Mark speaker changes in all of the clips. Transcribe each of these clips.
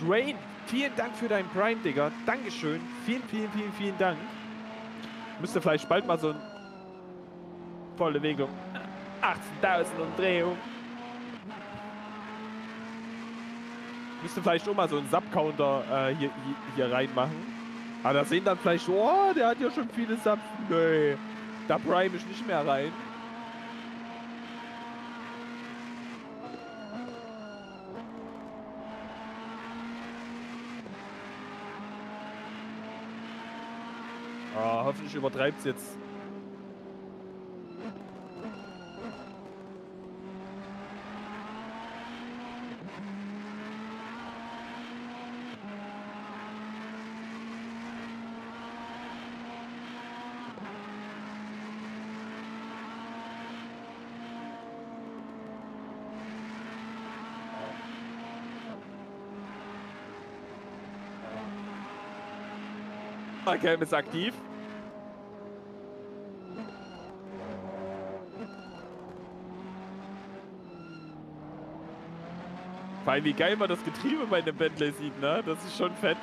Speaker 1: Dwayne, vielen Dank für dein Prime, Digga. Dankeschön. Vielen, vielen, vielen, vielen Dank. Müsste vielleicht bald mal so ein volle Wegung. 18.000 Umdrehungen. Müsste vielleicht auch mal so einen Sub-Counter äh, hier, hier, hier reinmachen. Aber da sehen dann vielleicht, oh, der hat ja schon viele Subs. Nee, da prime ich nicht mehr rein. Hoffentlich übertreibt es jetzt. Cam ist aktiv. Vor allem, wie geil man das Getriebe bei einem Bentley sieht, ne? Das ist schon fett.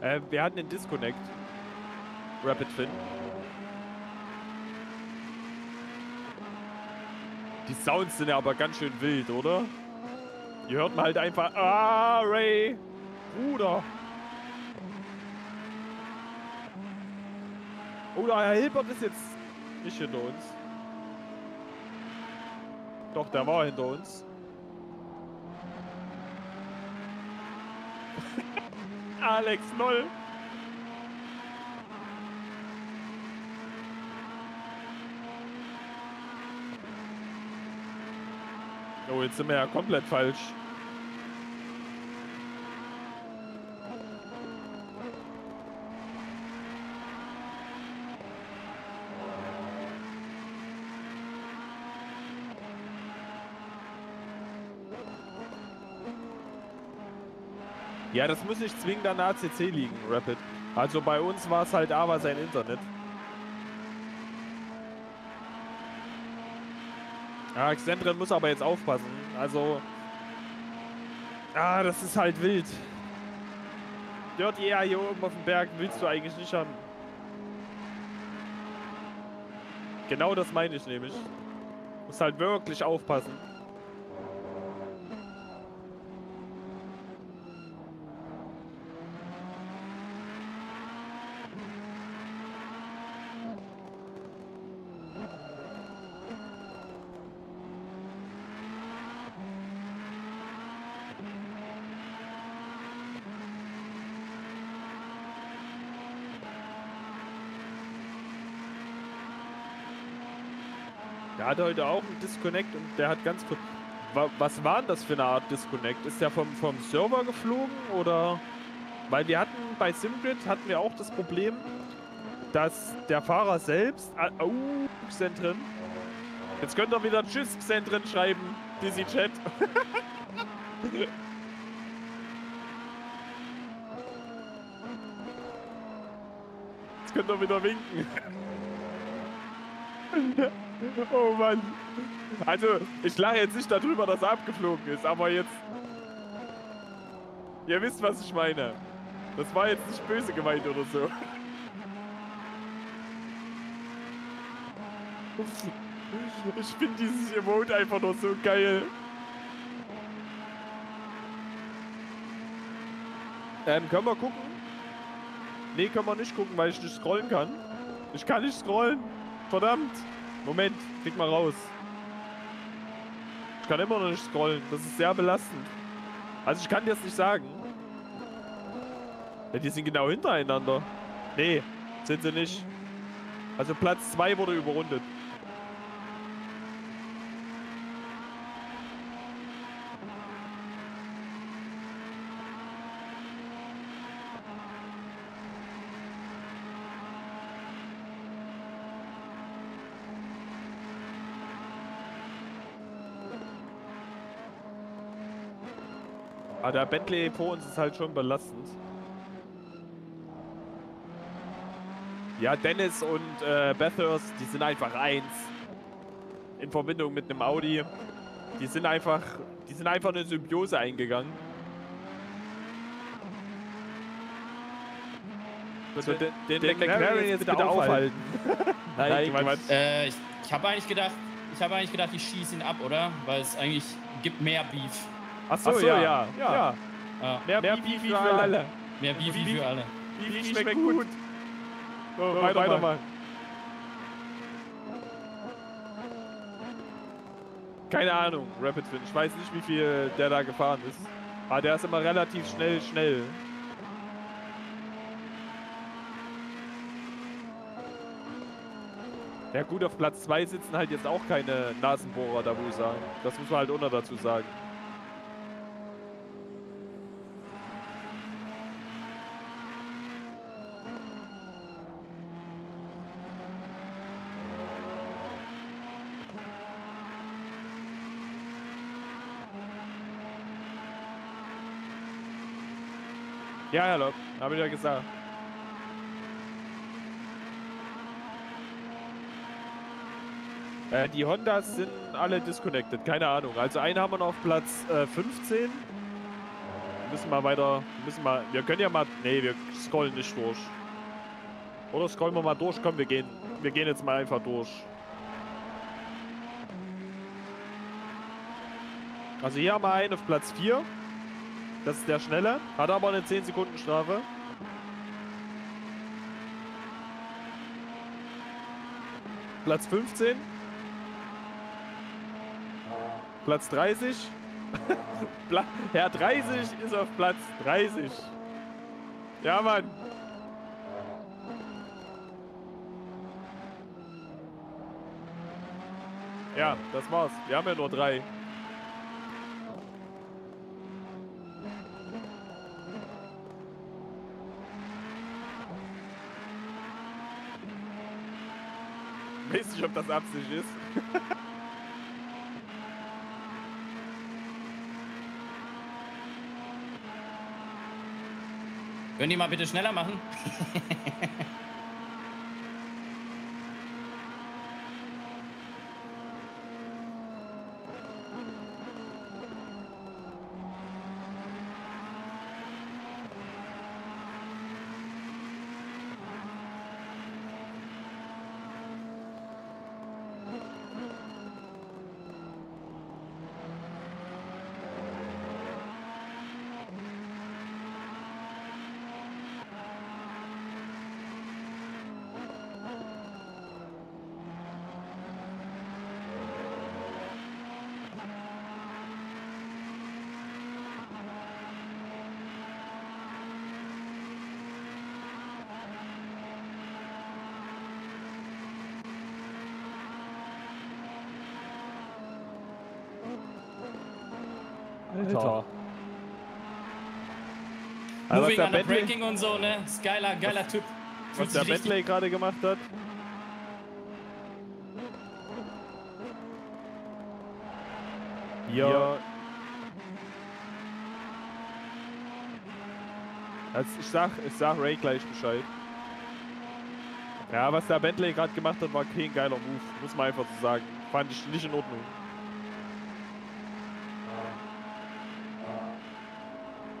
Speaker 1: Äh, wir hatten den Disconnect. Rapid Fin. Die Sounds sind ja aber ganz schön wild, oder? Hier hört man halt einfach, ah, Ray, Bruder. Oder Herr Hilbert ist jetzt nicht hinter uns. Doch, der war hinter uns. Alex, null. Jetzt sind wir ja komplett falsch. Ja, das muss nicht zwingend an der ACC liegen, Rapid. Also bei uns war es halt aber sein Internet. Ja, Xendren muss aber jetzt aufpassen. Also. Ah, das ist halt wild. Dirty Air hier oben auf dem Berg willst du eigentlich nicht haben. Genau das meine ich nämlich. Muss halt wirklich aufpassen. Hatte heute auch einen Disconnect und der hat ganz kurz. Was war denn das für eine Art Disconnect? Ist der vom, vom Server geflogen oder? Weil wir hatten bei SimGrid hatten wir auch das Problem, dass der Fahrer selbst. Oh, Xentren. Jetzt könnt ihr wieder Tschüss, Xentren schreiben, Dizzy Chat. Jetzt könnt ihr wieder winken. Oh Mann. Also, ich lache jetzt nicht darüber, dass er abgeflogen ist, aber jetzt... Ihr wisst, was ich meine. Das war jetzt nicht böse gemeint oder so. Ich finde dieses Emote einfach nur so geil. Ähm, können wir gucken? Nee, können wir nicht gucken, weil ich nicht scrollen kann. Ich kann nicht scrollen. Verdammt. Moment, krieg mal raus. Ich kann immer noch nicht scrollen. Das ist sehr belastend. Also ich kann dir das nicht sagen. Ja, die sind genau hintereinander. Nee, sind sie nicht. Also Platz 2 wurde überrundet. Aber der Bentley vor uns ist halt schon belastend. Ja, Dennis und äh, Bathurst, die sind einfach eins. In Verbindung mit einem Audi. Die sind einfach, die sind einfach eine Symbiose eingegangen. So, den, den, den McLaren jetzt bitte aufhalten.
Speaker 2: Nein, Nein Quatsch. Äh, ich ich habe eigentlich gedacht, ich habe eigentlich gedacht, ich schieße ihn ab, oder? Weil es eigentlich gibt mehr Beef.
Speaker 1: Ach so, Ach so ja. Ja. ja. ja.
Speaker 2: ja. Mehr, mehr Beef, Beef für alle. alle. Mehr Beef, Beef für alle.
Speaker 1: Beef, Beef schmeckt gut. gut. So, so weiter, weiter Keine Ahnung, Rapid Finn. Ich weiß nicht, wie viel der da gefahren ist. Aber der ist immer relativ schnell, schnell. Ja gut, auf Platz 2 sitzen halt jetzt auch keine Nasenbohrer, da würde ich sagen. Das muss man halt auch noch dazu sagen. Ja, Herr Lok, habe ich ja gesagt. Äh, die Hondas sind alle disconnected, keine Ahnung. Also einen haben wir noch auf Platz äh, 15. Wir müssen mal weiter, müssen mal, wir können ja mal, nee, wir scrollen nicht durch. Oder scrollen wir mal durch, komm, wir gehen, wir gehen jetzt mal einfach durch. Also hier haben wir einen auf Platz 4. Das ist der Schnelle. Hat aber eine 10 Sekunden Strafe. Platz 15. Platz 30. Herr 30 ist auf Platz 30. Ja, Mann. Ja, das war's. Wir haben ja nur drei. Nicht, ob das Absicht ist.
Speaker 2: Können die mal bitte schneller machen? Moving under Breaking und so, ne? Ist geiler, geiler Typ.
Speaker 1: Was der Bentley gerade gemacht hat. Ja. Also ich sag, ich sag Ray gleich Bescheid. Ja, was der Bentley gerade gemacht hat, war kein geiler Move. Muss man einfach so sagen. Fand ich nicht in Ordnung.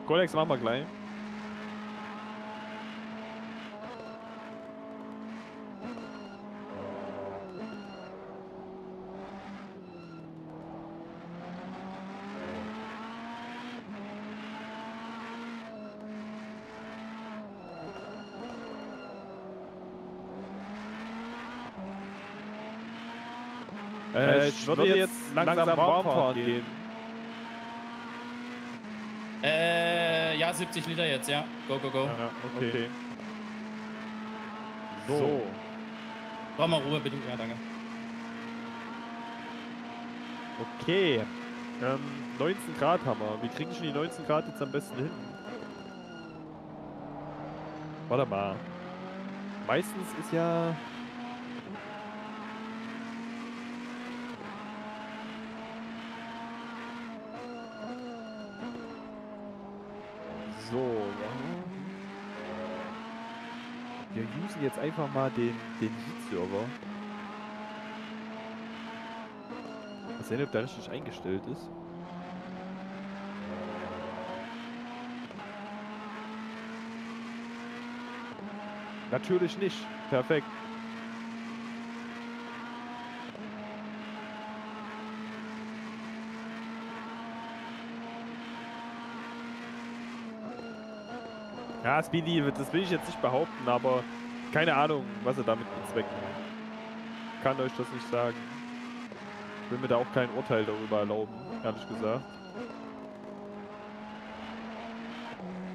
Speaker 1: Codex machen wir gleich. Äh, ich würde jetzt langsam warm fahren gehen.
Speaker 2: Äh, ja, 70 Liter jetzt, ja. Go, go, go.
Speaker 1: Ja, okay. okay. So. so.
Speaker 2: Brauch mal Ruhe, bitte. Ja, danke.
Speaker 1: Okay. Ähm, 19 Grad haben wir. Wie kriegen schon die 19 Grad jetzt am besten hin? Warte mal. Meistens ist ja Usen jetzt einfach mal den, den Heat-Server. Mal sehen, ob der richtig eingestellt ist. Natürlich nicht. Perfekt. Ja, Speedy, das will ich jetzt nicht behaupten, aber keine Ahnung, was er damit bezweckt. Kann euch das nicht sagen. Will mir da auch kein Urteil darüber erlauben, ehrlich gesagt.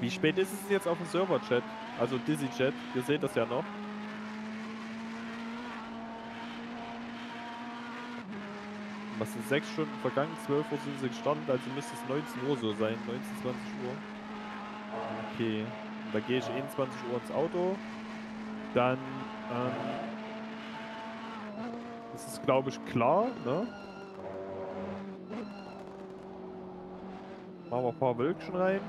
Speaker 1: Wie spät ist es jetzt auf dem Server-Chat? Also Dizzy-Chat, ihr seht das ja noch. Was sind 6 Stunden vergangen? 12 Uhr sind sie gestartet, also müsste es 19 Uhr so sein. 19, 20 Uhr. Okay. Da gehe ich 21 Uhr ins Auto. Dann ähm, das ist glaube ich klar, ne? Machen wir ein paar Wölkchen rein.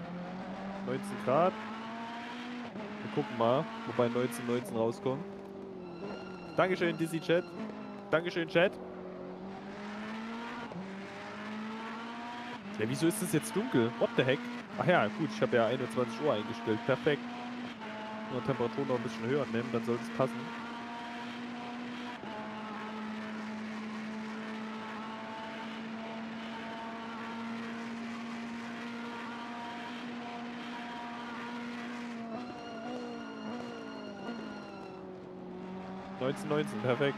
Speaker 1: 19 Grad. Wir gucken mal, wobei 19, 19 rauskommt. Dankeschön, Dizzy Chat. Dankeschön, Chat. Ja, wieso ist es jetzt dunkel? What the heck? Ach ja, gut, ich habe ja 21 Uhr eingestellt. Perfekt. Nur Temperatur noch ein bisschen höher nehmen, dann soll es passen. Neunzehn, neunzehn, perfekt.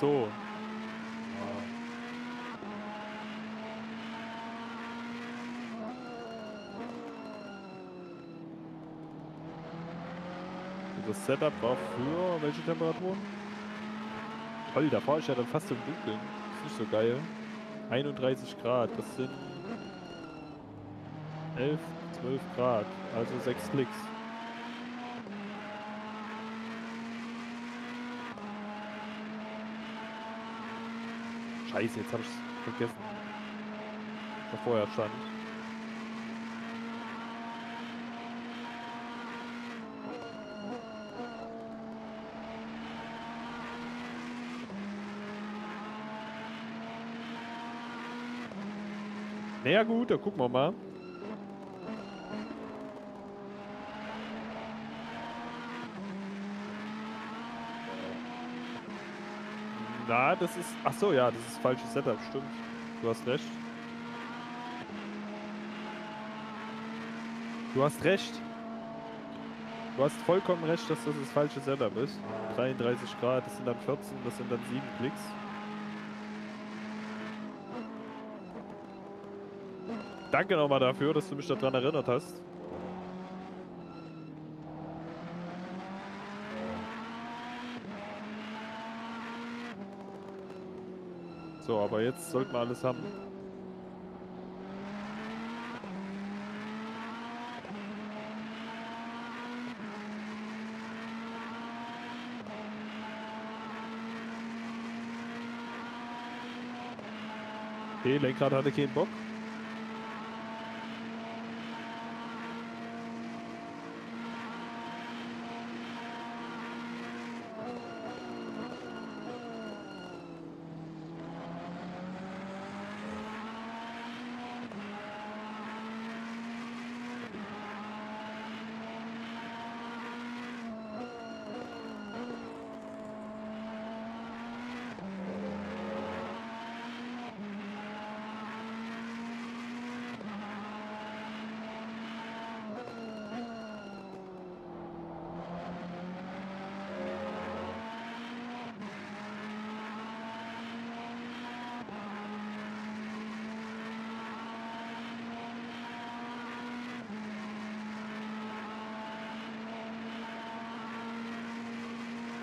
Speaker 1: So, Das Setup war für welche Temperaturen? Toll, da fahre ich ja dann fast im Dunkeln. ist nicht so geil. 31 Grad, das sind 11, 12 Grad, also 6 Klicks. Scheiße, jetzt habe ich es vergessen. Was vorher stand. Naja gut, dann gucken wir mal. Na, das ist... Ach so, ja, das ist falsches Setup, stimmt. Du hast recht. Du hast recht. Du hast vollkommen recht, dass das das falsche Setup ist. 33 Grad, das sind dann 14, das sind dann 7 Klicks. Danke nochmal dafür, dass du mich daran erinnert hast. So, aber jetzt sollten wir alles haben. Okay, Lenkrad hatte keinen Bock.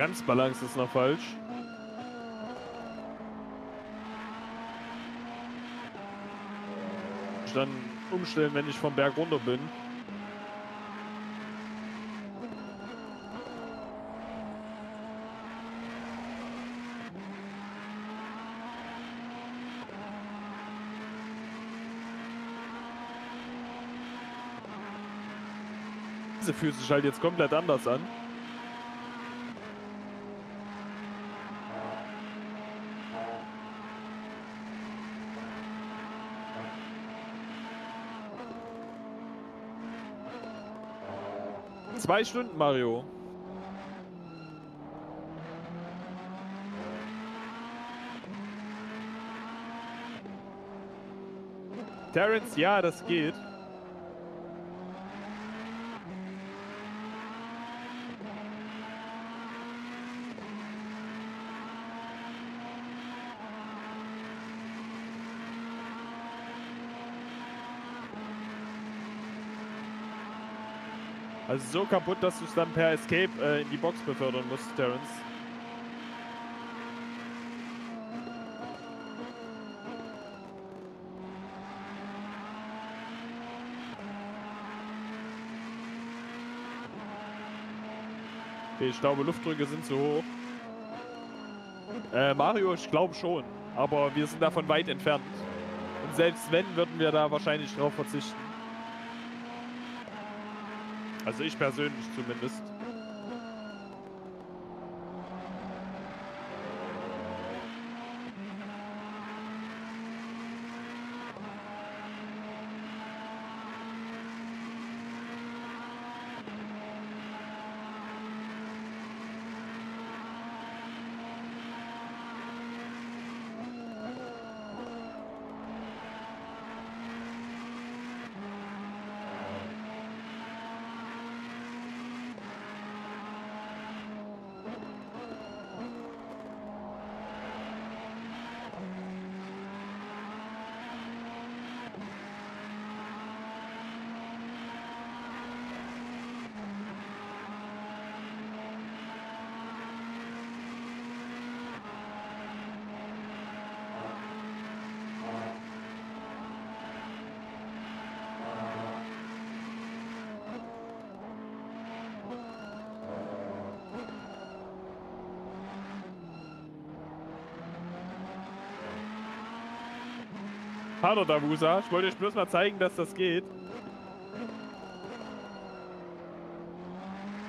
Speaker 1: Ganz Balance ist noch falsch. Ich dann umstellen, wenn ich vom Berg runter bin. Diese fühlt sich halt jetzt komplett anders an. Zwei Stunden, Mario. Terence, ja, das geht. Also so kaputt, dass du es dann per Escape äh, in die Box befördern musst, Terence. Okay, ich glaube, Luftdrücke sind zu hoch. Äh, Mario, ich glaube schon. Aber wir sind davon weit entfernt. Und selbst wenn, würden wir da wahrscheinlich drauf verzichten. Also ich persönlich zumindest. Hallo Davusa, ich wollte euch bloß mal zeigen, dass das geht.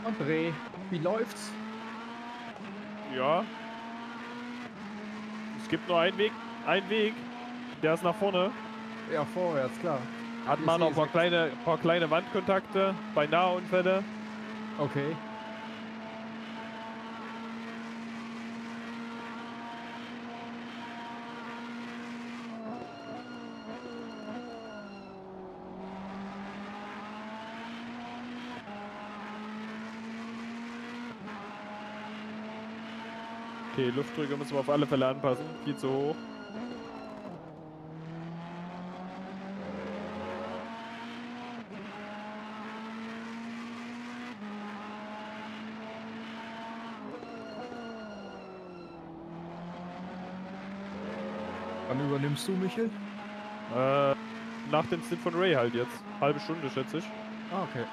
Speaker 3: André, wie läuft's?
Speaker 1: Ja. Es gibt nur einen Weg, einen Weg. Der ist nach vorne.
Speaker 3: Ja, vorwärts, klar.
Speaker 1: Hat man noch ein paar kleine, paar kleine Wandkontakte bei Nahunfälle.
Speaker 3: Okay.
Speaker 1: Okay, Luftdrücke müssen wir auf alle Fälle anpassen. Viel zu hoch.
Speaker 3: Wann übernimmst du, Michel?
Speaker 1: Äh, nach dem Stint von Ray halt jetzt. Halbe Stunde, schätze ich.
Speaker 3: Ah, okay.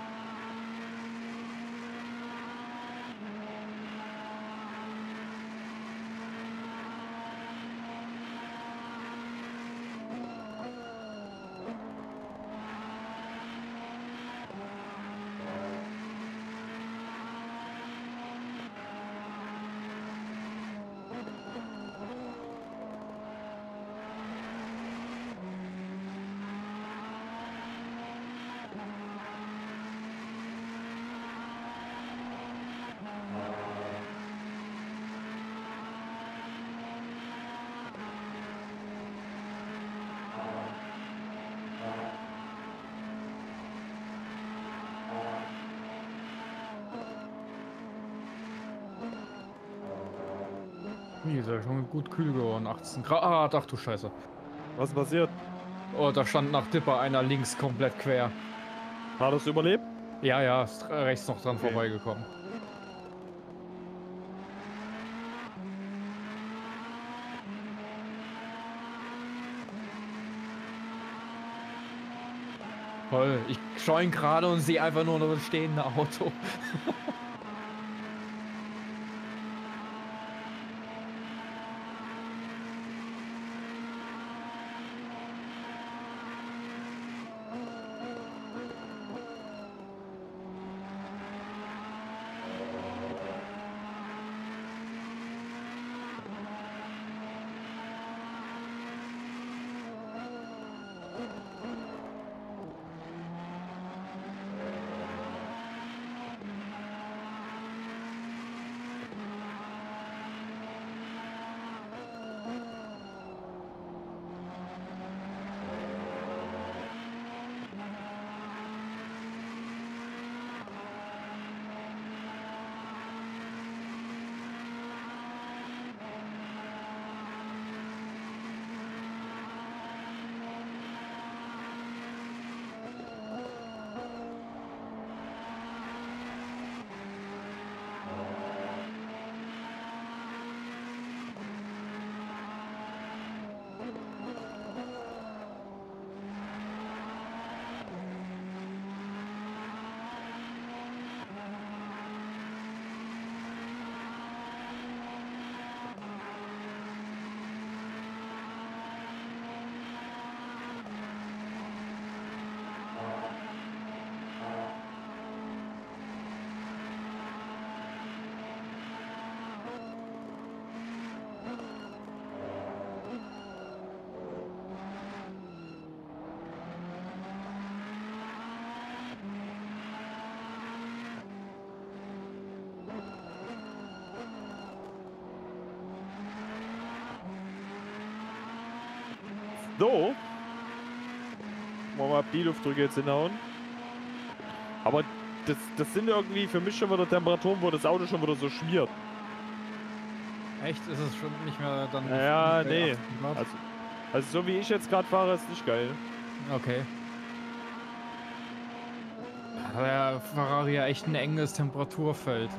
Speaker 3: Gut kühl geworden. 18 Grad. Ah, ach du Scheiße.
Speaker 1: Was passiert?
Speaker 3: Oh, da stand nach Dipper einer links komplett quer.
Speaker 1: Hat es überlebt?
Speaker 3: Ja, ja, ist rechts noch dran
Speaker 1: Okay.
Speaker 3: vorbeigekommen. Toll, ich schaue ihn gerade und sehe einfach nur noch das stehende Auto.
Speaker 1: die Luftdrücke jetzt hinhauen. Aber das, das sind irgendwie für mich schon wieder Temperaturen, wo das Auto schon wieder so schmiert.
Speaker 3: Echt? Ist es schon nicht mehr dann...
Speaker 1: Ja, nee. Also, also so wie ich jetzt gerade fahre, ist nicht geil.
Speaker 3: Okay. Hat der Ferrari ja echt ein enges Temperaturfeld.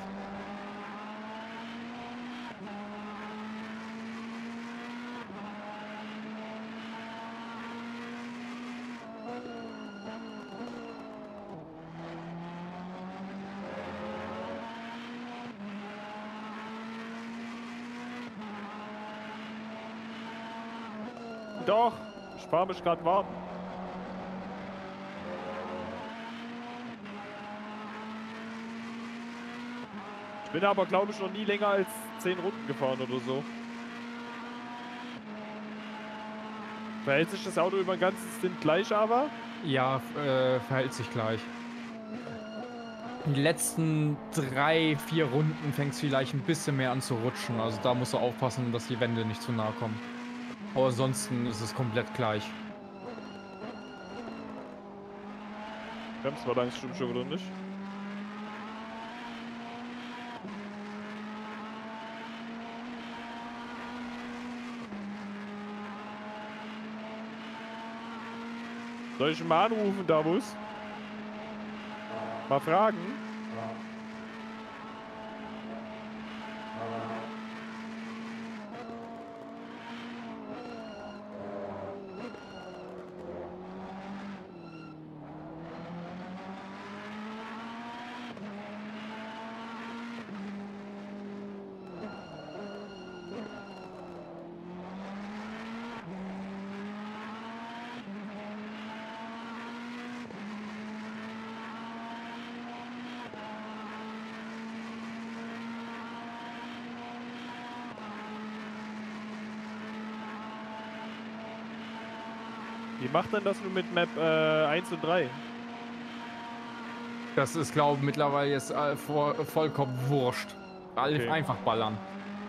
Speaker 1: Doch, ich fahre mich gerade warm. Ich bin aber, glaube ich, noch nie länger als 10 Runden gefahren oder so. Verhält sich das Auto über den ganzen Stint gleich aber?
Speaker 3: Ja, äh, verhält sich gleich. Die letzten drei, vier Runden fängt es vielleicht ein bisschen mehr an zu rutschen. Also da musst du aufpassen, dass die Wände nicht zu nahe kommen. Aber ansonsten ist es komplett gleich.
Speaker 1: Bremst war dann stimmt schon wieder nicht. Soll ich mal anrufen, Davos? Mal fragen? Macht denn das nur mit Map äh, 1 und 3?
Speaker 3: Das ist, glaube ich, mittlerweile jetzt äh, vor, vollkommen wurscht. Okay. Einfach ballern.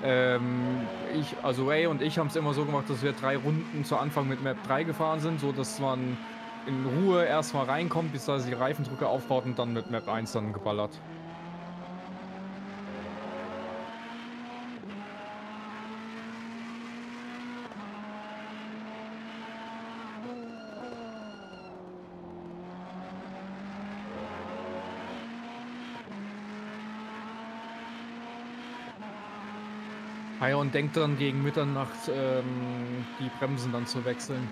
Speaker 3: Ähm, ich, also Ray und ich haben es immer so gemacht, dass wir drei Runden zu Anfang mit Map 3 gefahren sind, so dass man in Ruhe erstmal reinkommt, bis da die Reifendrücke aufbaut und dann mit Map 1 dann geballert. Und denkt dran, gegen Mitternacht ähm, die Bremsen dann zu wechseln.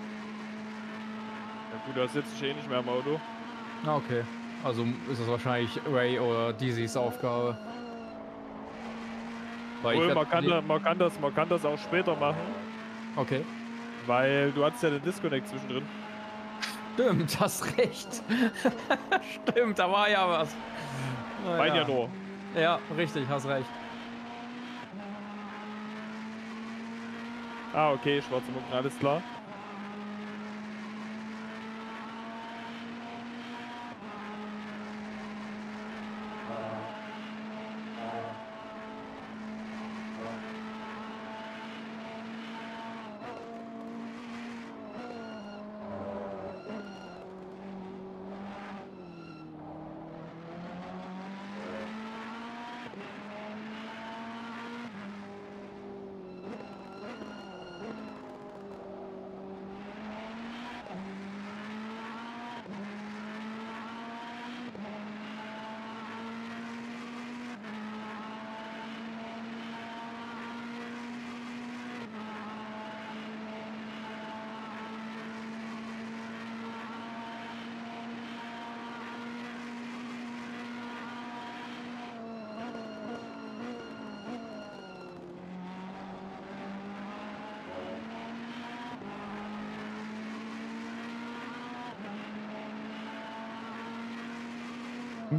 Speaker 1: Ja gut, da sitze ich eh nicht mehr im Auto.
Speaker 3: Ah, okay. Also ist es wahrscheinlich Ray oder Dizzy's Aufgabe.
Speaker 1: Weil Obwohl, man, kann da, man, kann das, man kann das auch später machen.
Speaker 3: Okay.
Speaker 1: Weil du hast ja den Disconnect zwischendrin.
Speaker 3: Stimmt, hast recht. Stimmt, da war ja was.
Speaker 1: Mein ja. ja nur.
Speaker 3: Ja, richtig, hast recht.
Speaker 1: Ah, okay, schwarze Mucken, alles klar.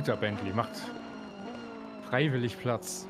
Speaker 3: Guter Bentley, macht freiwillig Platz.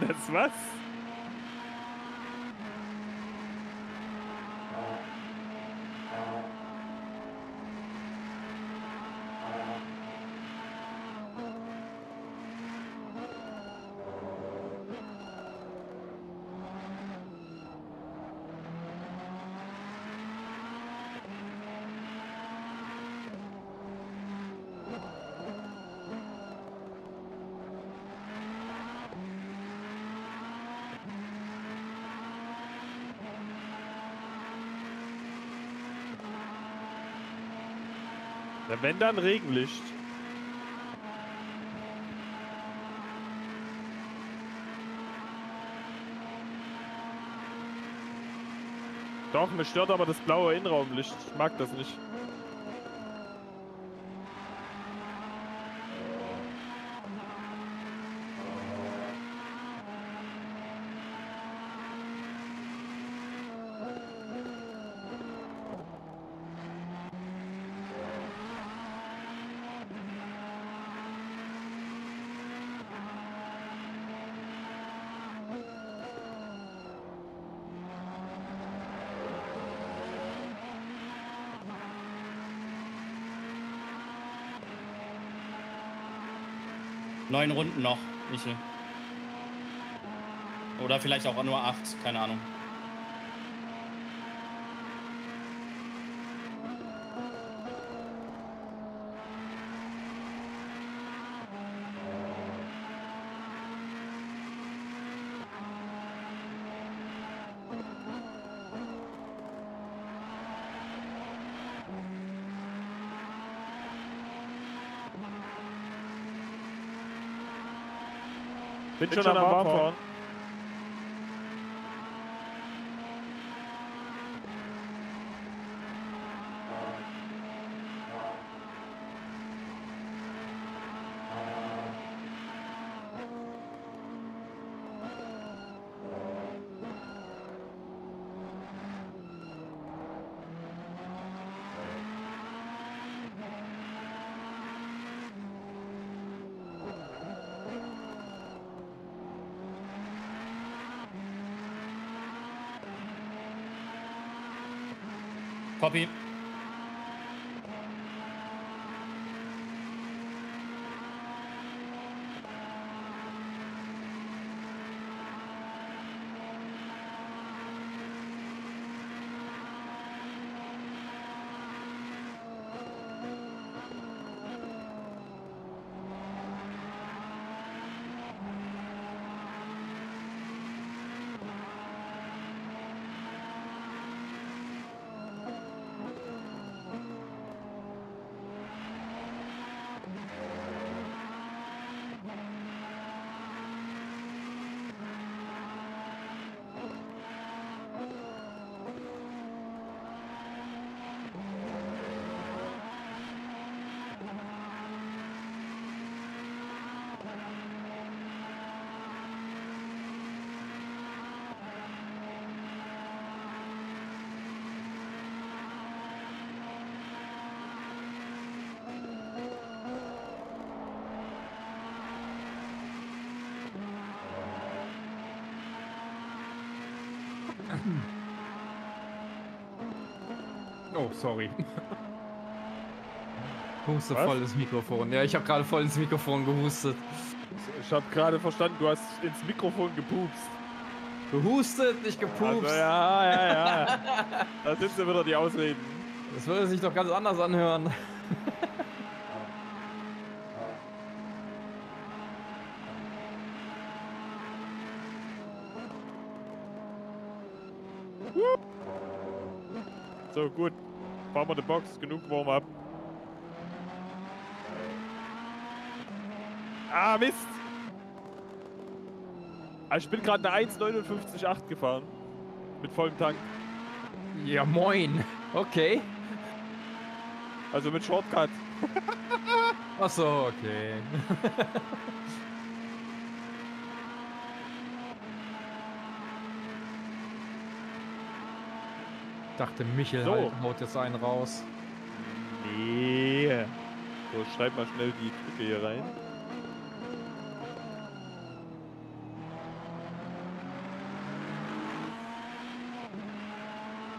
Speaker 1: Madness, was? Wenn dann Regenlicht. Doch, mir stört aber das blaue Innenraumlicht. Ich mag das nicht.
Speaker 2: Neun Runden noch, Michel. Oder vielleicht auch nur acht, keine Ahnung.
Speaker 1: Bin, Bin schon, schon am Warmfahren.
Speaker 2: Copy.
Speaker 3: Oh, sorry. Huste voll ins Mikrofon. Ja, ich habe gerade voll ins Mikrofon gehustet.
Speaker 1: Ich habe gerade verstanden, du hast ins Mikrofon gepupst.
Speaker 3: Gehustet, nicht gepupst. Also,
Speaker 1: ja, ja, ja. da sind sie wieder die Ausreden.
Speaker 3: Das würde sich doch ganz anders anhören.
Speaker 1: So, gut. Wir die Box. Genug Warm-up. Ah, Mist! Also ich bin gerade eine 1,59,8 gefahren. Mit vollem Tank.
Speaker 3: Ja, moin. Okay.
Speaker 1: Also mit Shortcut.
Speaker 3: Achso, okay. dachte, Michel so. halt, haut jetzt einen raus.
Speaker 1: Nee. So, schreib mal schnell die Brücke hier rein.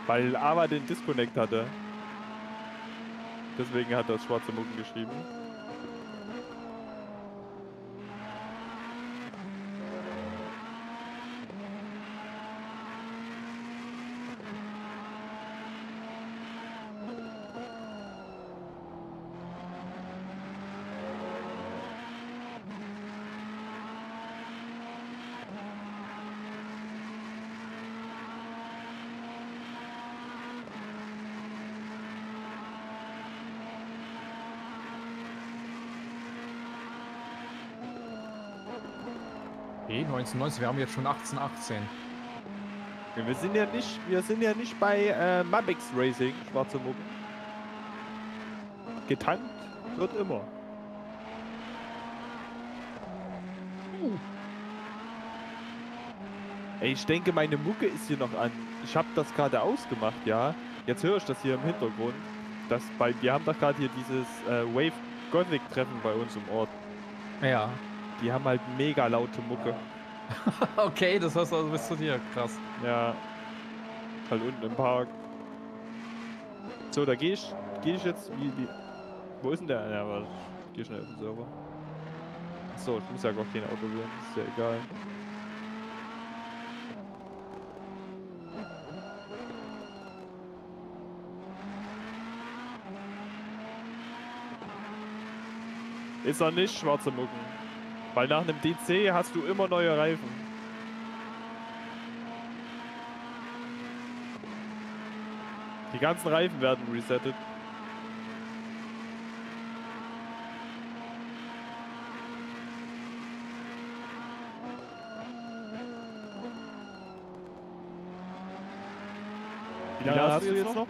Speaker 1: Weil Ava den Disconnect hatte. Deswegen hat das schwarze Mucken geschrieben.
Speaker 3: Okay, 1990, wir haben jetzt schon 1818.
Speaker 1: Ja, wir sind ja nicht, wir sind ja nicht bei äh, Mabix Racing, schwarze Mucken. Getankt wird immer. Uh. Ey, ich denke, meine Mucke ist hier noch an. Ich habe das gerade ausgemacht, ja. Jetzt höre ich das hier im Hintergrund. Das bei, wir haben doch gerade hier dieses äh, Wave Gothic Treffen bei uns im Ort.
Speaker 3: Ja.
Speaker 1: Die haben halt mega laute Mucke.
Speaker 3: okay, das hast du also bis zu dir. Krass.
Speaker 1: Ja. Halt unten im Park. So, da gehe ich, geh ich jetzt. Wie, wie, wo ist denn der? Ja, warte. Geh schnell auf den Server. So, ich muss ja gar kein Auto wählen. Ist ja egal. Ist er nicht, schwarze Mucken. Weil nach einem DC hast du immer neue Reifen. Die ganzen Reifen werden resettet. Wie lange hast, hast du jetzt noch?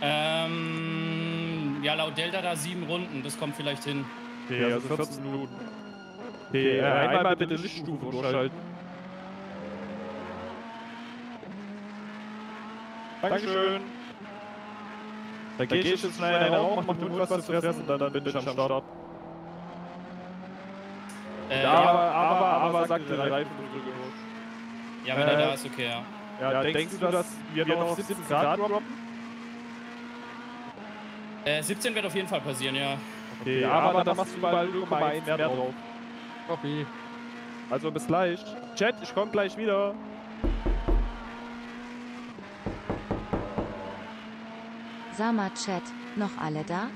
Speaker 2: Ähm, ja, laut Delta da sieben Runden. Das kommt vielleicht hin.
Speaker 1: Okay, also 14 Minuten. Okay, äh, einmal, einmal bitte Lichtstufe durchschalten. Dankeschön. Da gehe ich jetzt schnell einen Raum, mach dem was zu fressen, dann, dann bin ich am Start. Äh, ja, aber, aber, aber, sagt der Reifen drücke
Speaker 2: Ja, wenn äh, er da ist, okay, ja.
Speaker 1: Ja, ja denkst, denkst du, dass wir noch 17 Grad droppen?
Speaker 2: Äh, 17 wird auf jeden Fall passieren, ja.
Speaker 1: Okay, aber, aber dann machst du überall 0,1 mehr drauf. Copy. Also bis gleich. Chat, ich komm gleich wieder.
Speaker 4: Sama Chat, noch alle da?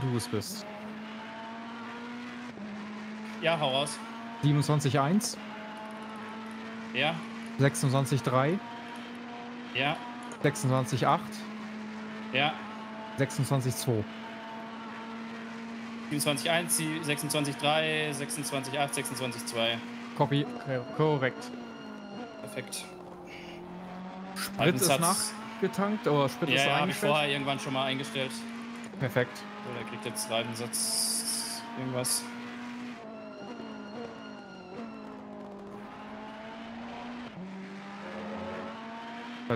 Speaker 3: Wenn du es bist.
Speaker 2: Ja, hau raus.
Speaker 3: 27.1.
Speaker 2: Ja.
Speaker 3: 26.3.
Speaker 2: Ja.
Speaker 3: 26.8.
Speaker 2: Ja.
Speaker 3: 26.2.
Speaker 2: 27.1, 26.3, 26.8, 26.2.
Speaker 3: Copy. Korrekt.
Speaker 2: Perfekt.
Speaker 3: Sprit ist nachgetankt oder Sprit
Speaker 2: ja,
Speaker 3: ist
Speaker 2: ja,
Speaker 3: eingestellt?
Speaker 2: habe ich vorher irgendwann schon mal eingestellt.
Speaker 3: Perfekt.
Speaker 2: So, der kriegt jetzt Reibensatz irgendwas.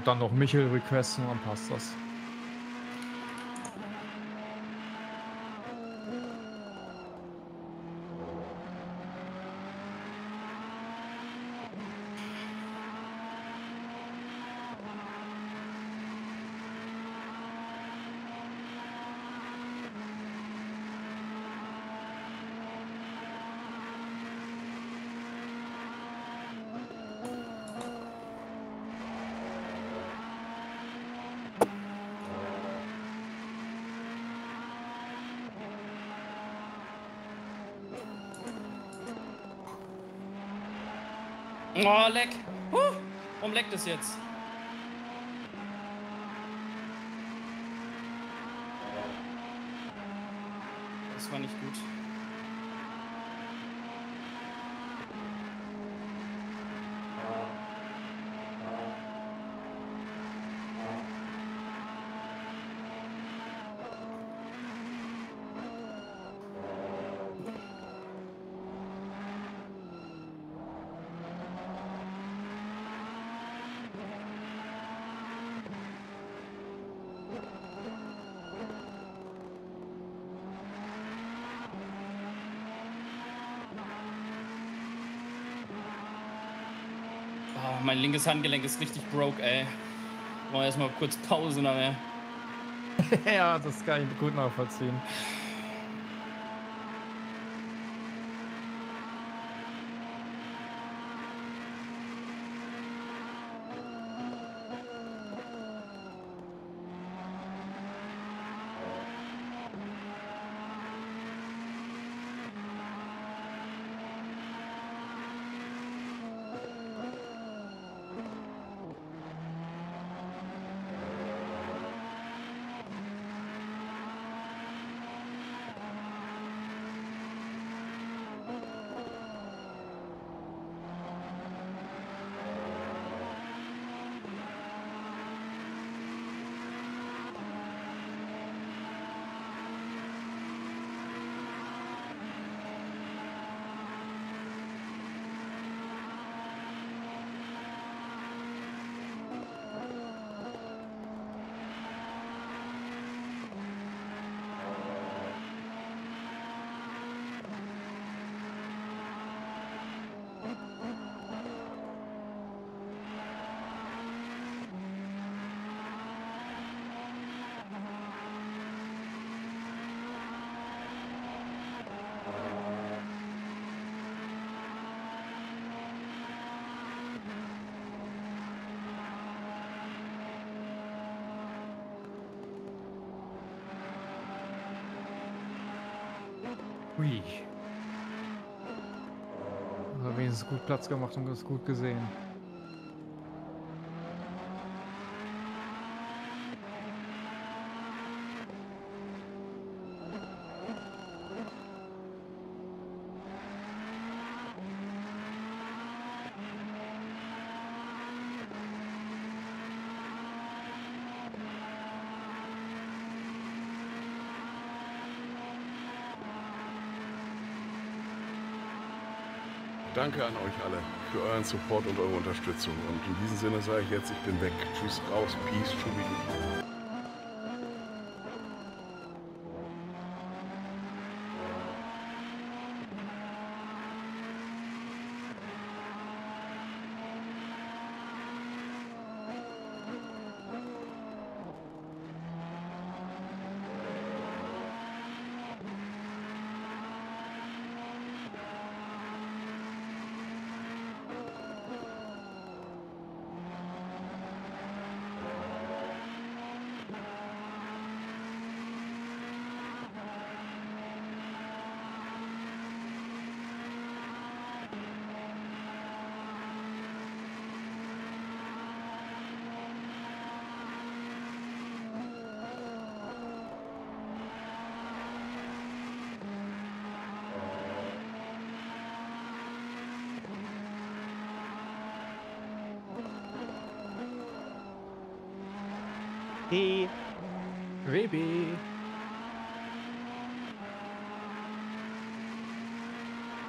Speaker 3: Dann noch Michel requesten, dann passt das.
Speaker 2: Oh, leck. Huh. Warum leckt es jetzt? Das war nicht gut. mein linkes Handgelenk ist richtig broke, ey. War erstmal kurz Pause nachher.
Speaker 3: ja, das kann ich gut nachvollziehen. Hui. Aber wenigstens gut Platz gemacht und das gut gesehen.
Speaker 5: Danke an euch alle für euren Support und eure Unterstützung. Und in diesem Sinne sage ich jetzt, ich bin weg. Tschüss, raus, peace, Schubi.
Speaker 1: Hey.
Speaker 3: Baby.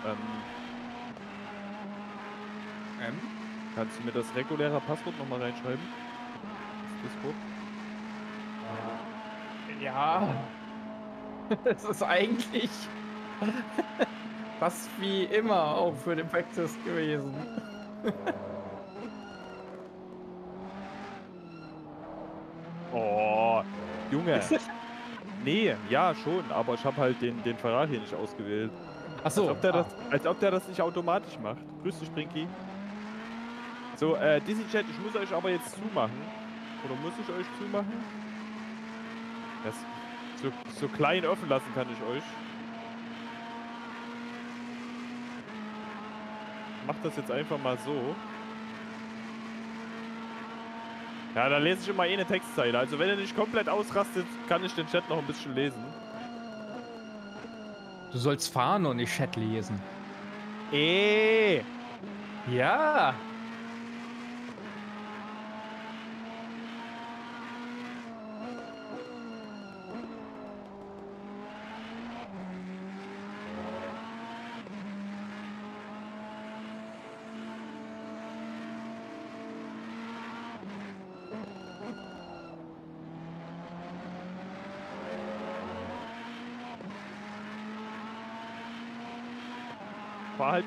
Speaker 1: Ähm. M? Kannst du mir das reguläre Passwort nochmal reinschreiben? Das Discord?
Speaker 3: Ja. Es ist eigentlich fast wie immer auch für den Backtest gewesen.
Speaker 1: Junge. nee, ja, schon, aber ich habe halt den, den Ferrari nicht ausgewählt.
Speaker 3: Achso.
Speaker 1: Als, ob der ah. das, als ob der das nicht automatisch macht. Grüß dich, Brinky. So, äh, Disney Chat, ich muss euch aber jetzt zumachen. Oder muss ich euch zumachen? Das so, so klein offen lassen kann ich euch. Mach das jetzt einfach mal so. Ja, da lese ich immer eh eine Textzeile. Also wenn er nicht komplett ausrastet, kann ich den Chat noch ein bisschen lesen.
Speaker 3: Du sollst fahren und nicht Chat lesen.
Speaker 1: Eh.
Speaker 3: Ja.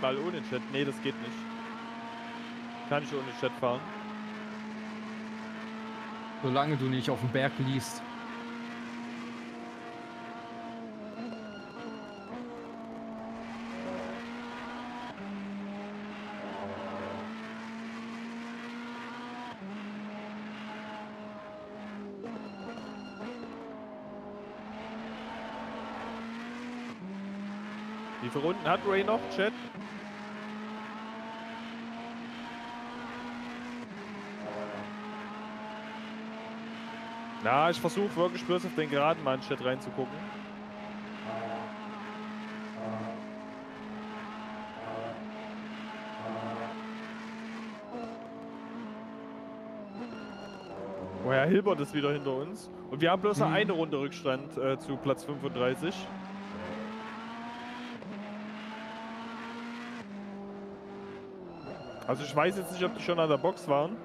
Speaker 1: Halt mal ohne Chat. Nee, das geht nicht. Kann ich ohne Chat fahren.
Speaker 3: Solange du nicht auf dem Berg liest.
Speaker 1: Viele Runden hat Ray noch, Chat? Na, ich versuche wirklich bloß auf den geraden Mann Chat reinzugucken. Oh, Herr Hilbert ist wieder hinter uns. Und wir haben bloß noch
Speaker 3: Hm.
Speaker 1: eine Runde Rückstand äh, zu Platz 35. Also ich weiß jetzt nicht, ob die schon an der Box waren.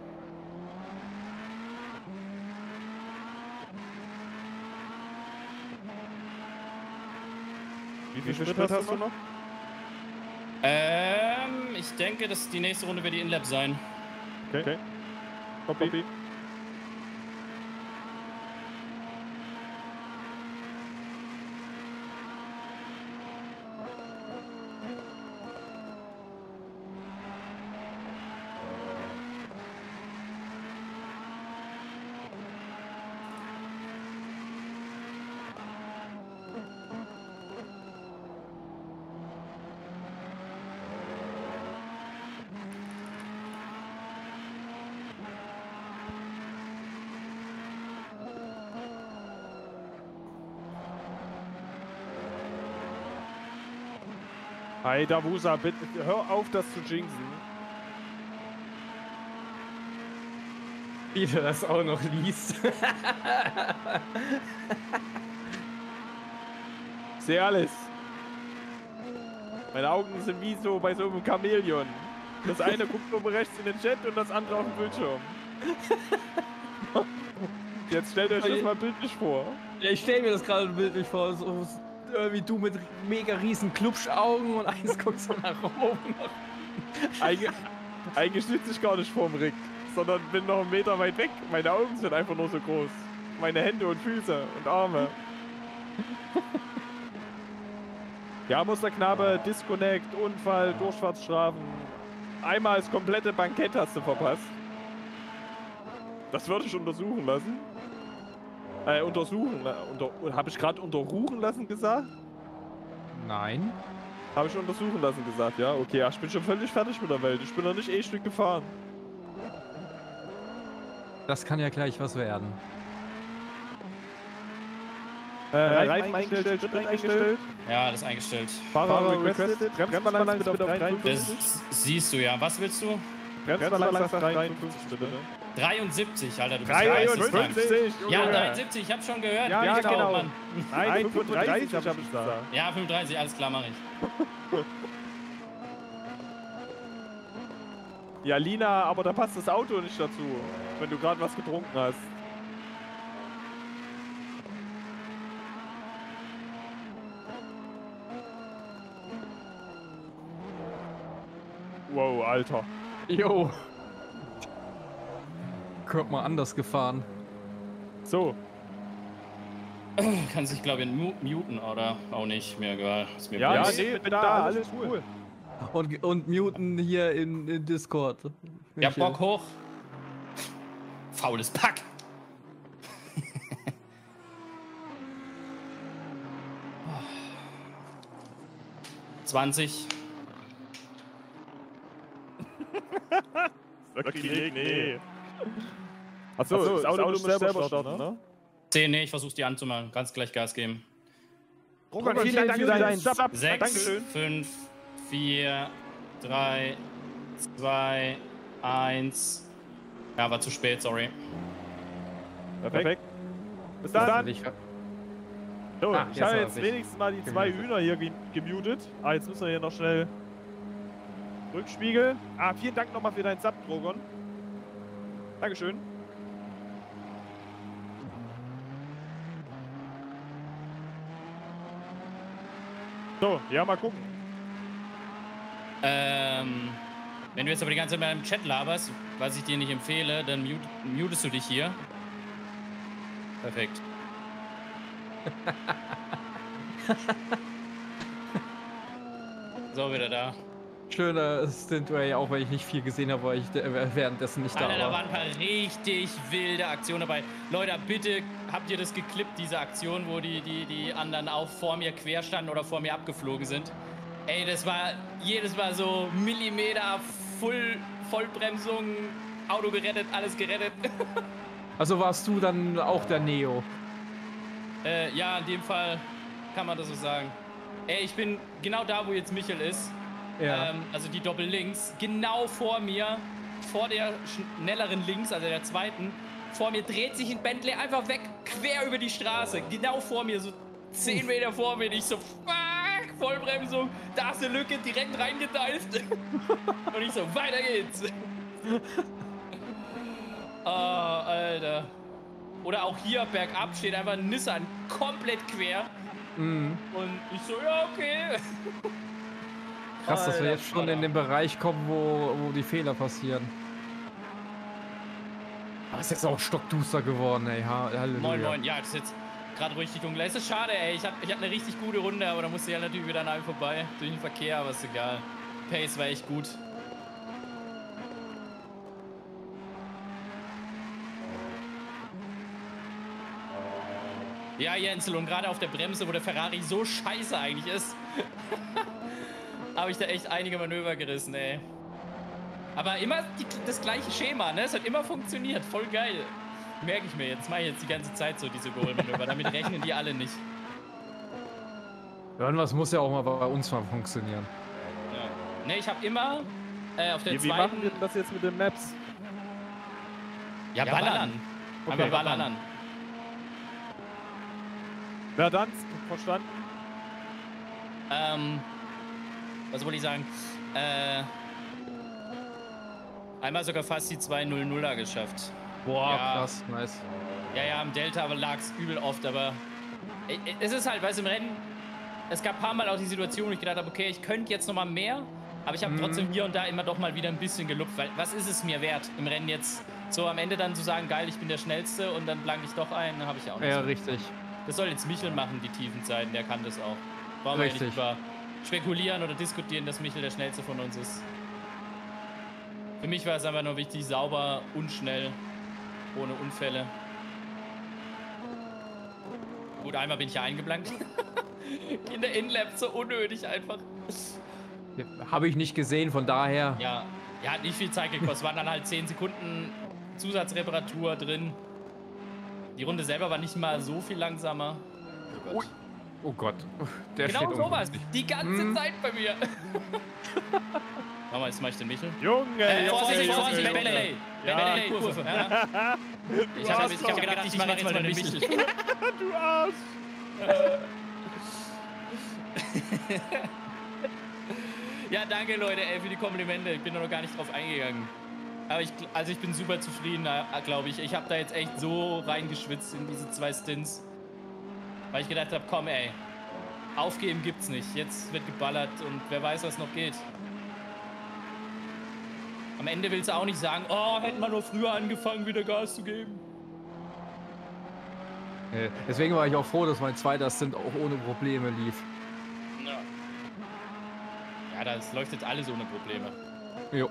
Speaker 1: Wie viel, Sprit hast du noch?
Speaker 2: Ähm, ich denke, dass die nächste Runde wird die Inlap sein.
Speaker 1: Okay. okay. Copy. Hey, Davusa, bitte hör auf, das zu jinxen.
Speaker 3: Wie du das auch noch liest.
Speaker 1: Ich sehe alles. Meine Augen sind wie so bei so einem Chamäleon. Das eine guckt oben rechts in den Chat und das andere auf den Bildschirm. Jetzt stellt euch das mal bildlich vor.
Speaker 3: Ja, ich stell mir das gerade bildlich vor. So, irgendwie du mit mega riesen Klubschaugen und eins guckt so nach oben.
Speaker 1: Eige, eigentlich sitze ich gar nicht vorm Rick, sondern bin noch einen Meter weit weg. Meine Augen sind einfach nur so groß. Meine Hände und Füße und Arme. Ja, Musterknabe, Disconnect, Unfall, Durchfahrtsstrafen. Einmal das komplette Bankett hast du verpasst. Das würde ich untersuchen lassen. Äh, untersuchen. la- Unter, Habe ich gerade unterruchen lassen gesagt?
Speaker 3: Nein.
Speaker 1: Habe ich untersuchen lassen gesagt, ja. Okay, ja, ich bin schon völlig fertig mit der Welt. Ich bin noch nicht eh Stück gefahren.
Speaker 3: Das kann ja gleich was werden.
Speaker 1: Äh, Reifen eingestellt, Sprit eingestellt.
Speaker 2: Ja, das ist eingestellt.
Speaker 1: Fahrer requested. Bremsbalance bitte auf 53.
Speaker 2: Das siehst du ja. Was willst du?
Speaker 1: Bremsbalance auf 53 bitte.
Speaker 2: 73, Alter, du bist 30 lang.
Speaker 1: 53!
Speaker 2: Ja,
Speaker 1: Junge.
Speaker 2: 73, ich hab schon gehört.
Speaker 1: Ja, ja,
Speaker 2: ich taub,
Speaker 1: genau.
Speaker 2: Mann.
Speaker 1: Nein, 35 habe ich gesagt.
Speaker 2: Ja, 35, alles klar, mach ich.
Speaker 1: Ja, Lina, aber da passt das Auto nicht dazu, wenn du gerade was getrunken hast. Wow, Alter.
Speaker 3: Jo. Kommt mal anders gefahren.
Speaker 1: So,
Speaker 2: Kann sich, glaube ich, mu- muten oder auch nicht. Mir egal. Ist mir
Speaker 1: ja,
Speaker 2: wurscht.
Speaker 1: nee, bin da, alles cool.
Speaker 3: Und, und muten hier in, in Discord.
Speaker 2: Ja, Bock hoch. Faules Pack. Zwanzig.
Speaker 1: Okay, nee. Achso, Achso das Auto, muss selber starten, ne?
Speaker 2: 10, nee, ich versuch's die anzumachen. Kannst gleich Gas geben.
Speaker 1: Roman, vielen Dank für deinen Sub.
Speaker 2: 6, 5, 4, 3, 2, 1. Ja, war zu spät, sorry.
Speaker 1: Perfekt. Bis dann. So, ah, ich habe jetzt wenigstens mal die zwei Hühner hier gemutet. Ah, jetzt müssen wir hier noch schnell Rückspiegel. Ah, vielen Dank nochmal für deinen Sub, Drogon. Dankeschön. So, ja, mal gucken.
Speaker 2: Ähm, wenn du jetzt aber die ganze Zeit mit einem Chat laberst, was ich dir nicht empfehle, dann mute, mutest du dich hier. Perfekt. so, wieder da.
Speaker 3: Schöner Stintway, auch wenn ich nicht viel gesehen habe, weil ich währenddessen nicht
Speaker 2: Alter,
Speaker 3: da war.
Speaker 2: da waren ein paar richtig wilde Aktionen dabei. Leute, bitte habt ihr das geklippt, diese Aktion, wo die, die, die anderen auch vor mir quer standen oder vor mir abgeflogen sind? Ey, das war jedes Mal so Millimeter, Full, Vollbremsung, Auto gerettet, alles gerettet.
Speaker 3: also warst du dann auch der Neo?
Speaker 2: Äh, ja, in dem Fall kann man das so sagen. Ey, ich bin genau da, wo jetzt Michel ist. Ja. Ähm, also die Doppel links, genau vor mir, vor der schnelleren links, also der zweiten, vor mir dreht sich ein Bentley einfach weg, quer über die Straße, genau vor mir, so 10 Meter vor mir. Ich so, fuck, Vollbremsung, da ist eine Lücke, direkt reingedeift. Und ich so, weiter geht's. oh, Alter. Oder auch hier bergab steht einfach ein Nissan komplett quer. Mhm. Und ich so, ja, okay.
Speaker 3: Krass, dass wir jetzt schon in den Bereich kommen, wo, wo die Fehler passieren. Aber ist jetzt auch stockduster geworden, ey. Halleluja.
Speaker 2: Moin, moin. Ja, das ist jetzt gerade richtig dunkel. Es ist schade, ey. Ich hatte ich hatte eine richtig gute Runde, aber da musste ich halt natürlich wieder an einem vorbei. Durch den Verkehr, aber ist egal. Pace war echt gut. Ja, Jensel, und gerade auf der Bremse, wo der Ferrari so scheiße eigentlich ist, habe ich da echt einige Manöver gerissen, ey. Aber immer die, das gleiche Schema, ne? Es hat immer funktioniert. Voll geil. Merke ich mir jetzt. Mache ich jetzt die ganze Zeit so diese Goal-Manöver. Damit rechnen die alle nicht.
Speaker 3: Irgendwas muss ja auch mal bei uns mal funktionieren.
Speaker 2: Ja. Ne, ich habe immer äh, auf der
Speaker 1: wie,
Speaker 2: zweiten...
Speaker 1: Wie machen wir das jetzt mit den Maps?
Speaker 2: Ja, ja ballern. ballern. Okay, ballern. ballern.
Speaker 1: Verdansk, verstanden?
Speaker 2: Ähm, was wollte ich sagen? Äh, einmal sogar fast die 2-0-0er geschafft.
Speaker 3: Boah, ja. krass, nice.
Speaker 2: Ja, ja, im Delta lag es übel oft, aber es ist halt, weißt du, im Rennen, es gab ein paar Mal auch die Situation, wo ich gedacht habe, okay, ich könnte jetzt noch mal mehr, aber ich habe mhm. trotzdem hier und da immer doch mal wieder ein bisschen gelupft, weil was ist es mir wert, im Rennen jetzt so am Ende dann zu sagen, geil, ich bin der Schnellste und dann blank ich doch ein, habe ich auch nicht.
Speaker 3: Ja,
Speaker 2: so.
Speaker 3: richtig.
Speaker 2: Das soll jetzt Michel machen, die tiefen Zeiten, der kann das auch. Wir nicht über spekulieren oder diskutieren, dass Michel der schnellste von uns ist. Für mich war es einfach nur wichtig, sauber und schnell, ohne Unfälle. Gut, einmal bin ich ja eingeblankt. In der Inlap so unnötig einfach.
Speaker 3: Habe ich nicht gesehen, von daher.
Speaker 2: Ja, ja, hat nicht viel Zeit gekostet. Waren dann halt 10 Sekunden Zusatzreparatur drin. Die Runde selber war nicht mal so viel langsamer.
Speaker 3: Oh Gott. Oh Gott. Der
Speaker 2: genau sowas. Die ganze hm. Zeit bei mir. Mal, jetzt mach ich den Michel.
Speaker 1: Junge,
Speaker 2: äh, Vorsicht, Vorsicht, Bentley.
Speaker 1: Ja.
Speaker 2: Bentley, Kurve. Ja. Ich habe hab gedacht, ich mache jetzt mal den Michel.
Speaker 1: du Arsch.
Speaker 2: ja, danke Leute, ey, für die Komplimente. Ich bin noch gar nicht drauf eingegangen. Aber ich, also ich bin super zufrieden, glaube ich. Ich habe da jetzt echt so reingeschwitzt in diese zwei Stints. Weil ich gedacht habe, komm ey, aufgeben gibt's nicht. Jetzt wird geballert und wer weiß, was noch geht. Am Ende willst du auch nicht sagen, oh, hätten wir nur früher angefangen, wieder Gas zu geben.
Speaker 3: Deswegen war ich auch froh, dass mein zweiter Stint auch ohne Probleme lief.
Speaker 2: Ja. Ja, das jetzt alles ohne Probleme.
Speaker 3: Jo.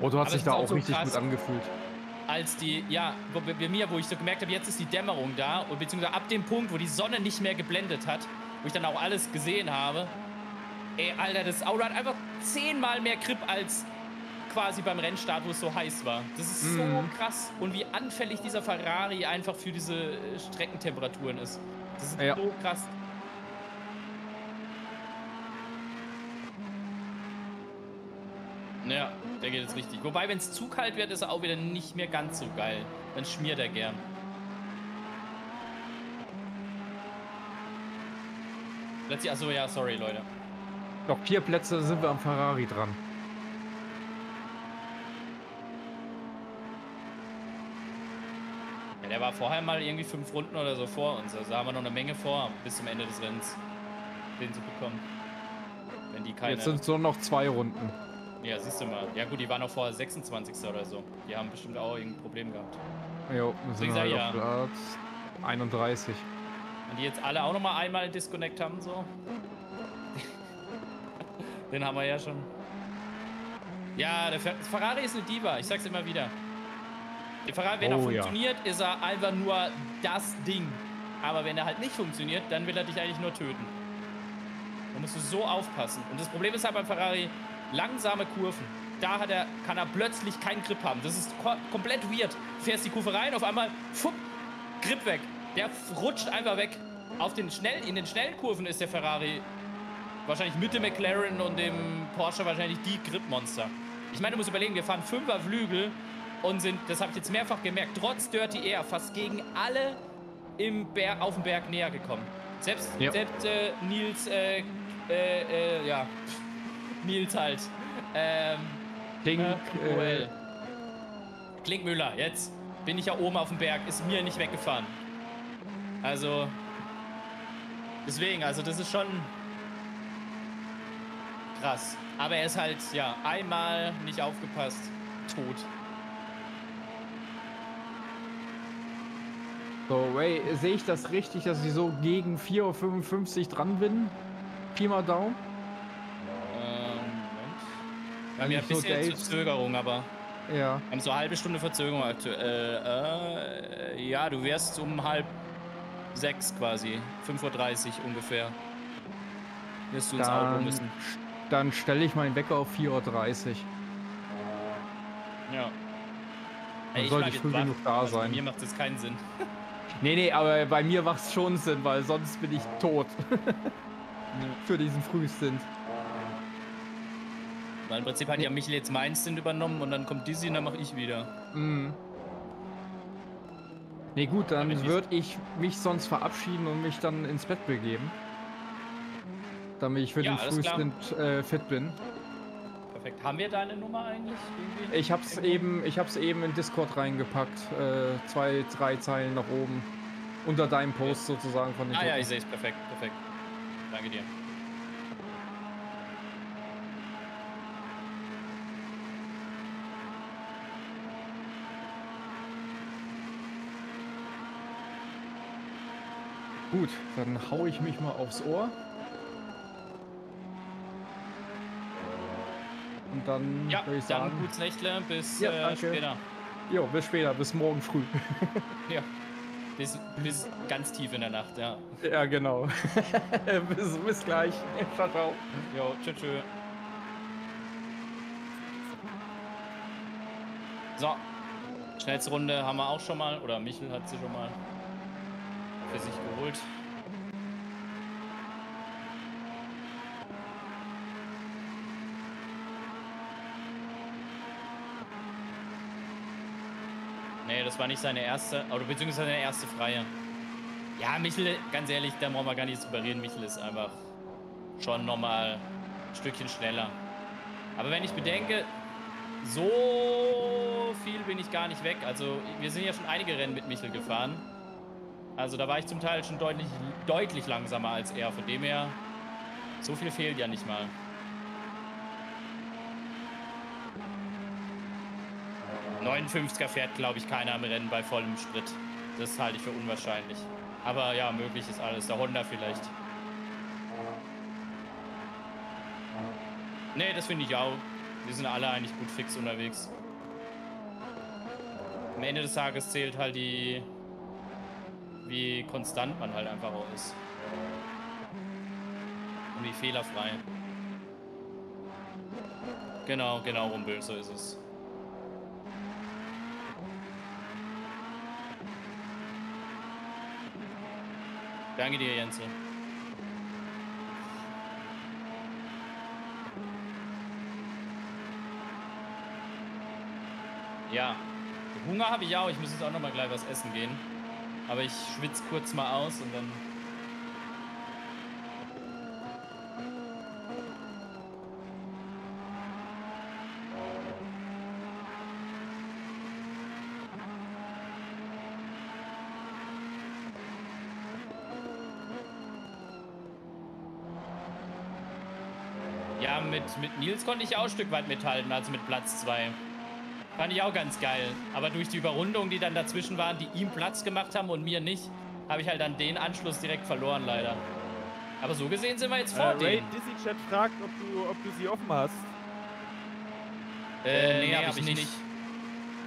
Speaker 3: Oh, du hast dich da auch, auch so richtig krass, gut angefühlt.
Speaker 2: Als die, ja, bei mir, wo ich so gemerkt habe, jetzt ist die Dämmerung da, beziehungsweise ab dem Punkt, wo die Sonne nicht mehr geblendet hat, wo ich dann auch alles gesehen habe. Ey, Alter, das Auto hat einfach zehnmal mehr Grip als quasi beim Rennstart, wo es so heiß war. Das ist mhm. so krass. Und wie anfällig dieser Ferrari einfach für diese äh, Streckentemperaturen ist. Das ist ja. so krass. Ja, der geht jetzt richtig. Wobei, wenn es zu kalt wird, ist er auch wieder nicht mehr ganz so geil. Dann schmiert er gern. Plötzlich, achso, ja, sorry, Leute.
Speaker 3: Noch vier Plätze sind wir am Ferrari dran.
Speaker 2: Ja, der war vorher mal irgendwie fünf Runden oder so vor uns. Also da haben wir noch eine Menge vor, bis zum Ende des Rennens den zu bekommen. Wenn die keine...
Speaker 3: Jetzt sind es nur noch zwei Runden.
Speaker 2: Ja, siehst du mal. Ja gut, die waren noch vorher 26. oder so. Die haben bestimmt auch irgendein Problem gehabt.
Speaker 3: Jo, wir sind halt ja. auf Platz 31.
Speaker 2: Wenn die jetzt alle auch noch mal einmal Disconnect haben, so. Den haben wir ja schon. Ja, der Ferrari ist eine Diva, ich sag's immer wieder. Der Ferrari, wenn oh, er funktioniert, ja. ist er einfach nur das Ding. Aber wenn er halt nicht funktioniert, dann will er dich eigentlich nur töten. Da musst du so aufpassen. Und das Problem ist halt beim Ferrari, langsame Kurven. Da hat er, kann er plötzlich keinen Grip haben. Das ist ko komplett weird. Du fährst die Kurve rein, auf einmal, fupp, Grip weg. Der rutscht einfach weg. Auf den schnell, in den Schnellkurven ist der Ferrari wahrscheinlich mit dem McLaren und dem Porsche wahrscheinlich die Grip-Monster. Ich meine, du musst überlegen, wir fahren fünfer Flügel und sind, das habe ich jetzt mehrfach gemerkt, trotz Dirty Air fast gegen alle im Berg, auf dem Berg näher gekommen. Selbst, ja. selbst äh, Nils, äh, äh, äh ja, Nils halt. Ähm,
Speaker 3: Klink,
Speaker 2: äh, äh, Klinkmüller, jetzt bin ich ja oben auf dem Berg, ist mir nicht weggefahren. Also, deswegen, also das ist schon krass. Aber er ist halt, ja, einmal nicht aufgepasst, tot.
Speaker 3: So, Ray, sehe ich das richtig, dass ich so gegen 4.55 Uhr dran bin? Pi mal Daumen?
Speaker 2: Wir haben ja ein bisschen so Verzögerung, aber... Ja. Wir haben so eine halbe Stunde Verzögerung aktuell. Äh, äh, ja, du wärst um halb sechs quasi. 5.30 Uhr ungefähr. Wirst du ins dann, Auto müssen.
Speaker 3: Dann stelle ich meinen Wecker auf 4.30 Uhr.
Speaker 2: Ja.
Speaker 3: Dann Ey, sollte ich früh genug da also sein.
Speaker 2: Bei mir macht das keinen Sinn.
Speaker 3: nee, nee, aber bei mir macht es schon Sinn, weil sonst bin ich tot. Für diesen Frühstint.
Speaker 2: Weil im Prinzip hat ja Michael jetzt meinen Stint übernommen und dann kommt Dizzy und dann mache ich wieder.
Speaker 3: Mhm. Nee, gut, dann würde ich mich sonst verabschieden und mich dann ins Bett begeben. Damit ich für ja, den Frühstint äh, fit bin.
Speaker 2: Perfekt. Haben wir deine Nummer eigentlich?
Speaker 3: Irgendwie? Ich hab's eben, ich hab's eben in Discord reingepackt. Äh, zwei, drei Zeilen nach oben. Unter deinem Post sozusagen von
Speaker 2: den Ah Gruppen. ja, ich sehe es. Perfekt, perfekt. Danke dir.
Speaker 3: Gut, dann hau ich mich mal aufs Ohr. Und dann
Speaker 2: ja, würde ich sagen... dann gutes Nächtle, bis ja, äh, später.
Speaker 3: Jo, bis später, bis morgen früh.
Speaker 2: ja, bis, bis ganz tief in der Nacht, ja.
Speaker 3: Ja, genau. bis, bis gleich. Ciao, ciao.
Speaker 2: Jo, tschüss, tschüss. So, schnellste Runde haben wir auch schon mal, oder Michel hat sie schon mal für sich geholt. Nee, das war nicht seine erste, oder beziehungsweise seine erste Freie. Ja, Michel, ganz ehrlich, da brauchen wir gar nicht zu überreden. Michel ist einfach schon nochmal ein Stückchen schneller. Aber wenn ich bedenke, so viel bin ich gar nicht weg. Also wir sind ja schon einige Rennen mit Michel gefahren. Also da war ich zum Teil schon deutlich, deutlich langsamer als er. Von dem her, so viel fehlt ja nicht mal. 59er fährt, glaube ich, keiner im Rennen bei vollem Sprit. Das halte ich für unwahrscheinlich. Aber ja, möglich ist alles. Der Honda vielleicht. Nee, das finde ich auch. Wir sind alle eigentlich gut fix unterwegs. Am Ende des Tages zählt halt die wie konstant man halt einfach auch ist. Und wie fehlerfrei. Genau, genau, rumpeln, so ist es. Danke dir, Jense. Ja, Hunger habe ich auch. Ich muss jetzt auch noch mal gleich was essen gehen. Aber ich schwitze kurz mal aus und dann Ja, mit, mit Nils konnte ich auch ein Stück weit mithalten, also mit Platz 2. Fand ich auch ganz geil. Aber durch die Überrundung, die dann dazwischen waren, die ihm Platz gemacht haben und mir nicht, habe ich halt dann den Anschluss direkt verloren, leider. Aber so gesehen sind wir jetzt vor äh,
Speaker 1: Ray Dizzy Chat fragt, ob du, ob du sie offen hast.
Speaker 2: Äh, nee, nee hab, hab ich nicht. nicht.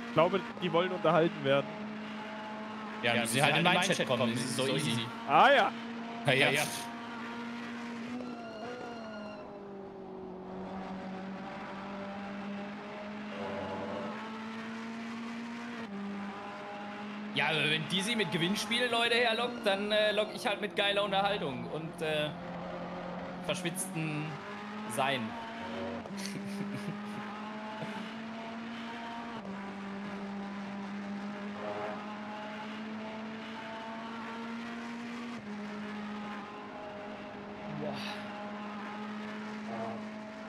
Speaker 1: Ich glaube, die wollen unterhalten werden.
Speaker 2: Ja, ja sie, halt in meinen Chat, Chat kommen, das ist so easy. easy.
Speaker 1: Ah ja.
Speaker 2: Ja, ja, ja. Ja, wenn die sie mit Gewinnspielen Leute herlockt, dann äh, lock ich halt mit geiler Unterhaltung und äh, verschwitzten Sein.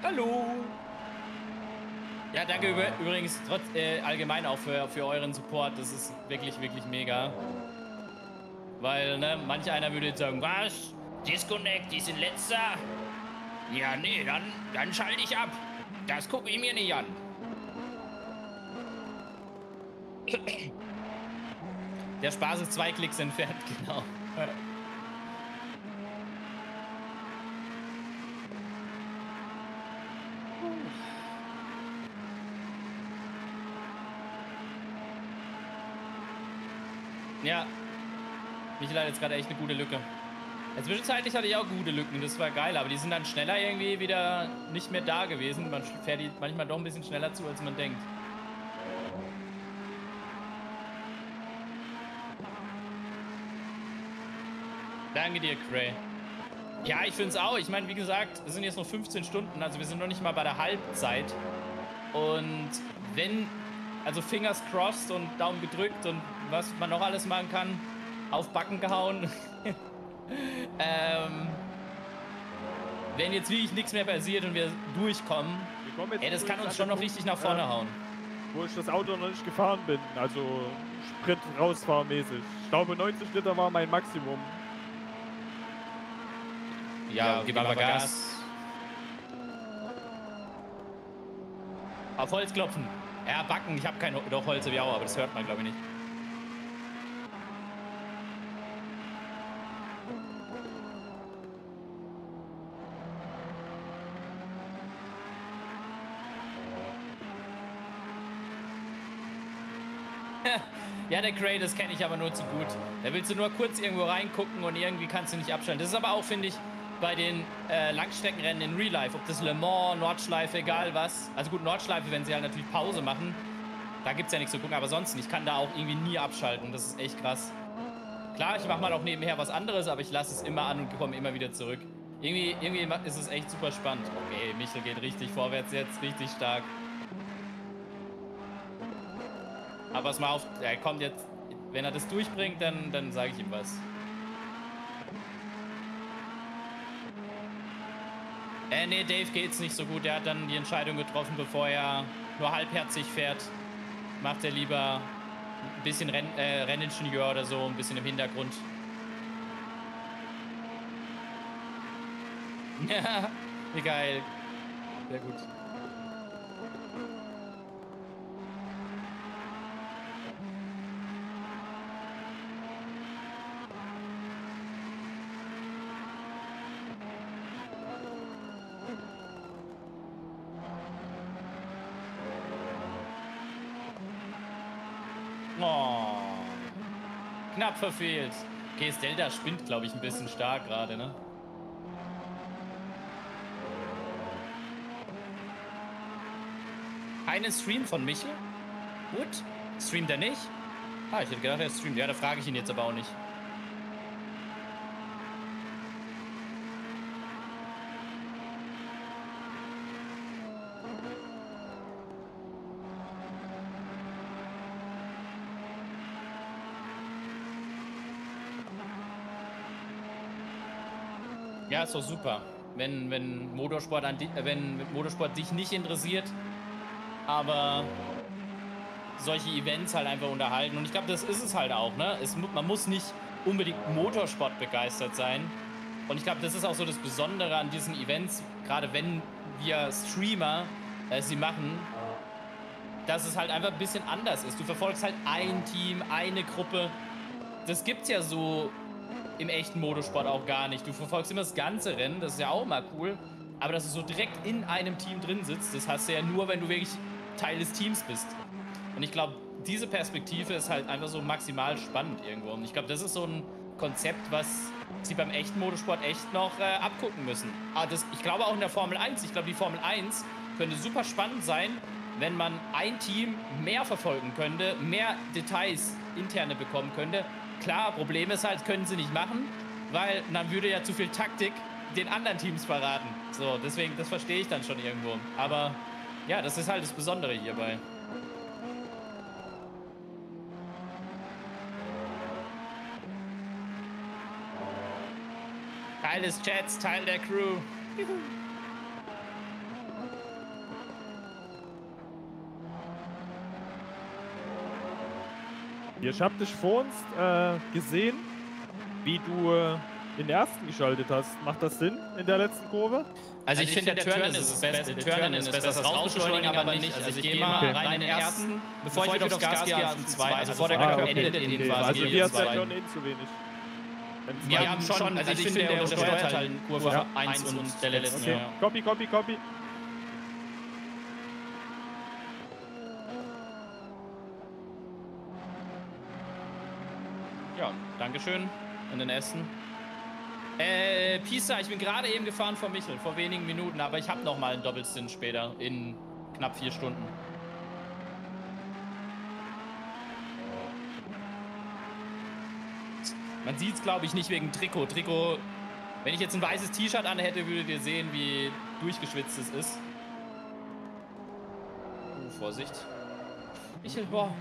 Speaker 2: Hallo. Danke übrigens trotz, äh, allgemein auch für, für euren Support. Das ist wirklich, wirklich mega. Weil, ne, manch einer würde jetzt sagen, was? Disconnect, die sind letzter? Ja, nee, dann, dann schalte ich ab. Das gucke ich mir nicht an. Der Spaß ist zwei Klicks entfernt, genau. Ja. Michael hat jetzt gerade echt eine gute Lücke. Zwischenzeitlich hatte ich auch gute Lücken, das war geil, aber die sind dann schneller irgendwie wieder nicht mehr da gewesen. Man fährt die manchmal doch ein bisschen schneller zu, als man denkt. Danke dir, Cray. Ja, ich finde es auch. Ich meine, wie gesagt, es sind jetzt noch 15 Stunden, also wir sind noch nicht mal bei der Halbzeit. Und wenn, also Fingers crossed und Daumen gedrückt und was man noch alles machen kann. Auf Backen gehauen. ähm, wenn jetzt wirklich nichts mehr passiert und wir durchkommen, wir ey, das kann uns schon noch richtig nach vorne ja, hauen.
Speaker 1: Wo ich das Auto noch nicht gefahren bin, also Sprint rausfahrmäßig. Ich glaube 90 Liter war mein Maximum.
Speaker 2: Ja, ja gib aber Gas. Gas. Auf Holz klopfen. Ja, backen. Ich habe kein doch Holz wie auch, aber das hört man glaube ich nicht. ja, der Gray, das kenne ich aber nur zu gut. Da willst du nur kurz irgendwo reingucken und irgendwie kannst du nicht abschalten. Das ist aber auch, finde ich, bei den äh, Langstreckenrennen in Real Life, ob das Le Mans, Nordschleife, egal was. Also gut, Nordschleife, wenn sie halt natürlich Pause machen, da gibt es ja nichts zu gucken, aber sonst. Ich kann da auch irgendwie nie abschalten. Das ist echt krass. Klar, ich mache mal auch nebenher was anderes, aber ich lasse es immer an und komme immer wieder zurück. Irgendwie, irgendwie ist es echt super spannend. Okay, Michel geht richtig vorwärts jetzt, richtig stark. Aber pass mal auf, er kommt jetzt, wenn er das durchbringt, dann, dann sage ich ihm was. Äh, nee, Dave geht's nicht so gut. Er hat dann die Entscheidung getroffen, bevor er nur halbherzig fährt. Macht er lieber ein bisschen Renn, äh, Renningenieur oder so, ein bisschen im Hintergrund. Ja, wie geil. Sehr gut. Oh. Knapp verfehlt. Okay, das Delta spinnt, glaube ich, ein bisschen stark gerade, ne? keinen Stream von Michel? Gut. Streamt er nicht? Ah, ich hätte gedacht, er streamt. Ja, da frage ich ihn jetzt aber auch nicht. Ist doch super. Wenn, wenn, Motorsport an, äh, wenn Motorsport dich nicht interessiert, aber solche Events halt einfach unterhalten. Und ich glaube, das ist es halt auch. Ne? Es, man muss nicht unbedingt Motorsport begeistert sein. Und ich glaube, das ist auch so das Besondere an diesen Events, gerade wenn wir Streamer äh, sie machen, dass es halt einfach ein bisschen anders ist. Du verfolgst halt ein Team, eine Gruppe. Das gibt es ja so im echten Motorsport auch gar nicht. Du verfolgst immer das ganze Rennen, das ist ja auch mal cool. Aber dass du so direkt in einem Team drin sitzt, das hast du ja nur, wenn du wirklich Teil des Teams bist. Und ich glaube, diese Perspektive ist halt einfach so maximal spannend irgendwo. Und ich glaube, das ist so ein Konzept, was sie beim echten Motorsport echt noch äh, abgucken müssen. Aber das, ich glaube auch in der Formel 1. Ich glaube, die Formel 1 könnte super spannend sein, wenn man ein Team mehr verfolgen könnte, mehr Details interne bekommen könnte. Klar, Problem ist halt, können sie nicht machen, weil dann würde ja zu viel Taktik den anderen Teams verraten. So, deswegen, das verstehe ich dann schon irgendwo. Aber ja, das ist halt das Besondere hierbei. Teil des Chats, Teil der Crew. Juhu.
Speaker 1: Ich habe dich vor uns äh, gesehen, wie du äh, den ersten geschaltet hast. Macht das Sinn in der letzten Kurve?
Speaker 2: Also, also ich, finde, der Turn ist das Beste. Der Turn ist besser. Das Rausbeschleunigen aber nicht. Also ich gehe mal okay. rein in den ersten, bevor ich wieder aufs Gas gehe, auf den zweiten. Also vor der
Speaker 1: ah, okay. endet in quasi Also dir hat der Turn eh zu wenig.
Speaker 2: Wir haben schon, also ich finde, der untersteuert halt Kurve 1 und der letzten.
Speaker 1: Okay, copy, copy, copy.
Speaker 2: Ja, Dankeschön an den Essen. Äh, Pisa, ich bin gerade eben gefahren vor Michel, vor wenigen Minuten, aber ich habe noch mal einen Doppelstint später, in knapp vier Stunden. Man sieht es, glaube ich, nicht wegen Trikot. Trikot, wenn ich jetzt ein weißes T-Shirt an hätte, würdet ihr sehen, wie durchgeschwitzt es ist. Uh, Vorsicht. Michel, boah,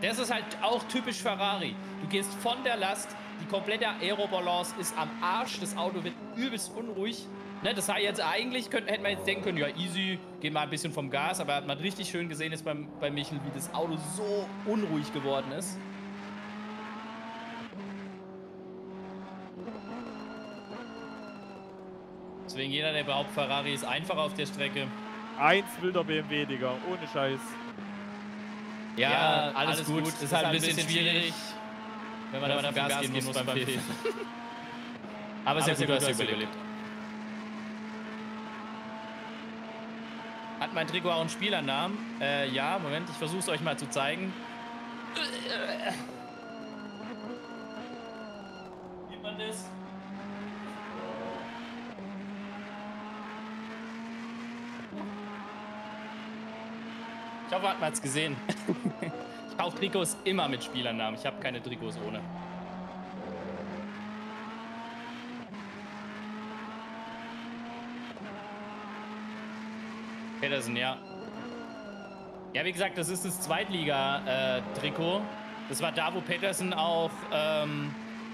Speaker 2: das ist halt auch typisch Ferrari. Du gehst von der Last, die komplette Aerobalance ist am Arsch, das Auto wird übelst unruhig. Ne, das heißt jetzt eigentlich, könnte, hätte man jetzt denken können, ja easy, geh mal ein bisschen vom Gas, aber hat man richtig schön gesehen ist beim, bei Michel, wie das Auto so unruhig geworden ist. Deswegen jeder, der behauptet, Ferrari ist einfach auf der Strecke.
Speaker 1: Eins wilder BMW, Digga, ohne Scheiß.
Speaker 2: Ja, ja alles, alles, gut. Ist, ist halt ein bisschen, schwierig, wenn man, wenn man auf Gas, gehen muss beim Film. Aber sehr gut, du hast überlebt. überlebt. Hat mein Trikot auch einen Spielernamen? Äh, ja, Moment, ich versuche es euch mal zu zeigen. Sieht man Ich hoffe, hat man es gesehen. ich kaufe Trikots immer mit Spielernamen. Ich habe keine Trikots ohne. Petersen, ja. Ja, wie gesagt, das ist das Zweitliga-Trikot. Äh, das war da, wo Petersen auch ähm,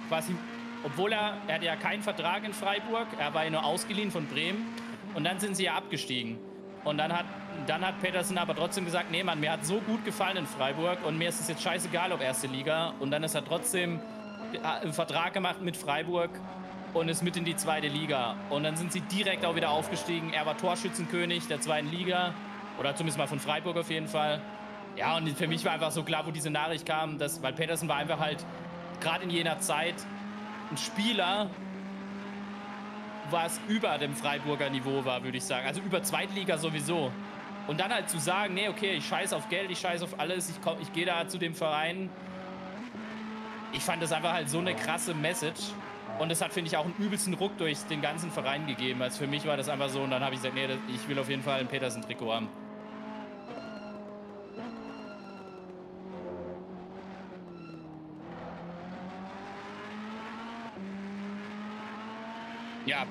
Speaker 2: quasi, obwohl er, er hatte ja keinen Vertrag in Freiburg, er war ja nur ausgeliehen von Bremen und dann sind sie ja abgestiegen. Und dann hat, dann hat Petersen aber trotzdem gesagt, nee Mann, mir hat so gut gefallen in Freiburg und mir ist es jetzt scheißegal, ob erste Liga. Und dann ist er trotzdem äh, einen Vertrag gemacht mit Freiburg und ist mit in die zweite Liga. Und dann sind sie direkt auch wieder aufgestiegen. Er war Torschützenkönig der zweiten Liga. Oder zumindest mal von Freiburg auf jeden Fall. Ja, und für mich war einfach so klar, wo diese Nachricht kam, dass, weil Petersen war einfach halt gerade in jener Zeit ein Spieler, was über dem Freiburger Niveau war, würde ich sagen. Also über Zweitliga sowieso. Und dann halt zu sagen, nee, okay, ich scheiße auf Geld, ich scheiße auf alles, ich, ich gehe da zu dem Verein. Ich fand das einfach halt so eine krasse Message. Und es hat, finde ich, auch einen übelsten Ruck durch den ganzen Verein gegeben. Also für mich war das einfach so und dann habe ich gesagt, nee, ich will auf jeden Fall ein Petersen-Trikot haben. Ja,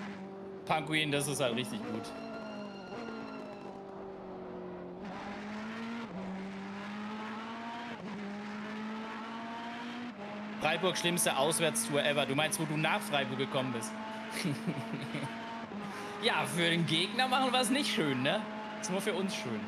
Speaker 2: Penguin, das ist halt richtig gut. Freiburg schlimmste Auswärtstour ever. Du meinst, wo du nach Freiburg gekommen bist? ja, für den Gegner machen wir es nicht schön, ne? Ist nur für uns schön.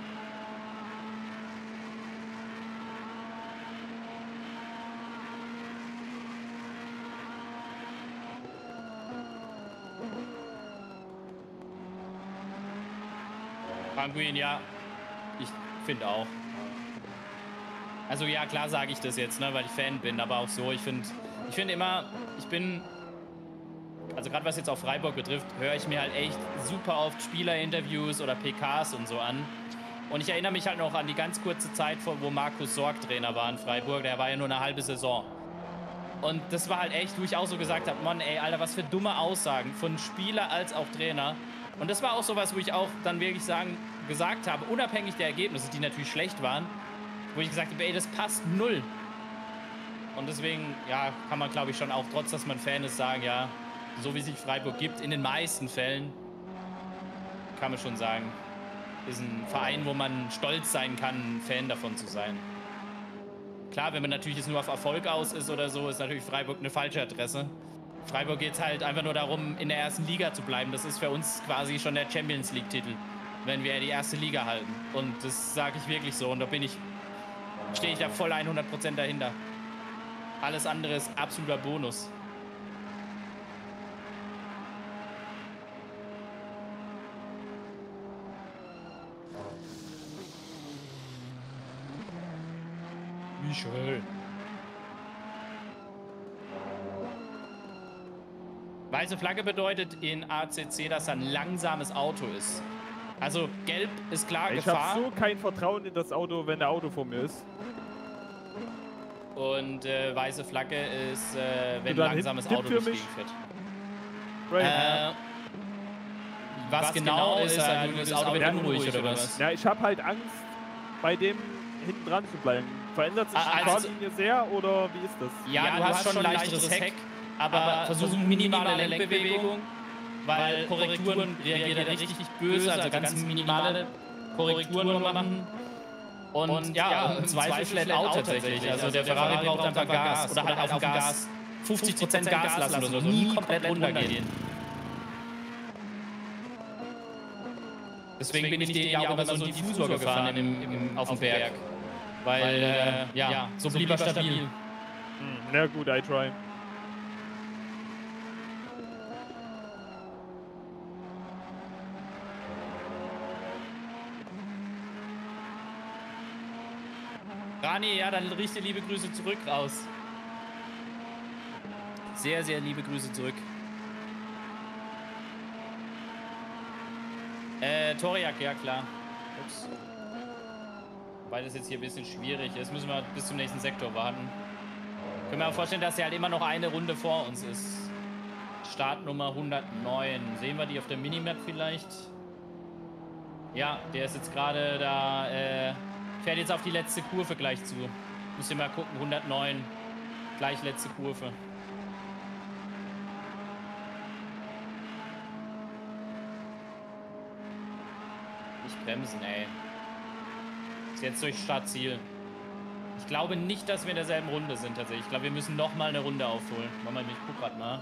Speaker 2: Penguin, ja. Ich finde auch. Also ja, klar sage ich das jetzt, ne, weil ich Fan bin, aber auch so, ich finde ich finde immer, ich bin, also gerade was jetzt auf Freiburg betrifft, höre ich mir halt echt super oft Spielerinterviews oder PKs und so an. Und ich erinnere mich halt noch an die ganz kurze Zeit, wo Markus Sorg Trainer war in Freiburg. Der war ja nur eine halbe Saison. Und das war halt echt, wo ich auch so gesagt habe, Mann, ey, Alter, was für dumme Aussagen von Spieler als auch Trainer. Und das war auch sowas, wo ich auch dann wirklich sagen, gesagt habe, unabhängig der Ergebnisse, die natürlich schlecht waren, wo ich gesagt habe, ey, das passt null. Und deswegen, ja, kann man, glaube ich, schon auch, trotz dass man Fan ist, sagen, ja, so wie sich Freiburg gibt, in den meisten Fällen, kann man schon sagen, ist ein Verein, wo man stolz sein kann, Fan davon zu sein. Klar, wenn man natürlich jetzt nur auf Erfolg aus ist oder so, ist natürlich Freiburg eine falsche Adresse. Freiburg geht es halt einfach nur darum, in der ersten Liga zu bleiben. Das ist für uns quasi schon der Champions League-Titel, wenn wir die erste Liga halten. Und das sage ich wirklich so. Und da bin ich stehe ich da voll 100% dahinter. Alles andere ist absoluter Bonus. Michel. Weiße Flagge bedeutet in ACC, dass er ein langsames Auto ist. Also gelb ist klar
Speaker 1: ich
Speaker 2: Gefahr.
Speaker 1: Ich habe so kein Vertrauen in das Auto, wenn der Auto vor mir ist.
Speaker 2: Und äh, weiße Flagge ist, äh, wenn ein langsames Auto nicht gegenfährt. Äh, was, was, genau, genau ist, also, das Auto wird unruhig oder was?
Speaker 1: Ja, ich habe halt Angst, bei dem hinten dran zu bleiben. Verändert sich die also, Fahrlinie sehr oder wie ist das?
Speaker 2: Ja, ja du, du, hast schon ein leichteres Heck, aber, aber versuchen minimale Lenkbewegung weil Korrekturen reagiert er richtig böse, also ganz minimale Korrekturen machen. Und, und ja, im Zweifel flat out tatsächlich. Also der Ferrari braucht einfach Gas oder halt auf dem Gas 50% Gas lassen oder so, nie komplett runtergehen. Deswegen bin ich den ja auch immer so einen Diffusor gefahren im, im, auf dem Berg. Weil, äh, ja, so blieb er stabil. Hm,
Speaker 1: na gut, I try.
Speaker 2: Rani, ja, dann richte liebe Grüße zurück raus. Sehr, sehr liebe Grüße zurück. Äh, Toriak, ja klar. Ups. Weil das jetzt hier ein bisschen schwierig ist, müssen wir bis zum nächsten Sektor warten. Können wir auch vorstellen, dass er halt immer noch eine Runde vor uns ist. Startnummer 109. Sehen wir die auf der Minimap vielleicht? Ja, der ist jetzt gerade da äh, Fährt jetzt auf die letzte Kurve gleich zu. Müsst ihr mal gucken, 109. Gleich letzte Kurve. Nicht bremsen, ey. Ist jetzt durch Startziel. Ich glaube nicht, dass wir in derselben Runde sind tatsächlich. Ich glaube, wir müssen noch mal eine Runde aufholen. Mach mal, ich guck grad mal.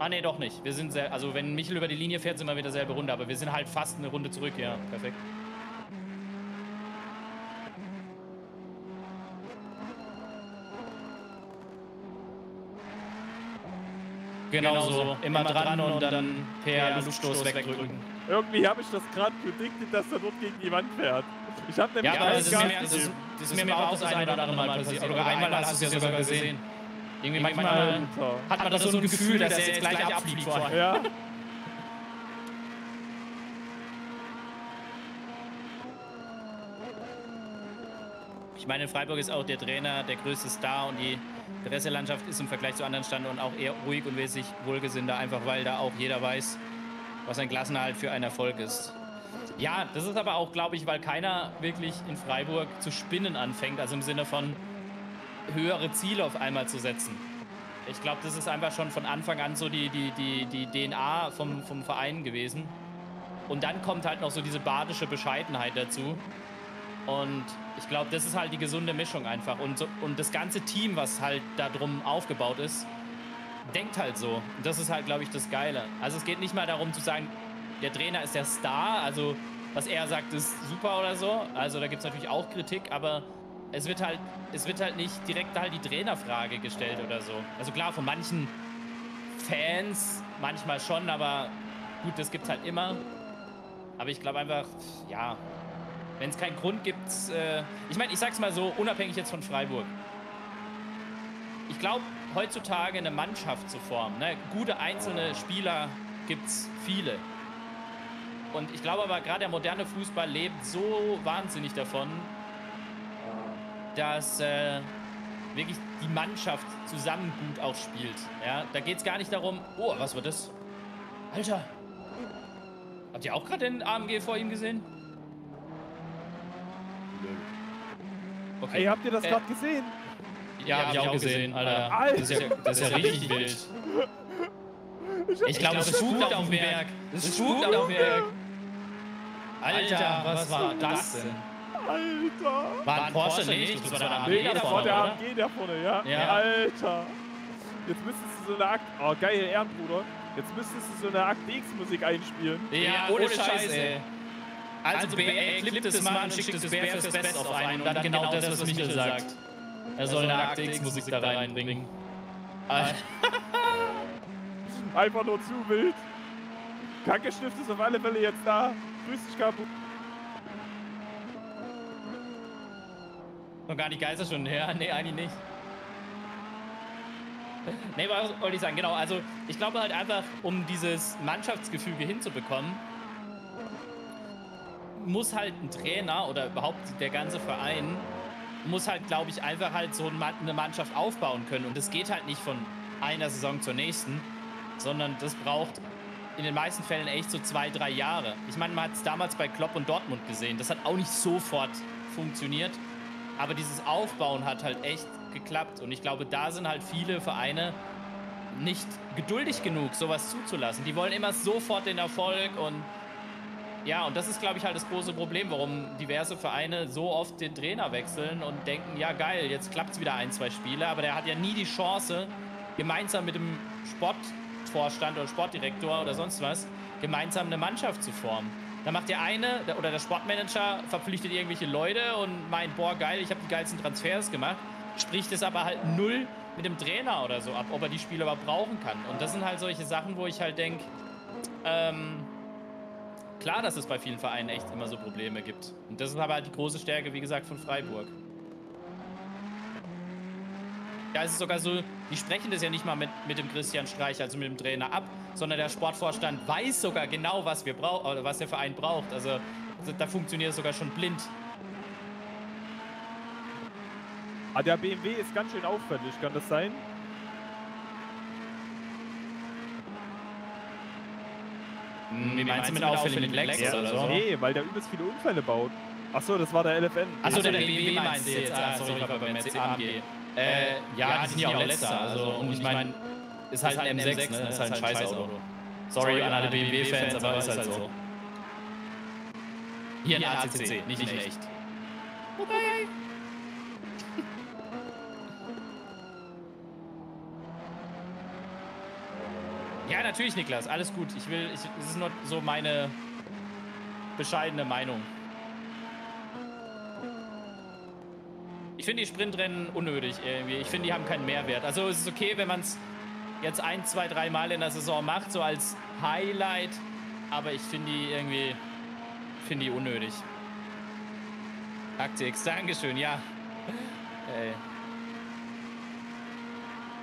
Speaker 2: Ah, nee, doch nicht. Wir sind sehr, also wenn Michel über die Linie fährt, sind wir wieder selbe Runde, aber wir sind halt fast eine Runde zurück, ja. Perfekt. Genau, genau so. Immer, immer dran, und dann per Luftstoß wegdrücken.
Speaker 1: Irgendwie habe ich das gerade prediktet, dass er dort gegen die Wand fährt. Ich habe nämlich
Speaker 2: ja, aber das ist, mir, das, ist, das ist mir auch das eine oder andere Mal passiert. Oder einmal hast du es ja sogar gesehen. Irgendwie manchmal, hat man das so ein Gefühl, dass er jetzt gleich abfliegt vorher. Ja. Ich meine, in Freiburg ist auch der Trainer der größte Star und die Presselandschaft ist im Vergleich zu anderen Standorten auch eher ruhig und wesentlich wohlgesinnter, einfach weil da auch jeder weiß, was ein Klassenerhalt für einen Erfolg ist. Ja, das ist aber auch, glaube ich, weil keiner wirklich in Freiburg zu spinnen anfängt, also im Sinne von höhere Ziele auf einmal zu setzen. Ich glaube, das ist einfach schon von Anfang an so die, die, die, die DNA vom, vom Verein gewesen. Und dann kommt halt noch so diese badische Bescheidenheit dazu. Und ich glaube, das ist halt die gesunde Mischung einfach. Und, so, und das ganze Team, was halt da drum aufgebaut ist, denkt halt so. Und das ist halt, glaube ich, das Geile. Also es geht nicht mal darum zu sagen, der Trainer ist der Star, also was er sagt, ist super oder so. Also da gibt es natürlich auch Kritik, aber es wird halt, es wird halt nicht direkt halt die Trainerfrage gestellt oder so. Also klar, von manchen Fans manchmal schon, aber gut, das gibt's halt immer. Aber ich glaube einfach, ja, wenn es keinen Grund gibt, äh, ich meine, ich sag's mal so, unabhängig jetzt von Freiburg. Ich glaube, heutzutage eine Mannschaft zu formen, ne, gute einzelne Spieler gibt's viele. Und ich glaube aber, gerade der moderne Fußball lebt so wahnsinnig davon, dass äh, wirklich die Mannschaft zusammen gut auch spielt. Ja, da geht es gar nicht darum, oh, was war das? Alter, habt ihr auch gerade den AMG vor ihm gesehen?
Speaker 1: Okay. Ey, habt ihr das äh, gerade gesehen?
Speaker 2: Ja, hab ich auch gesehen, Alter. Alter. Das ist ja, das ist ja richtig wild. Ich glaube, das spukt auf dem Berg. Das spukt auf dem Berg. Alter, was war das denn?
Speaker 1: Alter!
Speaker 2: War ein Porsche, Porsche nicht? Das war der AMG
Speaker 1: nee, da vorne, der AMG da vorne, ja. ja. Alter! Jetzt müsstest du so eine Akt... Oh, geil, Ehrenbruder. Jetzt müsstest du so eine Akt X-Musik einspielen.
Speaker 2: Ja, ja ohne, ohne Scheiß, ey. Also, also BR klippt das mal und schickt das Bär fürs Best auf einen und dann genau, genau das, was Michael sagt. Er soll eine Akt X-Musik da reinbringen.
Speaker 1: Einfach nur zu wild. Kackestift ist auf alle Fälle jetzt da. Grüß dich, Kapu.
Speaker 2: Noch gar nicht Geisterstunden her? Nee, eigentlich nicht. Nee, was wollte ich sagen? Genau, also ich glaube halt einfach, um dieses Mannschaftsgefüge hinzubekommen, muss halt ein Trainer oder überhaupt der ganze Verein muss halt, glaube ich, einfach halt so eine Mannschaft aufbauen können. Und das geht halt nicht von einer Saison zur nächsten, sondern das braucht in den meisten Fällen echt so zwei, drei Jahre. Ich meine, man hat es damals bei Klopp und Dortmund gesehen. Das hat auch nicht sofort funktioniert. Aber dieses Aufbauen hat halt echt geklappt. Und ich glaube, da sind halt viele Vereine nicht geduldig genug, sowas zuzulassen. Die wollen immer sofort den Erfolg und ja, und das ist, glaube ich, halt das große Problem, warum diverse Vereine so oft den Trainer wechseln und denken, ja geil, jetzt klappt es wieder ein, zwei Spiele, aber der hat ja nie die Chance, gemeinsam mit dem Sportvorstand oder Sportdirektor oder sonst was, gemeinsam eine Mannschaft zu formen. Da macht der eine oder der Sportmanager verpflichtet irgendwelche Leute und meint, boah, geil, ich habe die geilsten Transfers gemacht. Spricht es aber halt null mit dem Trainer oder so ab, ob er die Spieler überhaupt brauchen kann. Und das sind halt solche Sachen, wo ich halt denke, ähm, klar, dass es bei vielen Vereinen echt immer so Probleme gibt. Und das ist aber halt die große Stärke, wie gesagt, von Freiburg. Ja, es ist sogar so, die sprechen das ja nicht mal mit, mit dem Christian Streich, also mit dem Trainer ab, sondern der Sportvorstand weiß sogar genau, was wir brauchen oder was der Verein braucht. Also, also da funktioniert es sogar schon blind.
Speaker 1: Ah, der BMW ist ganz schön auffällig, kann das sein?
Speaker 2: Hm, wie meinst du mit auffälligen Lex ja, oder so?
Speaker 1: Nee, weil der übelst viele Unfälle baut. Achso, das war der LFN.
Speaker 2: Achso, der BMW meinst du jetzt? Ah, sorry, ich war beim AMG. Äh, ja, die sind ja auch letzter. Also, und ich meine, ist halt ein M6, ne? Ist halt ein Scheißauto. Sorry an alle BMW-Fans, aber ist halt so. Hier ein ACC, nicht in echt. Wobei... Ja, natürlich, Niklas. Alles gut. Ich will, ich, es ist nur so meine bescheidene Meinung. Ich finde die Sprintrennen unnötig irgendwie. Ich finde, die haben keinen Mehrwert. Also es ist okay, wenn man es jetzt ein, zwei, drei Mal in der Saison macht, so als Highlight. Aber ich finde die irgendwie, finde die unnötig. Aktix, Dankeschön, ja. Ey.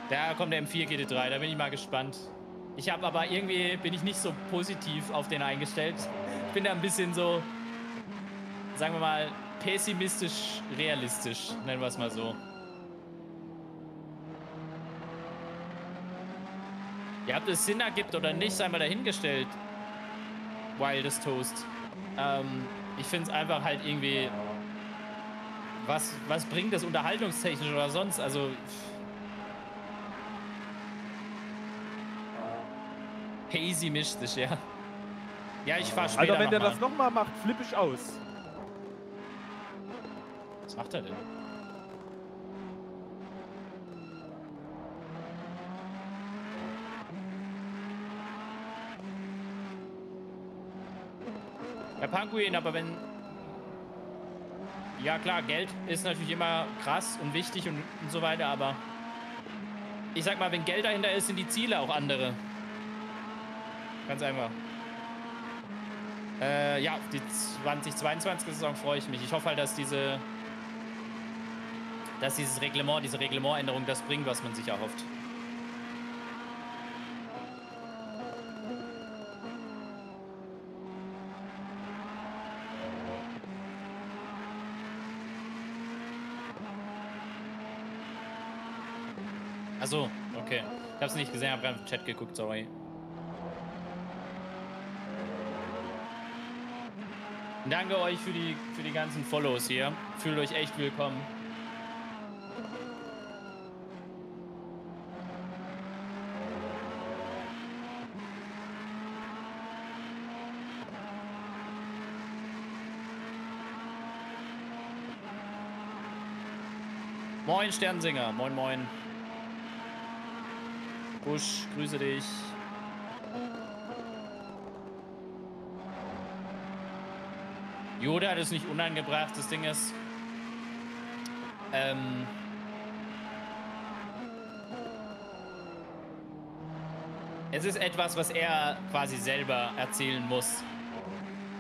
Speaker 2: Da kommt der M4 GT3, da bin ich mal gespannt. Ich habe aber irgendwie, bin ich nicht so positiv auf den eingestellt. Ich bin da ein bisschen so, sagen wir mal, pessimistisch realistisch, nennen wir es mal so. Ja, ob das Sinn ergibt oder nicht, sei mal dahingestellt. Wildest Toast. Ähm, ich finde es einfach halt irgendwie. Was, was bringt das unterhaltungstechnisch oder sonst? Also. Hazy mystisch, ja. Ja, ich fahr später
Speaker 1: Alter, wenn der
Speaker 2: noch
Speaker 1: das nochmal macht, flippe ich aus.
Speaker 2: Was macht er denn? Herr Panguin, aber wenn... Ja klar, Geld ist natürlich immer krass und wichtig und, und so weiter, aber... Ich sag mal, wenn Geld dahinter ist, sind die Ziele auch andere. Ganz einfach. Äh, ja, die 2022-Saison freue ich mich. Ich hoffe halt, dass diese... Dass dieses Reglement, diese Reglementänderung das bringt, was man sich erhofft. Achso, okay. Ich hab's nicht gesehen, hab gerade im Chat geguckt, sorry. Danke euch für die, für die ganzen Follows hier. Fühlt euch echt willkommen. Moin Sternsinger, moin moin. Busch, grüße dich. Yoda, das ist nicht unangebracht. Das Ding ist. Ähm. Es ist etwas, was er quasi selber erzählen muss.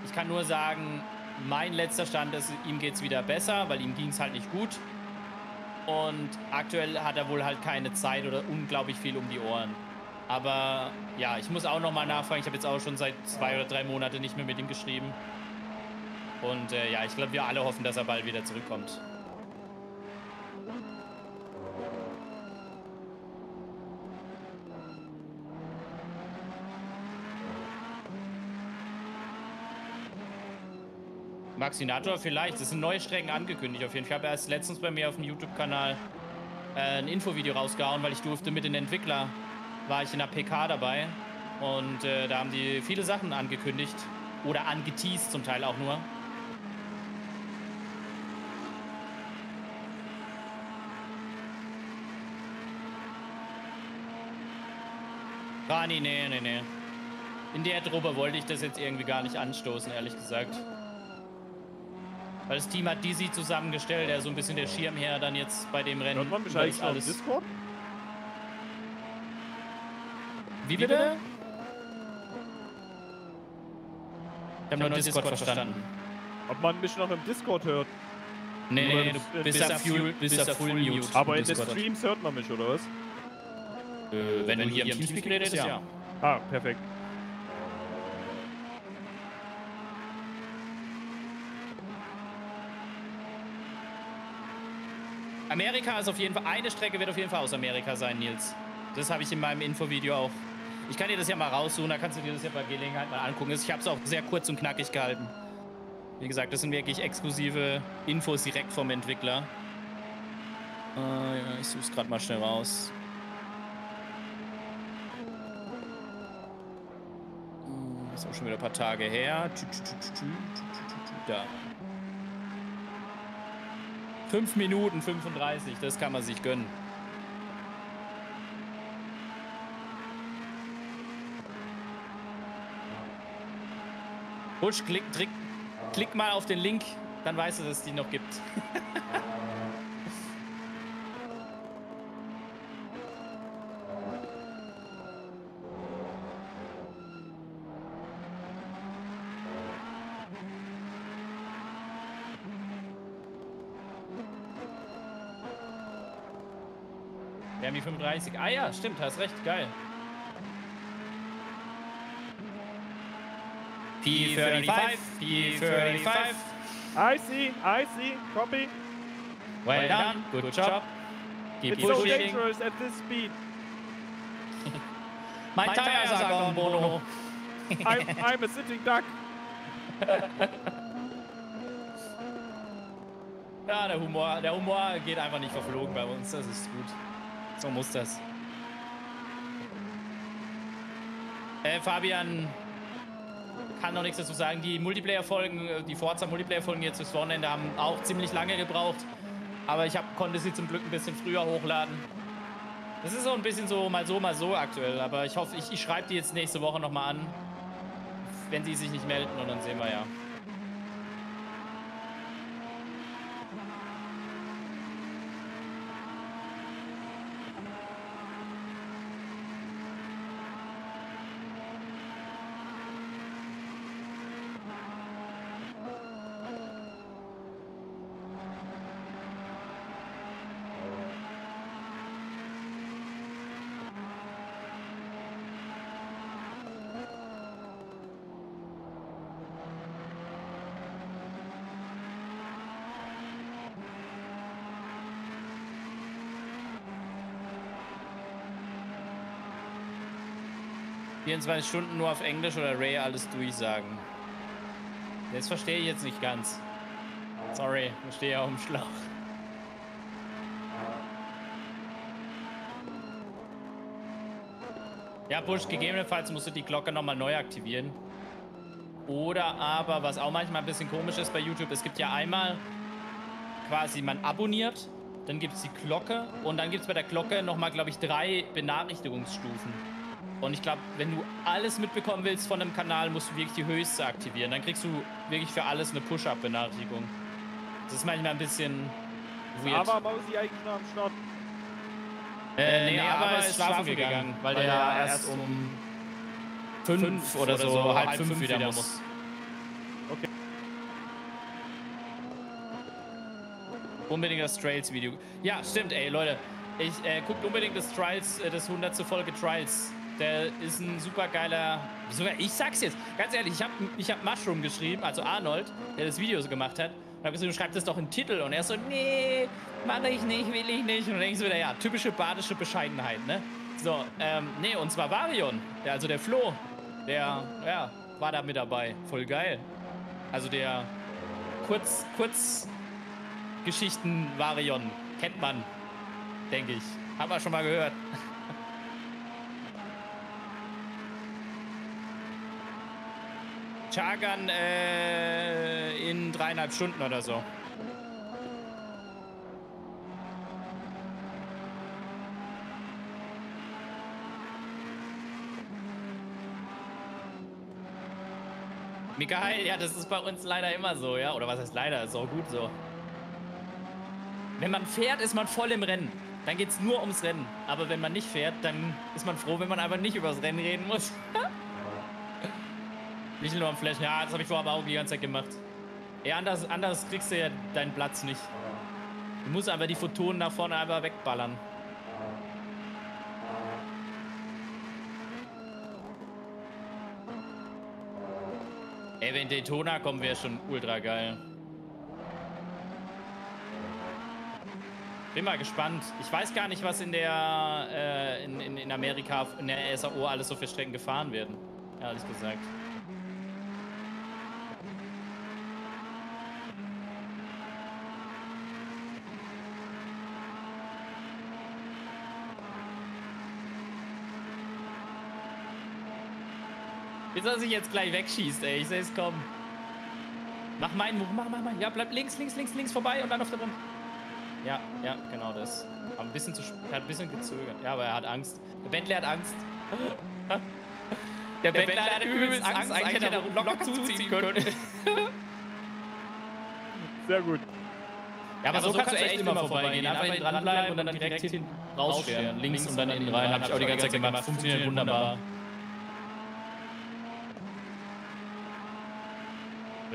Speaker 2: Ich kann nur sagen, mein letzter Stand ist, ihm geht es wieder besser, weil ihm ging es halt nicht gut. Und aktuell hat er wohl halt keine Zeit oder unglaublich viel um die Ohren. Aber ja, ich muss auch nochmal nachfragen. Ich habe jetzt auch schon seit zwei oder drei Monaten nicht mehr mit ihm geschrieben. Und äh, ja, ich glaube, wir alle hoffen, dass er bald wieder zurückkommt. Maxinator vielleicht. Es sind neue Strecken angekündigt auf jeden Fall. Ich habe erst letztens bei mir auf dem YouTube-Kanal äh, ein Infovideo rausgehauen, weil ich durfte mit den Entwicklern, war ich in der PK dabei. Und äh, da haben die viele Sachen angekündigt. Oder angeteased zum Teil auch nur. Rani, nee, nee, nee. In der Truppe wollte ich das jetzt irgendwie gar nicht anstoßen, ehrlich gesagt. Weil das Team hat Dizzy zusammengestellt, der so ein bisschen der Schirmherr dann jetzt bei dem Rennen.
Speaker 1: Hört man mich eigentlich alles Discord?
Speaker 2: Wie bitte? Ich habe nur noch Discord, Discord verstanden.
Speaker 1: Ob man mich noch im Discord hört?
Speaker 2: Nee, nee, du bist da full, bist da full mute.
Speaker 1: Aber in den Streams hört man mich, oder was?
Speaker 2: Äh, wenn, wenn, du hier im Teamspeak redest, ja. ja.
Speaker 1: Ah, perfekt.
Speaker 2: Amerika ist auf jeden Fall, eine Strecke wird auf jeden Fall aus Amerika sein, Nils. Das habe ich in meinem Infovideo auch. Ich kann dir das ja mal raussuchen, da kannst du dir das ja bei Gelegenheit mal angucken. Ich habe es auch sehr kurz und knackig gehalten. Wie gesagt, das sind wirklich exklusive Infos direkt vom Entwickler. Äh, ja, ich suche es gerade mal schnell raus. ist auch schon wieder ein paar Tage her. Da. 5 Minuten 35, das kann man sich gönnen. Busch, klick, klick, klick mal auf den Link, dann weißt du, dass es die noch gibt. 35. Ah ja, stimmt, hast recht, geil. P35, P35.
Speaker 1: I see, I see, copy.
Speaker 2: Well done, good job.
Speaker 1: Keep it's pushing. so dangerous at this speed.
Speaker 2: My, My tires, tires are gone, Bono.
Speaker 1: I'm, I'm a sitting duck.
Speaker 2: ja, der Humor, der Humor geht einfach nicht verflogen bei uns. Das ist gut. So muss das. Äh, Fabian kann noch nichts dazu sagen. Die Multiplayer-Folgen, äh, die Forza-Multiplayer-Folgen jetzt fürs Wochenende haben auch ziemlich lange gebraucht. Aber ich hab, konnte sie zum Glück ein bisschen früher hochladen. Das ist so ein bisschen so mal so, mal so aktuell. Aber ich hoffe, ich, ich schreibe die jetzt nächste Woche nochmal an. Wenn sie sich nicht melden und dann sehen wir ja. 24 Stunden nur auf Englisch oder Ray alles durchsagen. Das verstehe ich jetzt nicht ganz. Sorry, ich stehe ja auf dem Schlauch. Ja, Busch, gegebenenfalls musst du die Glocke nochmal neu aktivieren. Oder aber, was auch manchmal ein bisschen komisch ist bei YouTube, es gibt ja einmal quasi, man abonniert, dann gibt es die Glocke und dann gibt es bei der Glocke nochmal, glaube ich, drei Benachrichtigungsstufen. Und ich glaube, wenn du alles mitbekommen willst von einem Kanal, musst du wirklich die höchste aktivieren. Dann kriegst du wirklich für alles eine Push-Up-Benachrichtigung. Das ist manchmal ein bisschen
Speaker 1: weird. Aber Mausi eigentlich noch am Start?
Speaker 2: Äh, nee, nee aber, aber ist schlafen gegangen, gegangen weil, weil der ja erst um fünf, fünf oder, so, so halb fünf, fünf wieder, wieder muss. Okay. Unbedingt das Trails-Video. Ja, stimmt, ey, Leute. Ich äh, guckt unbedingt das Trials, äh, das 100. Folge Trials der ist ein super geiler. Sogar ich sag's jetzt, ganz ehrlich, ich habe ich hab Mushroom geschrieben, also Arnold, der das Video so gemacht hat. Und hab gesagt, du schreibst das doch in Titel. Und er so, nee, mache ich nicht, will ich nicht. Und dann denkst du wieder, ja, typische badische Bescheidenheit, ne? So, ähm, nee, und zwar Varion, der, also der Flo, der, ja, war da mit dabei. Voll geil. Also der Kurz, Kurz Geschichten Varion kennt man, denke ich. Haben wir schon mal gehört. Chagan äh, in dreieinhalb Stunden oder so. Mikael, ja, das ist bei uns leider immer so, ja. Oder was heißt leider? Ist auch gut so. Wenn man fährt, ist man voll im Rennen. Dann geht es nur ums Rennen. Aber wenn man nicht fährt, dann ist man froh, wenn man einfach nicht über das Rennen reden muss. Nicht nur am Flash. Ja, das habe ich vorher aber auch die ganze Zeit gemacht. Ey, anders, anders kriegst du ja deinen Platz nicht. Du musst einfach die Photonen nach vorne einfach wegballern. Ey, wenn Daytona kommen, wäre schon ultra geil. Bin mal gespannt. Ich weiß gar nicht, was in der äh, in, in, in Amerika, in der SAO alles so für Strecken gefahren werden. Ehrlich gesagt. Wie soll sich jetzt gleich wegschießt, ey. Ich sehe es kommen. Mach meinen Move, mach, mach, mach. Ja, bleib links, links, links, links vorbei und dann auf der Rund. Ja, ja, genau das. Aber ein bisschen zu er hat ein bisschen gezögert. Ja, aber er hat Angst. Der Bentley hat Angst. Der, der Bentley hat übelst Angst. Eigentlich hätte er locker zuziehen können.
Speaker 1: Sehr gut.
Speaker 2: Ja, aber, aber so, so kannst du echt immer vorbeigehen. Einfach hinten dranbleiben und dann direkt hinten rausstellen. Links und dann innen rein. Hab ich auch die ganze Zeit gemacht. Funktioniert wunderbar.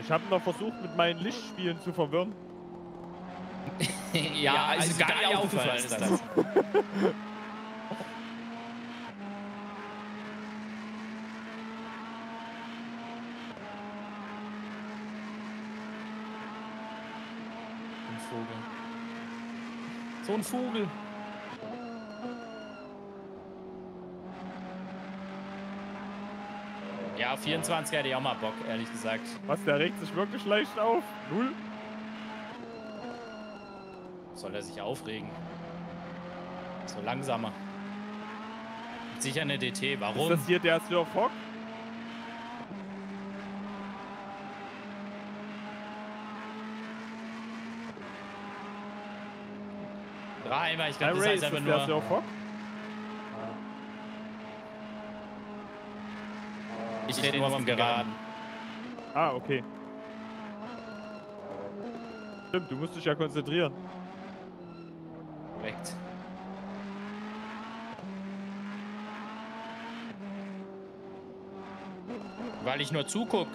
Speaker 1: Ich habe noch versucht, mit meinen Lichtspielen zu verwirren.
Speaker 2: ja, ja, also gar, gar nicht aufgefallen ist das. das. so ein Vogel. Ja, 24 hätte ich auch mal Bock, ehrlich gesagt.
Speaker 1: Was, der regt sich wirklich leicht auf? Null?
Speaker 2: Soll er sich aufregen? So langsamer. Sicher eine DT, warum?
Speaker 1: Ist das hier der Sir Fock?
Speaker 2: Reimer, ich glaube, das heißt einfach nur... Der Sir Fock? Ich rede nur vom Geraden.
Speaker 1: Ah, okay. Stimmt, du musst dich ja konzentrieren.
Speaker 2: Korrekt. Weil ich nur zuguck.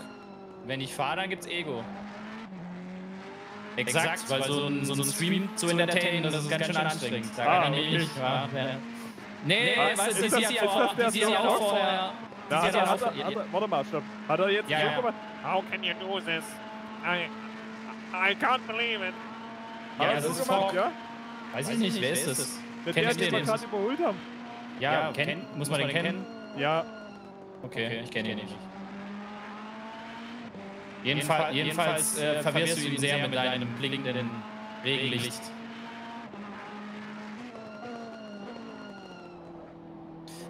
Speaker 2: Wenn ich fahre, dann gibt's Ego. Exakt, Exakt weil, weil so, ein, so ein Stream zu entertainen, das ist ganz schön anstrengend. Sag ah, okay. ich. Ja, ja. Nee, nee was, ist, ist, das, ist, das, ist, ja auch vorher.
Speaker 1: Da hat er, hat er, hat er, warte mal, stopp. Hat er jetzt ja, so ja. gemacht? How can you do this? I, I can't believe it.
Speaker 2: Ja, hat das so gemacht, ja? Weiß ich nicht, wer ist das?
Speaker 1: Mit der, den wir gerade überholt haben.
Speaker 2: Ja, kenn, muss man den kennen?
Speaker 1: Ja.
Speaker 2: Okay, ich kenne ihn nicht. Jedenfalls, jedenfalls äh, verwirrst du ihn sehr mit deinem blinkenden Regenlicht.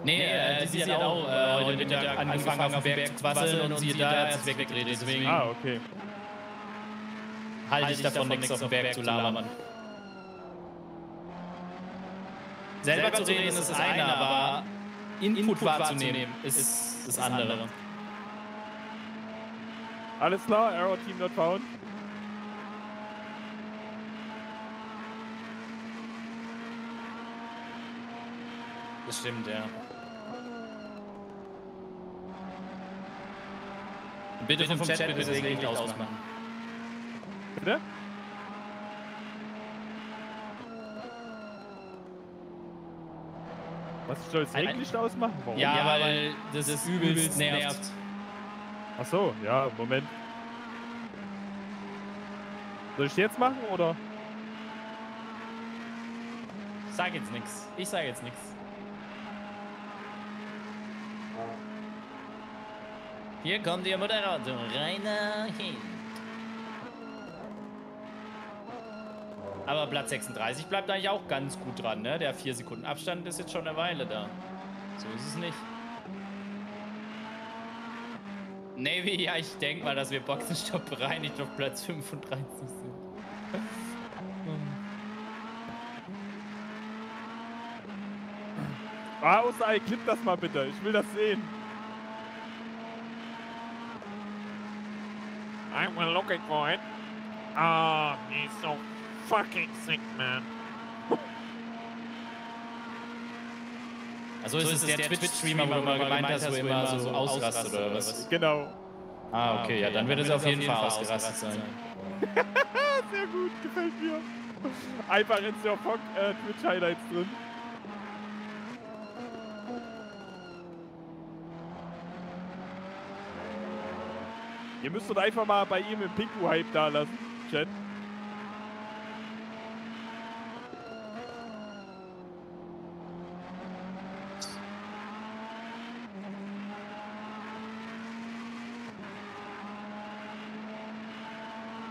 Speaker 2: Nee, äh, die, die hat auch äh, heute Mittag angefangen auf dem Berg zu wasseln und sie da hat sich weggedreht. Deswegen
Speaker 1: ah, okay.
Speaker 2: halte ich davon, nichts auf dem Berg zu labern. Selber zu reden ist das eine, aber Input wahrzunehmen ist das andere.
Speaker 1: Alles klar, Arrow Team not found.
Speaker 2: Das stimmt, ja. Bitte vom, vom Chat, Chat bitte das Licht ausmachen.
Speaker 1: Bitte? Was soll das Regenlicht ausmachen?
Speaker 2: Warum? Ja, ja, weil das, das übelst nervt. nervt.
Speaker 1: Ach so, ja, Moment. Soll ich jetzt machen oder?
Speaker 2: Sag jetzt nichts. Ich sag jetzt nichts. Hier kommt Ihr Moderator, Rainer Hin. Aber Platz 36 bleibt eigentlich auch ganz gut dran, ne? Der 4 Sekunden Abstand ist jetzt schon eine Weile da. So ist es nicht. Navy, ja, ich denke mal, dass wir Boxenstopp bereinigt auf Platz 35 sind.
Speaker 1: Ah, Osai, klipp das mal bitte. Ich will das sehen. I was looking for it. Ah, oh, he's so fucking sick, man.
Speaker 2: Also ist, so ist es der Twitch-Streamer, wo du mal gemeint hast, wo immer so ausrastet oder was?
Speaker 1: Genau.
Speaker 2: Ah, okay, ja, dann wird es auf jeden Fall ausgerastet sein.
Speaker 1: Sehr gut, gefällt mir. Einfach in Sir Fock äh, Twitch-Highlights drin. Ihr müsst doch einfach mal bei ihm im Pingu-Hype da lassen, Chat.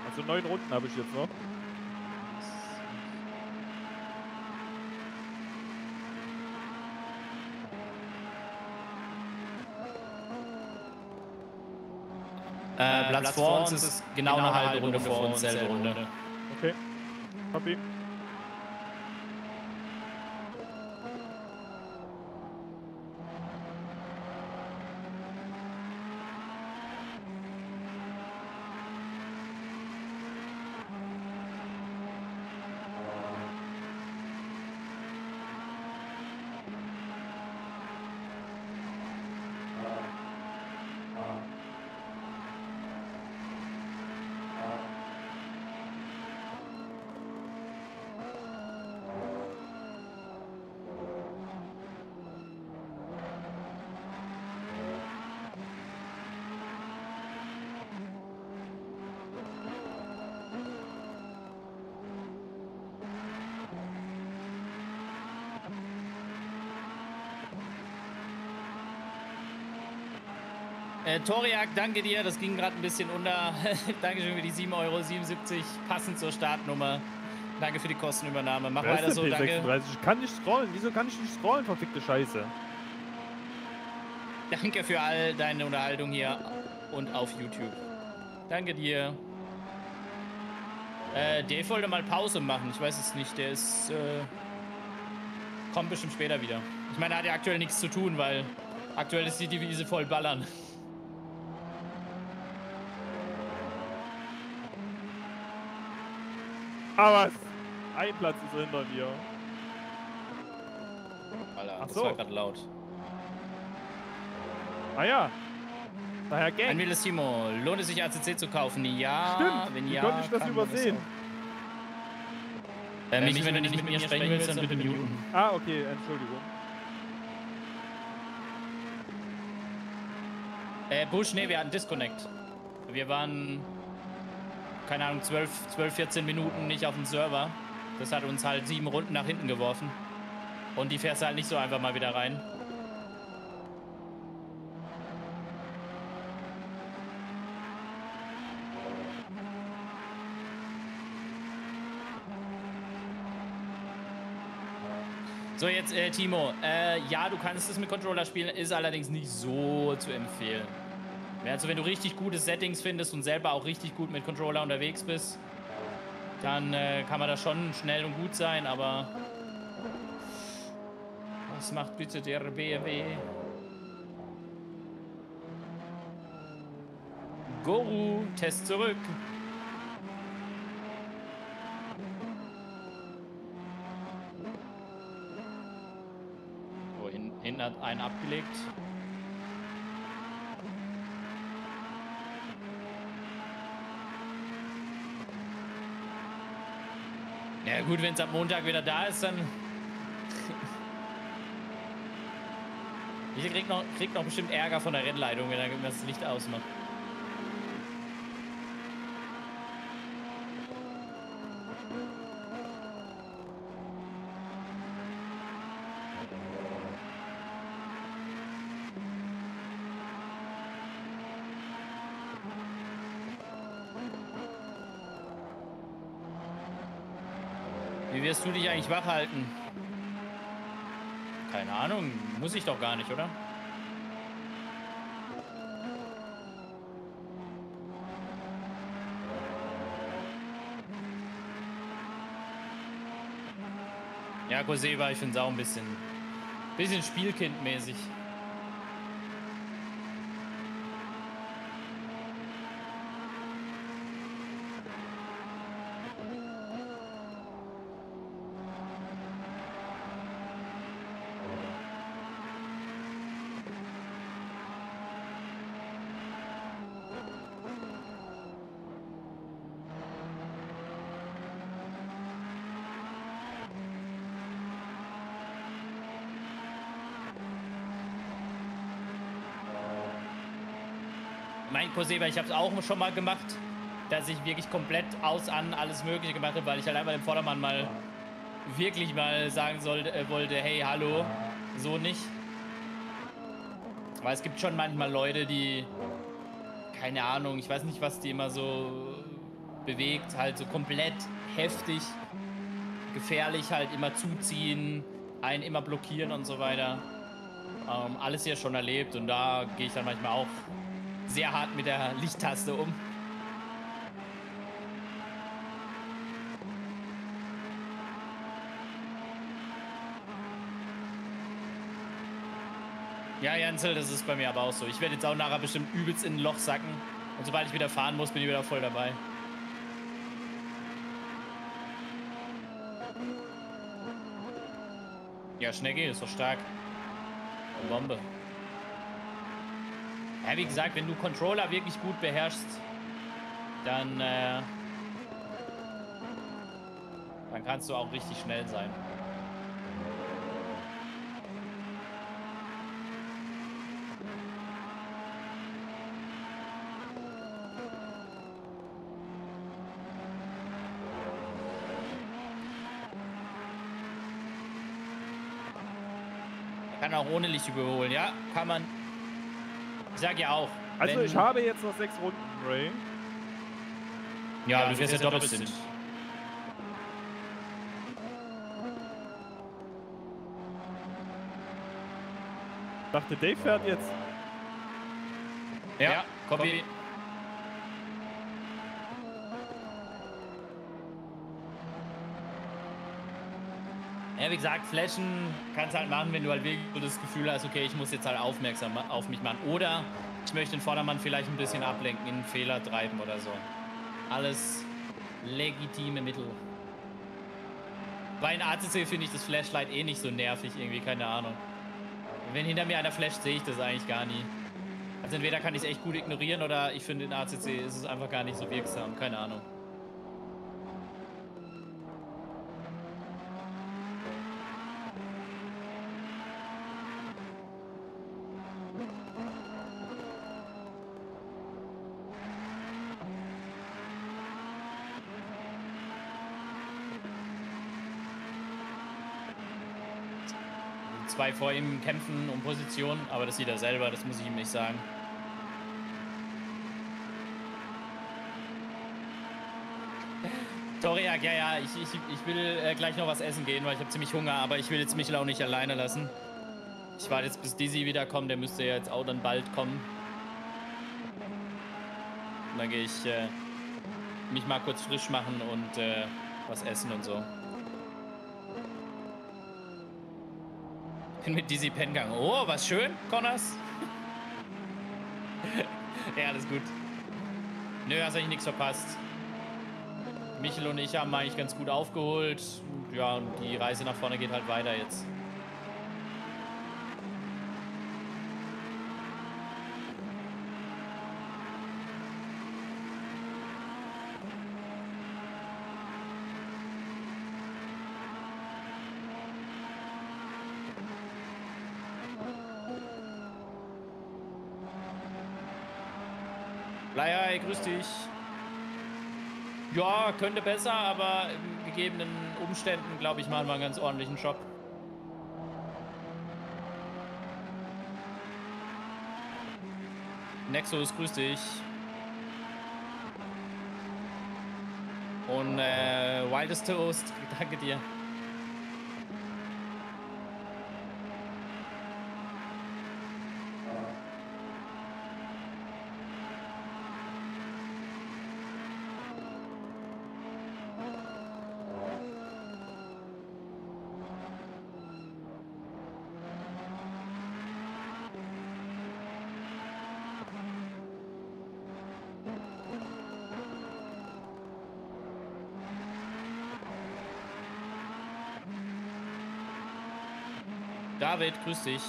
Speaker 1: Also neun Runden habe ich jetzt noch.
Speaker 2: Äh, Platz, vor uns ist genau eine halbe Runde vor uns, selbe Runde.
Speaker 1: Okay. Copy.
Speaker 2: Toriak, danke dir. Das ging gerade ein bisschen unter. Dankeschön für die 7,77 Euro, passend zur Startnummer. Danke für die Kostenübernahme. Mach weiter so, danke.
Speaker 1: 36? Ich kann nicht scrollen. Wieso kann ich nicht scrollen, verfickte Scheiße?
Speaker 2: Danke für all deine Unterhaltung hier und auf YouTube. Danke dir. Äh, Dave wollte mal Pause machen. Ich weiß es nicht. Der ist, äh, kommt bestimmt später wieder. Ich meine, er hat ja aktuell nichts zu tun, weil aktuell ist die Devise voll ballern.
Speaker 1: Aber ein Platz ist hinter mir.
Speaker 2: Alter, Ach das so. war gerade laut.
Speaker 1: Ah ja. Daher Gang.
Speaker 2: Ein Millesimo, lohnt es sich ACC zu kaufen? Ja,
Speaker 1: Stimmt.
Speaker 2: wenn
Speaker 1: Wie
Speaker 2: ja.
Speaker 1: konnte ich das übersehen?
Speaker 2: Das äh, mich, wenn du nicht mit mir sprechen willst, dann bitte muten.
Speaker 1: Ah, okay, Entschuldigung.
Speaker 2: Äh, Bush, nee, wir hatten Disconnect. Wir waren, keine Ahnung, 12, 12, 14 Minuten nicht auf dem Server. Das hat uns halt sieben Runden nach hinten geworfen. Und die fährst du halt nicht so einfach mal wieder rein. So, jetzt äh, Timo. Äh, ja, du kannst es mit Controller spielen, ist allerdings nicht so zu empfehlen. Also wenn du richtig gute Settings findest und selber auch richtig gut mit Controller unterwegs bist, dann äh, kann man da schon schnell und gut sein, aber was macht bitte der BMW? Goru, Test zurück. Hinten hat einen abgelegt. Gut, wenn es am Montag wieder da ist, dann... ich krieg noch, krieg noch bestimmt Ärger von der Rennleitung, wenn er das Licht ausmacht. wirst du dich eigentlich wach halten? Keine Ahnung, muss ich doch gar nicht, oder? Ja, Koseva, ich finde es auch ein bisschen, bisschen Spielkindmäßig. Cousin, ich habe es auch schon mal gemacht, dass ich wirklich komplett aus an alles Mögliche gemacht habe, weil ich halt einmal dem Vordermann mal wirklich mal sagen sollte, äh, wollte, hey, hallo, so nicht. Weil es gibt schon manchmal Leute, die, keine Ahnung, ich weiß nicht, was die immer so bewegt, halt so komplett heftig, gefährlich halt immer zuziehen, einen immer blockieren und so weiter. Ähm, alles hier schon erlebt und da gehe ich dann manchmal auch sehr hart mit der Lichttaste um. Ja, Jansel, das ist bei mir aber auch so. Ich werde jetzt auch nachher bestimmt übelst in ein Loch sacken. Und sobald ich wieder fahren muss, bin ich wieder voll dabei. Ja, Schnecki ist doch stark. Bombe. Ja, wie gesagt, wenn du Controller wirklich gut beherrschst, dann, äh, dann kannst du auch richtig schnell sein. kann auch ohne Licht überholen, ja, kann man ich sag ja auch,
Speaker 1: Also ich habe jetzt noch sechs Runden, Ray.
Speaker 2: Ja, du wirst ja doppelt sind.
Speaker 1: Ich dachte, Dave fährt jetzt.
Speaker 2: Ja, Copy. Ja, wie gesagt, Flashen kannst halt machen, wenn du halt wirklich das Gefühl hast, okay, ich muss jetzt halt aufmerksam auf mich machen. Oder ich möchte den Vordermann vielleicht ein bisschen ablenken, in einen Fehler treiben oder so. Alles legitime Mittel. Bei in ACC finde ich das Flashlight eh nicht so nervig, irgendwie, keine Ahnung. Wenn hinter mir einer flasht, sehe ich das eigentlich gar nie. Also entweder kann ich es echt gut ignorieren oder ich finde in ACC ist es einfach gar nicht so wirksam, keine Ahnung. Zwei vor ihm kämpfen um Position, aber das sieht er selber, das muss ich ihm nicht sagen. Toriak, ja, ja, ich, ich, ich will äh, gleich noch was essen gehen, weil ich habe ziemlich Hunger, aber ich will jetzt Michel auch nicht alleine lassen. Ich warte jetzt, bis Dizzy wiederkommt, der müsste ja jetzt auch dann bald kommen. Und dann gehe ich äh, mich mal kurz frisch machen und äh, was essen und so. Mit Dizzy pennen gegangen. Oh, was schön, Connors. ja, alles gut. Nö, hast eigentlich nichts verpasst. Michel und ich haben eigentlich ganz gut aufgeholt. Ja, und die Reise nach vorne geht halt weiter jetzt. Dich. Ja, könnte besser, aber in gegebenen Umständen, glaube ich, machen wir einen ganz ordentlichen Job. Nexus, grüß dich. Und äh, Wildest Toast, danke dir. David, grüß dich.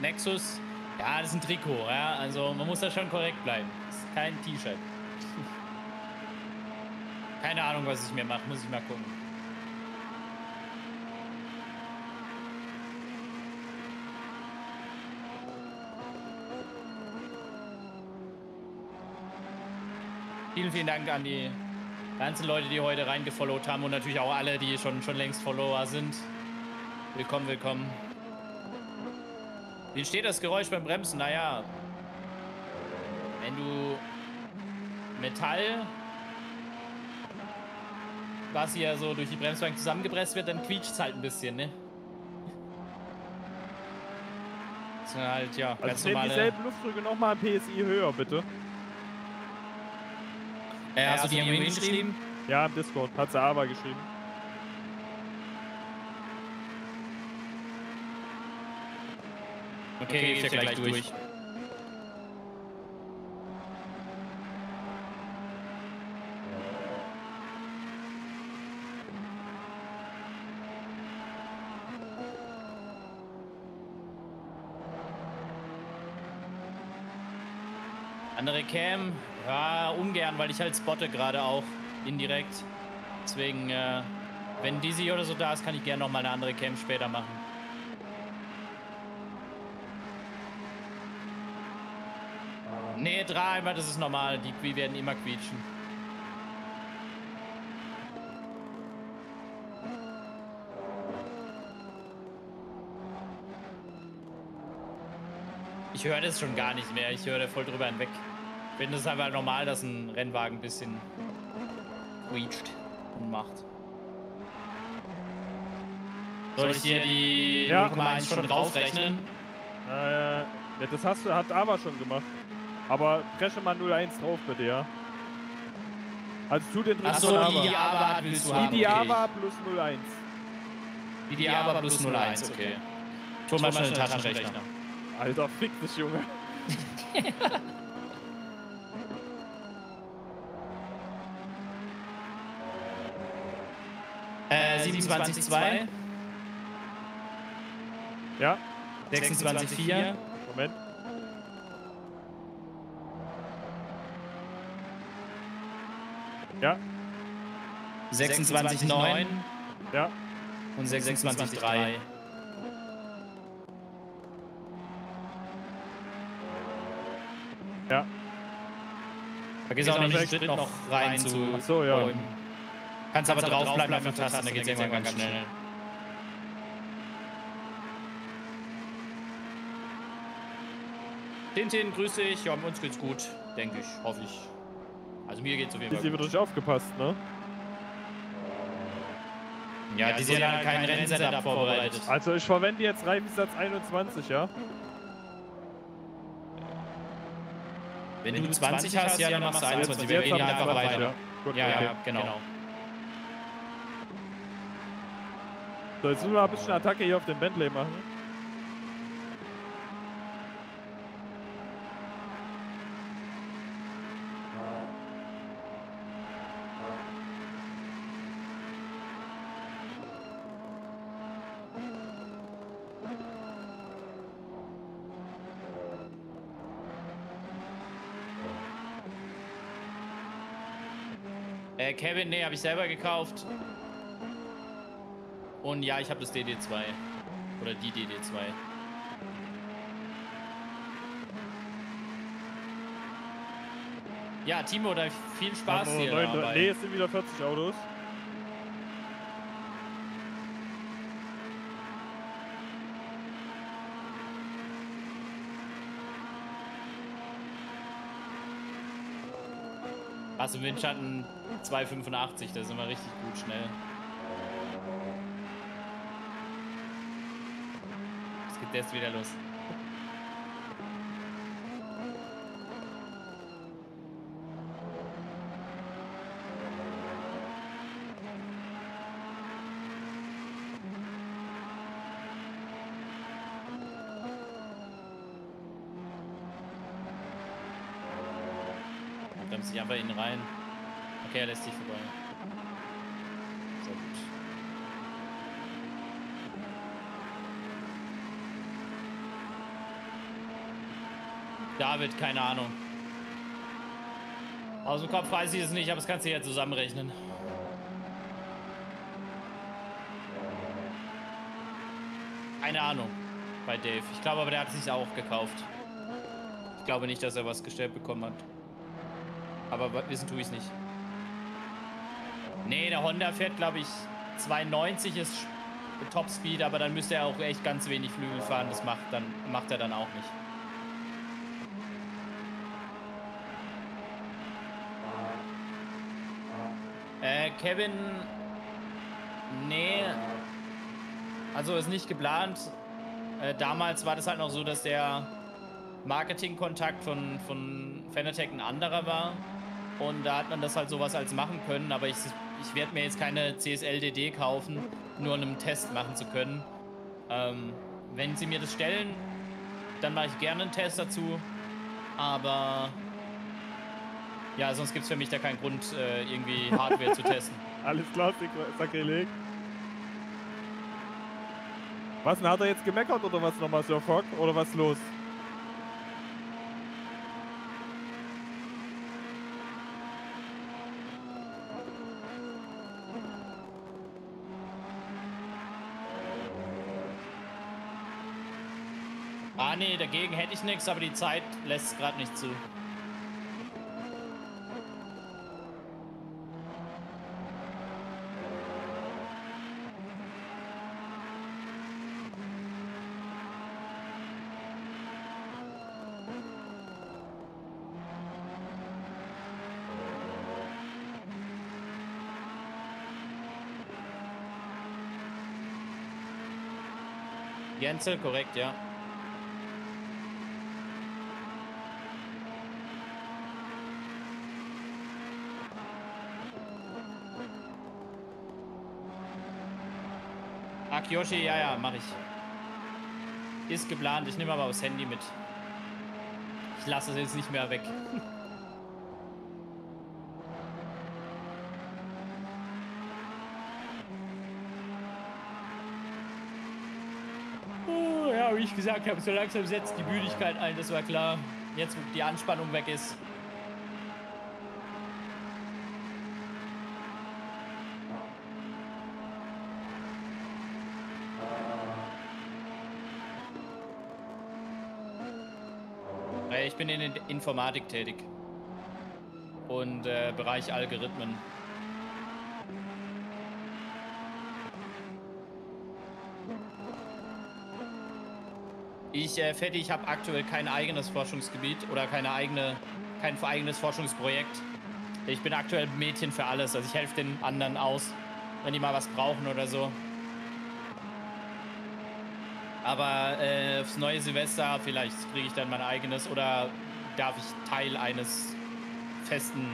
Speaker 2: Nexus, ja, das ist ein Trikot, ja. Also man muss da schon korrekt bleiben. Das ist kein T-Shirt. Keine Ahnung, was ich mir mache, muss ich mal gucken. Vielen, vielen Dank an die ganzen Leute, die heute reingefollowt haben und natürlich auch alle, die schon, schon längst Follower sind. Willkommen, willkommen. Wie entsteht das Geräusch beim Bremsen? Naja, wenn du Metall, was hier so durch die Bremsbank zusammengepresst wird, dann quietscht es halt ein bisschen, ne? Das sind halt, ja,
Speaker 1: Also
Speaker 2: ganz normale...
Speaker 1: dieselben Luftdrücke nochmal PSI höher, bitte.
Speaker 2: Äh, hast du die irgendwo hingeschrieben?
Speaker 1: Ja, im Discord. Hat sie aber geschrieben.
Speaker 2: Okay, ich ja gleich durch. Andere Cam, ja, ungern, weil ich halt spotte gerade auch indirekt. Deswegen, äh, wenn Dizzy oder so da ist, kann ich gerne noch mal eine andere Cam später machen. Nee, dreimal, das ist normal. Die Qui werden immer quietschen. Ich höre das schon gar nicht mehr. Ich höre da voll drüber hinweg. Ich finde es einfach normal, dass ein Rennwagen ein bisschen quietscht und macht. Soll ich hier die
Speaker 1: Ja.
Speaker 2: 0,1 schon draufrechnen?
Speaker 1: Äh, ja, das hast du, hat Ava schon gemacht. Aber presche mal 01 drauf bitte, ja. Also tu den dritten
Speaker 2: Achso,
Speaker 1: von
Speaker 2: die, die
Speaker 1: Ava.
Speaker 2: Ava willst du haben.
Speaker 1: Die
Speaker 2: okay.
Speaker 1: Ava plus 01.
Speaker 2: Die, die Ava plus 01, okay. Tu mal schnell den Taschenrechner.
Speaker 1: Alter, fick dich, Junge.
Speaker 2: Äh, 27,2,
Speaker 1: Ja,
Speaker 2: 26,4,
Speaker 1: Ja,
Speaker 2: 26,9
Speaker 1: ja.
Speaker 2: und 26,3.
Speaker 1: Ja.
Speaker 2: Vergiss auch nicht, den Schritt noch rein zu
Speaker 1: Ach so, ja.
Speaker 2: räumen. Kannst aber draufbleiben auf den Tasten, dann geht's irgendwann ganz schnell. Tintin, grüß dich. Ja, uns geht's gut, denke ich, hoffe ich. Also mir geht's auf jeden Fall
Speaker 1: wird
Speaker 2: gut.
Speaker 1: euch aufgepasst, ne?
Speaker 2: Ja, die sind ja kein Rennsetup vorbereitet.
Speaker 1: Also ich verwende jetzt Reifensatz 21, ja?
Speaker 2: Wenn du 20 hast, ja, dann machst du 21. Wir reden
Speaker 1: wir
Speaker 2: einfach
Speaker 1: 20,
Speaker 2: weiter.
Speaker 1: ja. Gut,
Speaker 2: Ja,
Speaker 1: okay.
Speaker 2: ja, genau.
Speaker 1: So, jetzt müssen wir mal ein bisschen Attacke hier auf den Bentley machen.
Speaker 2: Kevin, nee, habe ich selber gekauft. Und ja, ich habe das DD2. Oder die DD2. Ja, Timo, da viel Spaß hier.
Speaker 1: neun- nee, es sind wieder 40 Autos.
Speaker 2: Was im Windschatten 285, da sind wir richtig gut schnell. Es geht jetzt wieder los. Bremst sich einfach innen rein. Okay, er lässt dich vorbei. Sehr gut. David, keine Ahnung. Aus dem Kopf weiß ich es nicht, aber das kannst du ja zusammenrechnen. Keine Ahnung bei Dave. Ich glaube aber, der hat es sich auch gekauft. Ich glaube nicht, dass er was gestellt bekommen hat. Aber wissen tue ich es nicht. Nee, der Honda fährt, glaube ich, 290 ist Sch- Topspeed, aber dann müsste er auch echt ganz wenig Flügel fahren. Das macht, dann, macht er dann auch nicht. Äh, Kevin. Nee. Also ist nicht geplant. Äh, damals war das halt noch so, dass der Marketingkontakt von, von Fanatec ein anderer war. Und da hat man das halt sowas als machen können. Aber ich, ich werde mir jetzt keine CSL-DD kaufen, nur einen Test machen zu können. Ähm, wenn sie mir das stellen, dann mache ich gerne einen Test dazu. Aber ja, sonst gibt es für mich da keinen Grund, äh, irgendwie Hardware zu testen.
Speaker 1: Alles klar, Sak- Sakrileg. Was, denn, hat er jetzt gemeckert oder was nochmal, Sir Fogg? Oder was los?
Speaker 2: nee, dagegen hätte ich nichts, aber die Zeit lässt es gerade nicht zu. Gänzel, korrekt, ja. Akiyoshi, ja, ja, mach ich. Ist geplant, ich nehme aber aufs Handy mit. Ich lasse es jetzt nicht mehr weg. Ja, wie ich gesagt habe, so langsam setzt die Müdigkeit ein, das war klar. Jetzt, wo die Anspannung weg ist. Ich bin in der Informatik tätig. Und äh, Bereich Algorithmen. Ich, äh, Fetti, ich habe aktuell kein eigenes Forschungsgebiet oder keine eigene, kein eigenes Forschungsprojekt. Ich bin aktuell Mädchen für alles. Also ich helfe den anderen aus, wenn die mal was brauchen oder so. Aber äh, aufs neue Silvester vielleicht kriege ich dann mein eigenes oder darf ich Teil eines festen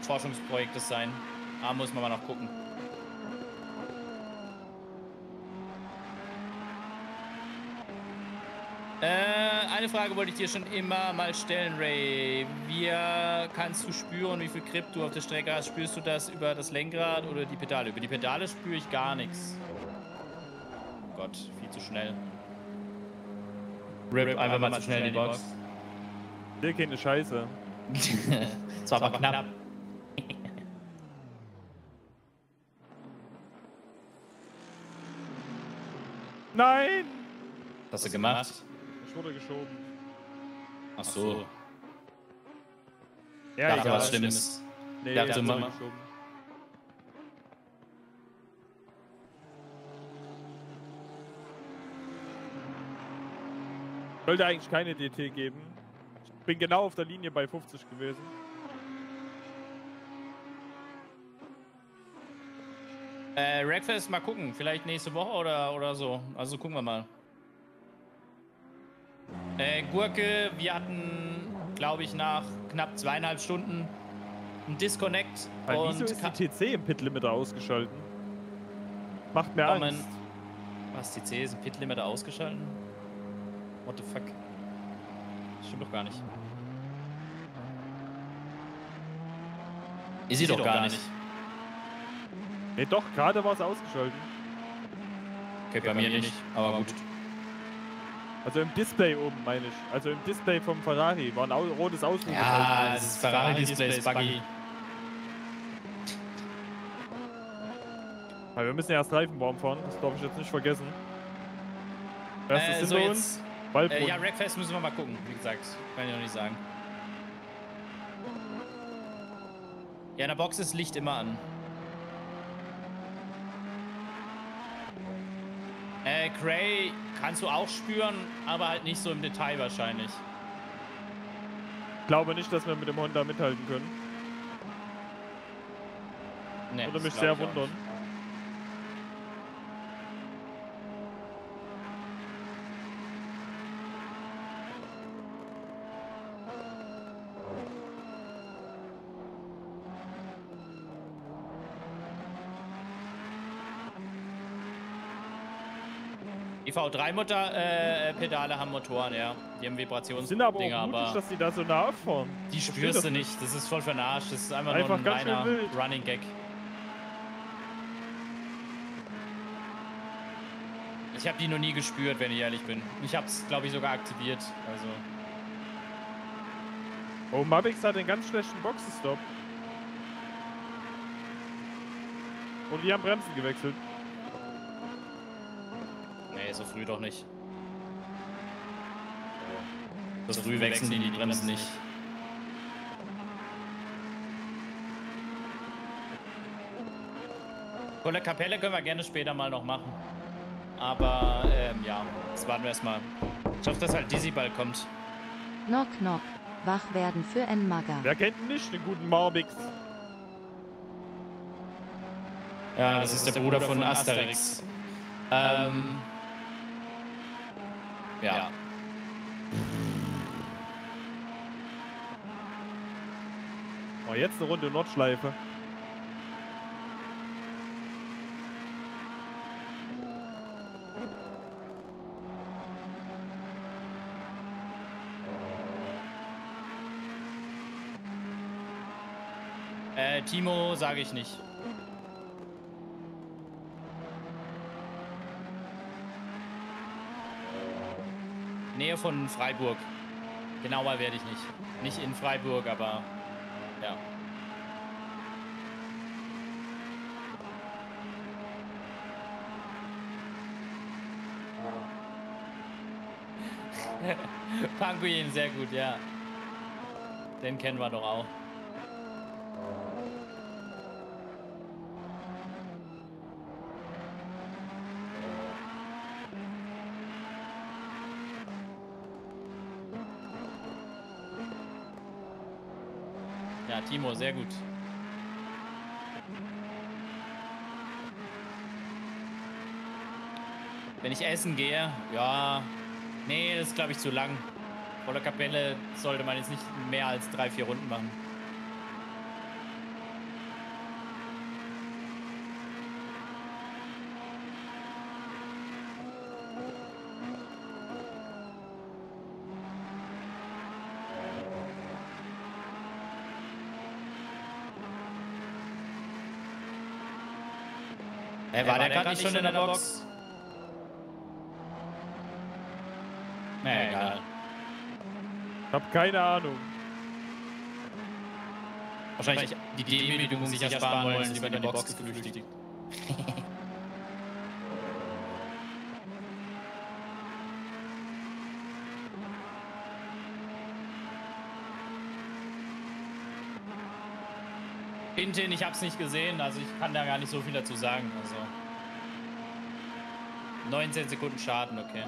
Speaker 2: Forschungsprojektes sein. Da muss man mal noch gucken. Äh, eine Frage wollte ich dir schon immer mal stellen, Ray. Wie kannst du spüren, wie viel Grip du auf der Strecke hast? Spürst du das über das Lenkrad oder die Pedale? Über die Pedale spüre ich gar nichts. Gott, viel zu schnell.
Speaker 3: Rip, Rip einfach, mal zu schnell in die Box. Box.
Speaker 1: Will keine Scheiße.
Speaker 2: das war aber knapp. knapp.
Speaker 1: Nein!
Speaker 2: Was hast du gemacht?
Speaker 1: Ich wurde geschoben.
Speaker 2: Ach so.
Speaker 1: Ja,
Speaker 2: dachte, was Schlimmes.
Speaker 1: Nee, dachte, mal. Sollte eigentlich keine DT geben. Ich bin genau auf der Linie bei 50 gewesen.
Speaker 2: Äh, Wreckfest mal gucken. Vielleicht nächste Woche oder, oder so. Also gucken wir mal. Äh, Gurke, wir hatten, glaube ich, nach knapp zweieinhalb Stunden einen Disconnect.
Speaker 1: Weil und wieso ist die TC im Pit-Limiter ausgeschalten? Macht mir Angst.
Speaker 2: Was, TC ist im Pit-Limiter ausgeschalten? What the fuck? Das stimmt doch gar nicht. Ist sie doch, doch gar, gar nicht. nicht.
Speaker 1: Nee, doch, gerade war es ausgeschaltet.
Speaker 2: Okay, bei, bei mir, nicht, aber gut.
Speaker 1: Also im Display oben, meine ich. Also im Display vom Ferrari war ein au rotes Ausrufezeichen.
Speaker 2: Ja, das Ferrari-Display ist buggy.
Speaker 1: Aber wir müssen ja erst Reifen warm fahren, das darf ich jetzt nicht vergessen.
Speaker 2: Erstes äh, so uns. Äh, ja, Rackfest müssen wir mal gucken, wie gesagt. Kann ich noch nicht sagen. Ja, in der Box ist Licht immer an. Äh, Cray kannst du auch spüren, aber halt nicht so im Detail wahrscheinlich.
Speaker 1: Ich glaube nicht, dass wir mit dem Honda mithalten können. Nee, Würde mich sehr wundern.
Speaker 2: V3-Pedale äh, haben Motoren, ja. Die haben Vibrations.
Speaker 1: Sind aber auch mutig, aber dass die da so nah fahren.
Speaker 2: Die spürst du nicht. Das ist voll verarscht. Das ist einfach, einfach nur ein reiner Running Gag. Ich habe die noch nie gespürt, wenn ich ehrlich bin. Ich habe es, glaube ich, sogar aktiviert. Also.
Speaker 1: Oh, Mavix hat einen ganz schlechten Boxenstopp. Und die haben Bremsen gewechselt
Speaker 2: so früh doch nicht. So früh wechseln die die Bremsen nicht. Volle Kapelle können wir gerne später mal noch machen. Aber ähm, ja, jetzt warten wir erstmal. Ich hoffe, dass halt Dizzy bald kommt.
Speaker 4: Knock, knock. Wach werden für N-Maga.
Speaker 1: Wer kennt nicht den guten Marbix?
Speaker 2: Ja, das, das ist, der, der Bruder, Bruder von, von Asterix. Asterix. Ähm, Ja.
Speaker 1: Oh, jetzt eine Runde Nordschleife.
Speaker 2: Äh, Timo sage ich nicht. Nähe von Freiburg. Genauer werde ich nicht. Nicht in Freiburg, aber ja. Panguin, sehr gut, ja. Den kennen wir doch auch. Timo, sehr gut. Wenn ich essen gehe, ja, nee, das ist glaube ich zu lang. Vor der Kapelle sollte man jetzt nicht mehr als drei, vier Runden machen. Der, gerade nicht schon in der Box? Nee, egal.
Speaker 1: Ich hab keine Ahnung.
Speaker 2: Wahrscheinlich die Demütigung sich ersparen wollen, lieber in die Box geflüchtigt. Hinten, ich hab's nicht gesehen, also ich kann da gar nicht so viel dazu sagen. Also 19 Sekunden Schaden, okay.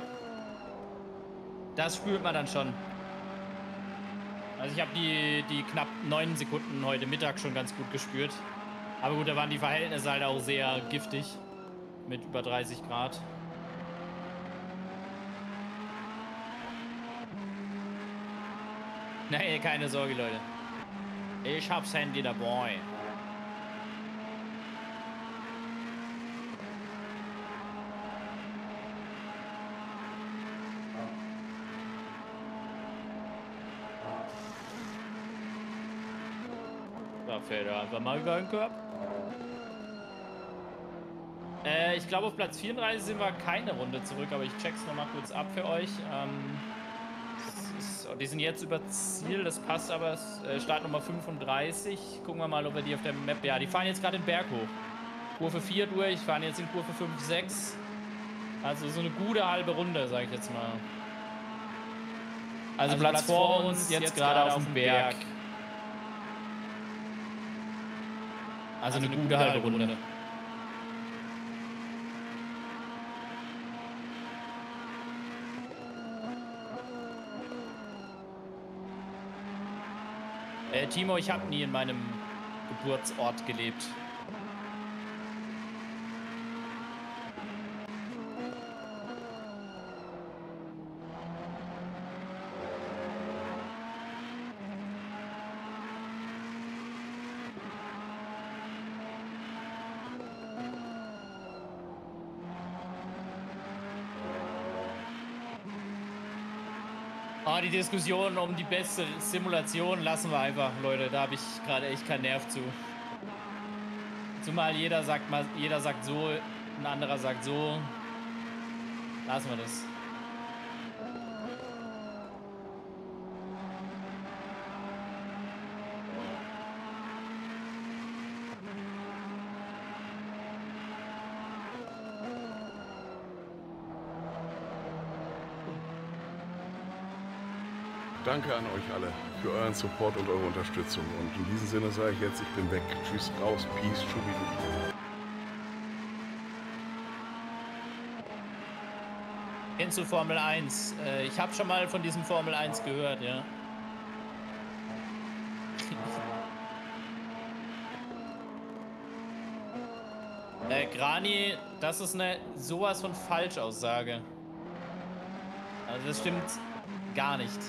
Speaker 2: Das spürt man dann schon. Also ich habe die, die knapp 9 Sekunden heute Mittag schon ganz gut gespürt. Aber gut, da waren die Verhältnisse halt auch sehr giftig. Mit über 30 Grad. Nee, keine Sorge, Leute. Ich hab's Handy dabei. Da fährt er einfach mal über den Körper. Äh, ich glaube, auf Platz 34 sind wir keine Runde zurück, aber ich check's nochmal kurz ab für euch. Ähm, ist, die sind jetzt über Ziel, das passt aber. Äh, Startnummer 35. Gucken wir mal, ob wir die auf der Map. Ja, die fahren jetzt gerade den Berg hoch. Kurve 4 durch, fahren jetzt in Kurve 5, 6. Also so eine gute halbe Runde, sage ich jetzt mal. Also, also Platz, Platz, vor uns, jetzt, jetzt gerade auf dem Berg. Berg. Also, also eine, gute halbe Runde. Runde. Äh, Timo, ich habe nie in meinem Geburtsort gelebt. Diskussion um die beste Simulation lassen wir einfach, Leute. Da habe ich gerade echt keinen Nerv zu. Zumal jeder sagt jeder sagt so, ein anderer sagt so. Lassen wir das.
Speaker 5: Danke an euch alle für euren Support und eure Unterstützung. Und in diesem Sinne sage ich jetzt, ich bin weg. Tschüss, raus, peace, schubi.
Speaker 2: Kennst du Formel 1? Äh, ich habe schon mal von diesem Formel 1 gehört, ja. äh, Grani, das ist eine sowas von Falschaussage. Also das stimmt gar nicht.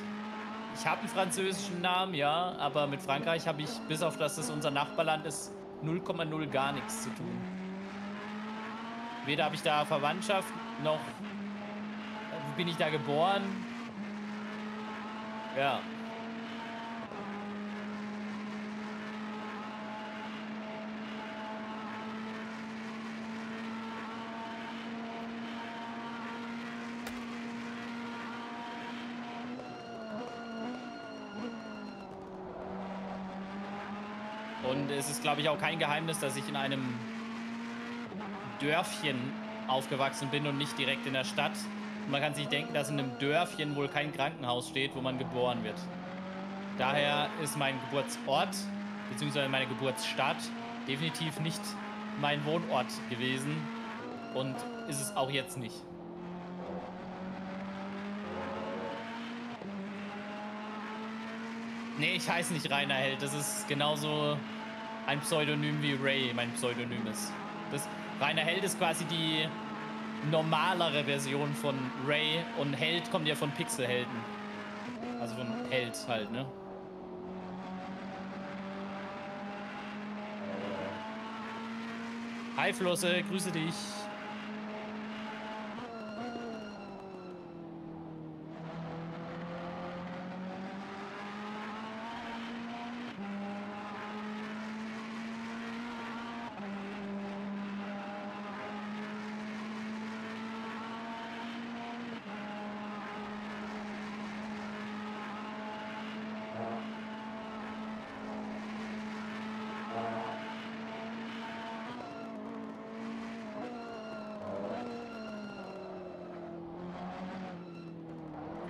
Speaker 2: Ich habe einen französischen Namen, ja, aber mit Frankreich habe ich, bis auf dass es unser Nachbarland ist, 0,0 gar nichts zu tun. Weder habe ich da Verwandtschaft, noch bin ich da geboren. Ja. Und es ist, glaube ich, auch kein Geheimnis, dass ich in einem Dörfchen aufgewachsen bin und nicht direkt in der Stadt. Und man kann sich denken, dass in einem Dörfchen wohl kein Krankenhaus steht, wo man geboren wird. Daher ist mein Geburtsort bzw. meine Geburtsstadt definitiv nicht mein Wohnort gewesen und ist es auch jetzt nicht. Nee, ich heiße nicht Rainer Held. Das ist genauso ein Pseudonym wie Ray mein Pseudonym ist. Das, Rainer Held ist quasi die normalere Version von Ray und Held kommt ja von Pixelhelden. Also von Held halt, ne? Hi Flosse, grüße dich.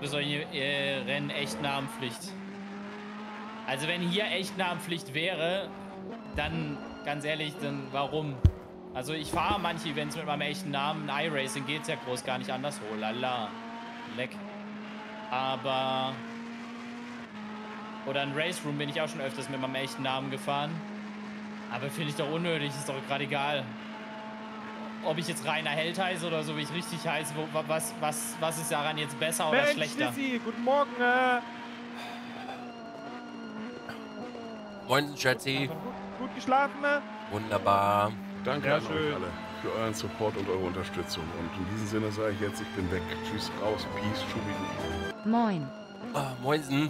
Speaker 2: für solche Rennen Echtnamenpflicht. Also wenn hier Echtnamenpflicht wäre, dann ganz ehrlich, dann warum? Also ich fahre manche Events mit meinem echten Namen. iRacing geht es ja groß gar nicht anders. Oh lala. Leck. Aber... Oder in Race Room bin ich auch schon öfters mit meinem echten Namen gefahren. Aber finde ich doch unnötig, ist doch gerade egal ob ich jetzt Rainer Held heiße oder so, wie ich richtig heiße, wo, was, was, was ist daran jetzt besser oder
Speaker 1: Mensch,
Speaker 2: schlechter?
Speaker 1: Sissi, guten Morgen. Äh.
Speaker 6: Moin, Jetty.
Speaker 1: Gut, gut geschlafen? Äh?
Speaker 6: Wunderbar.
Speaker 5: Danke
Speaker 1: Ja,
Speaker 5: an
Speaker 1: schön.
Speaker 5: euch alle für euren Support und eure Unterstützung. Und in diesem Sinne sage ich jetzt, ich bin weg. Tschüss, raus, Peace, Schubi.
Speaker 4: Moin.
Speaker 6: Ah, moinsen.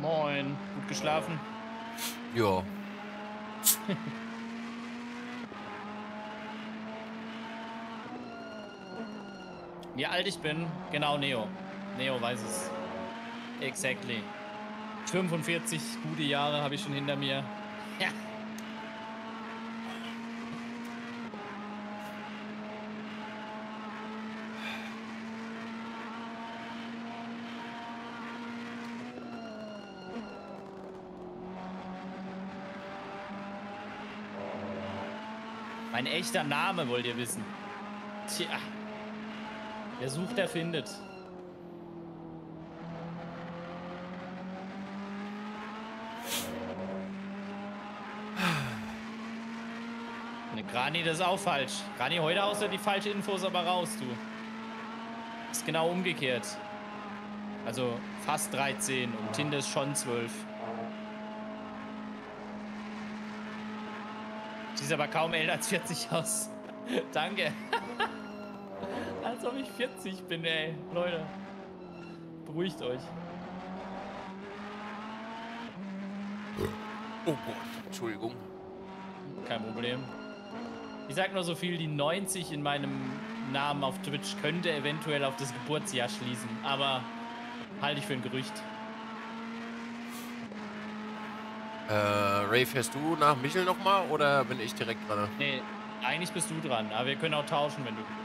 Speaker 2: Moin, gut geschlafen?
Speaker 6: Ja.
Speaker 2: Wie alt ich bin? Genau, Neo. Neo weiß es. Exactly. 45 gute Jahre habe ich schon hinter mir. Ja. Mein echter Name wollt ihr wissen. Tja. Wer sucht, der findet. Ne, Grani, das ist auch falsch. Grani, heute haust du die falsche Infos aber raus, du. Ist genau umgekehrt. Also fast 13 und Tinde ist schon 12. Sieht aber kaum älter als 40 aus. Danke. Ich 40 bin, ey. Leute. Beruhigt euch.
Speaker 6: Oh Gott, Entschuldigung.
Speaker 2: Kein Problem. Ich sag nur so viel, die 90 in meinem Namen auf Twitch könnte eventuell auf das Geburtsjahr schließen, aber halte ich für ein Gerücht.
Speaker 6: Äh, Ray, fährst du nach Michel nochmal oder bin ich direkt dran?
Speaker 2: Nee, eigentlich bist du dran, aber wir können auch tauschen, wenn du willst.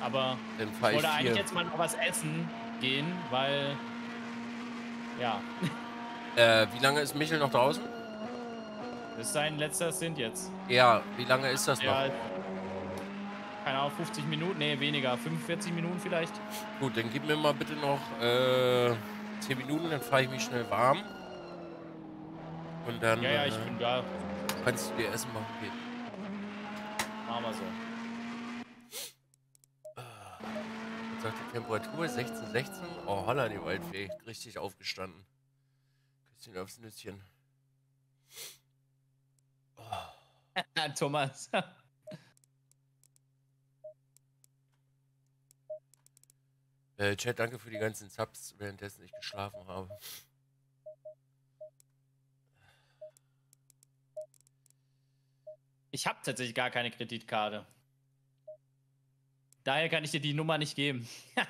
Speaker 2: Aber
Speaker 6: Dann
Speaker 2: ich wollte eigentlich
Speaker 6: hier.
Speaker 2: jetzt mal noch was essen gehen, weil. Ja,
Speaker 6: Äh, wie lange ist Michel noch draußen?
Speaker 2: das ist sein letzter Stint jetzt.
Speaker 6: Ja, wie lange ist das noch?
Speaker 2: Ja, keine Ahnung, 50 Minuten? Nee, weniger. 45 Minuten vielleicht.
Speaker 6: Gut, dann gib mir mal bitte noch äh, 10 Minuten, dann fahre ich mich schnell warm. Und dann
Speaker 2: Ja, ja, ich
Speaker 6: äh,
Speaker 2: bin da.
Speaker 6: kannst du dir Essen machen gehen.
Speaker 2: Machen wir so.
Speaker 6: sagt die Temperatur 16, 16. Oh, holla, die Waldfee. Richtig aufgestanden. Küsschen aufs Nüsschen.
Speaker 2: Oh. Thomas.
Speaker 6: äh, Chat, danke für die ganzen Subs, währenddessen ich geschlafen habe.
Speaker 2: Ich habe tatsächlich gar keine Kreditkarte. Daher kann ich dir die Nummer nicht geben.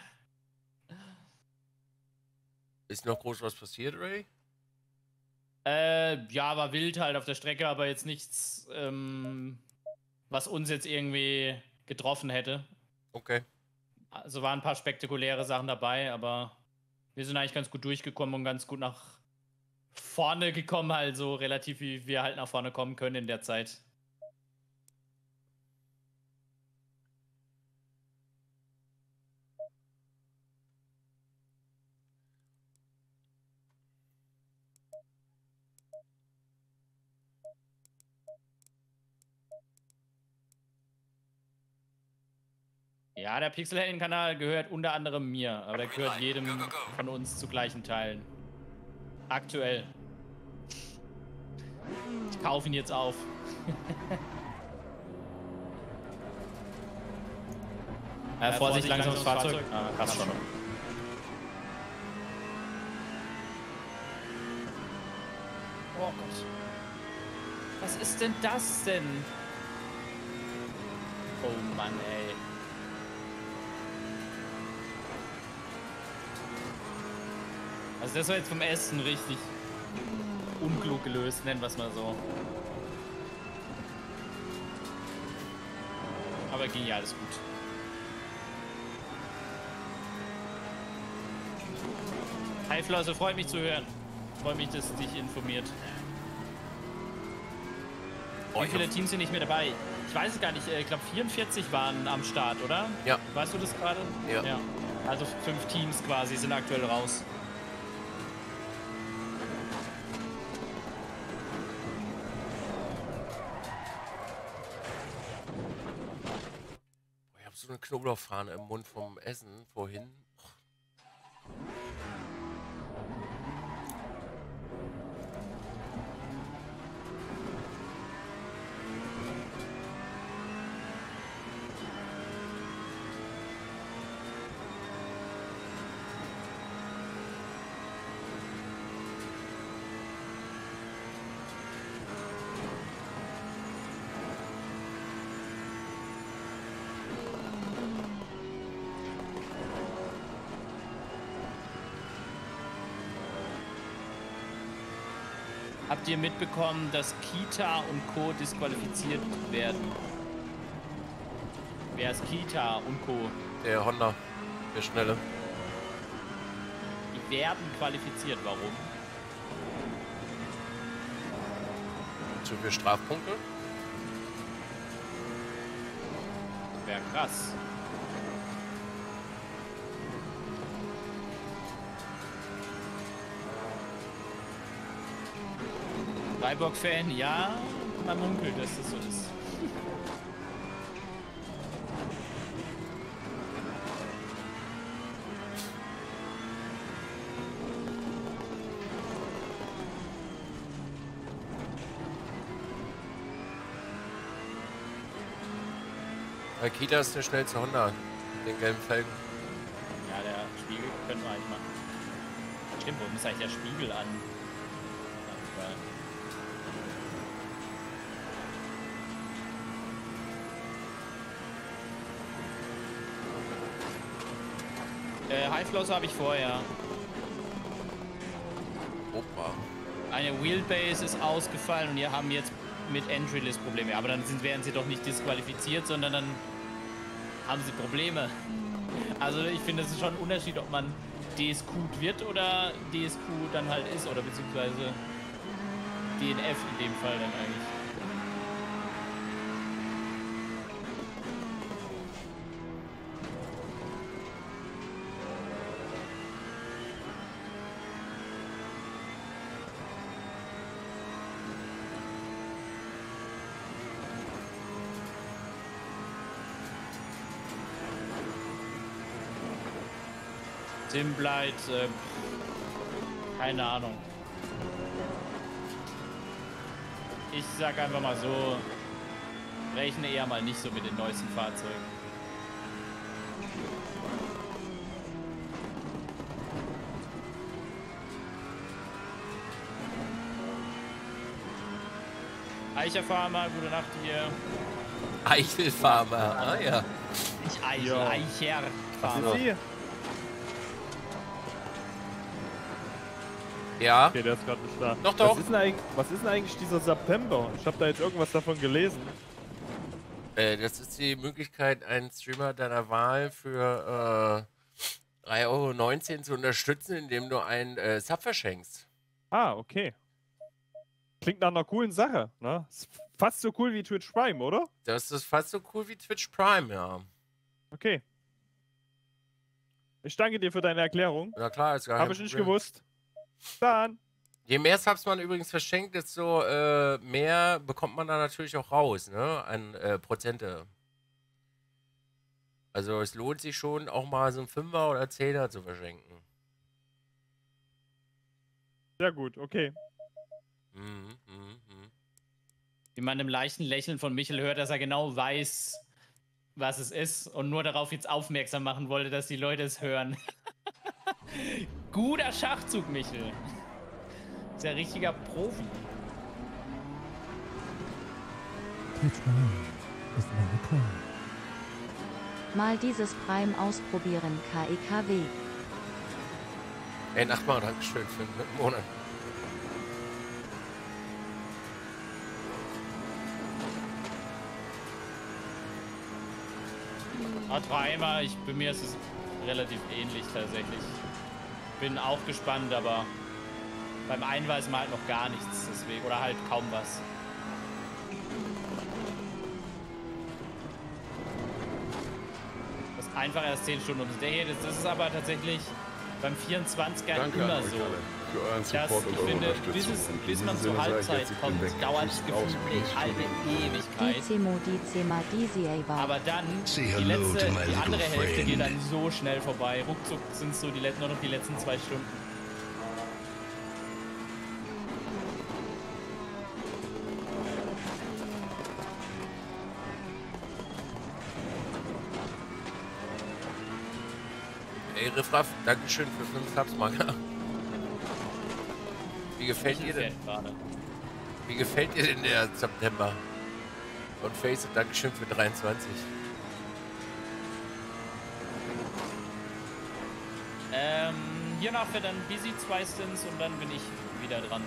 Speaker 6: Ist noch groß was passiert, Ray?
Speaker 2: Äh, ja, war wild halt auf der Strecke, aber jetzt nichts, ähm, was uns jetzt irgendwie getroffen hätte.
Speaker 6: Okay.
Speaker 2: Also waren ein paar spektakuläre Sachen dabei, aber wir sind eigentlich ganz gut durchgekommen und ganz gut nach vorne gekommen, also relativ wie wir halt nach vorne kommen können in der Zeit. Ja, der Pixelhelden-Kanal gehört unter anderem mir, aber der gehört jedem von uns zu gleichen Teilen. Aktuell. Ich kaufe ihn jetzt auf. äh, Vorsicht, langsam das Fahrzeug. Ah, passt schon. Oh Gott. Was ist denn das denn? Oh Mann, ey. Also das war jetzt vom Essen richtig unklug gelöst, nennen wir es mal so. Aber ging ja alles gut. Hi Flosse, freut mich zu hören. Freut mich, dass dich informiert. Wie viele Teams sind nicht mehr dabei? Ich weiß es gar nicht. Ich glaube 44 waren am Start, oder?
Speaker 6: Ja.
Speaker 2: Weißt du das gerade?
Speaker 6: Ja. ja.
Speaker 2: Also fünf Teams quasi sind aktuell raus.
Speaker 6: Knoblauchfahne im Mund vom Essen vorhin.
Speaker 2: Habt ihr mitbekommen, dass Kita und Co. disqualifiziert werden? Wer ist Kita und Co.?
Speaker 6: Der Honda, der Schnelle.
Speaker 2: Die werden qualifiziert, warum?
Speaker 6: Zu viel Strafpunkte?
Speaker 2: Wäre krass. Freiburg-Fan, ja, man munkelt, dass das so ist.
Speaker 6: Akita ist der schnellste Honda mit den gelben Felgen.
Speaker 2: Ja, der Spiegel können wir eigentlich machen. Stimmt, warum ist eigentlich der Spiegel an? Highflosse habe ich vorher.
Speaker 6: Opa.
Speaker 2: Eine Wheelbase ist ausgefallen und wir haben jetzt mit Entry-List Probleme. Aber dann sind, werden sie doch nicht disqualifiziert, sondern dann haben sie Probleme. Also ich finde, es ist schon ein Unterschied, ob man DSQ wird oder DSQ dann halt ist oder beziehungsweise DNF in dem Fall dann eigentlich. Simblight, äh, keine Ahnung. Ich sag einfach mal so, rechne eher mal nicht so mit den neuesten Fahrzeugen. Eicherfarmer, gute Nacht hier.
Speaker 6: Eichelfarmer, ah ja.
Speaker 2: Nicht Eichel, ja. Eicherfarmer.
Speaker 6: Ja.
Speaker 1: Okay, der ist gerade nicht da.
Speaker 6: Doch, doch.
Speaker 1: Was ist, denn was ist denn eigentlich dieser September? Ich habe da jetzt irgendwas davon gelesen.
Speaker 6: Äh, das ist die Möglichkeit, einen Streamer deiner Wahl für äh, 3,19 Euro zu unterstützen, indem du einen äh, Sub verschenkst.
Speaker 1: Ah, okay. Klingt nach einer coolen Sache, ne? Ist fast so cool wie Twitch Prime, oder?
Speaker 6: Das ist fast so cool wie Twitch Prime, ja.
Speaker 1: Okay. Ich danke dir für deine Erklärung.
Speaker 6: Na klar, ist gar
Speaker 1: Habe ich nicht gewusst. Dann.
Speaker 6: Je mehr Subs man übrigens verschenkt, desto äh, mehr bekommt man da natürlich auch raus, ne? An äh, Prozente. Also es lohnt sich schon, auch mal so ein Fünfer oder Zehner zu verschenken.
Speaker 1: Sehr gut, okay.
Speaker 2: Mhm, mhm, mhm. Wie man im leichten Lächeln von Michel hört, dass er genau weiß, was es ist und nur darauf jetzt aufmerksam machen wollte, dass die Leute es hören. Guter Schachzug, Michel. Ist ja richtiger Profi.
Speaker 4: Mal dieses Prime ausprobieren, KEKW.
Speaker 6: Ey, Nachbar, Dankeschön für einen Monat.
Speaker 2: A3 ich, bei mir ist es relativ ähnlich tatsächlich. Bin auch gespannt, aber beim einen weiß man halt noch gar nichts deswegen. Oder halt kaum was. Das ist einfach erst 10 Stunden. Das, ist aber tatsächlich beim 24er
Speaker 5: Danke
Speaker 2: immer so.
Speaker 5: Für euren Support
Speaker 2: das, ich finde, bis, es, bis man zur Halbzeit kommt, dauert es gefühlt eine Ewigkeit. Aber dann, die, letzte, die andere Hälfte geht dann so schnell vorbei. Ruckzuck sind es so die, nur noch die letzten zwei Stunden.
Speaker 6: Ey, Riffraff, Dankeschön für 5 Subs, Manga. Gefällt dir denn? Wie gefällt dir denn der September? Und Face, Dankeschön für 23.
Speaker 2: Ähm, hier nach wir dann Busy zwei Stints und dann bin ich wieder dran.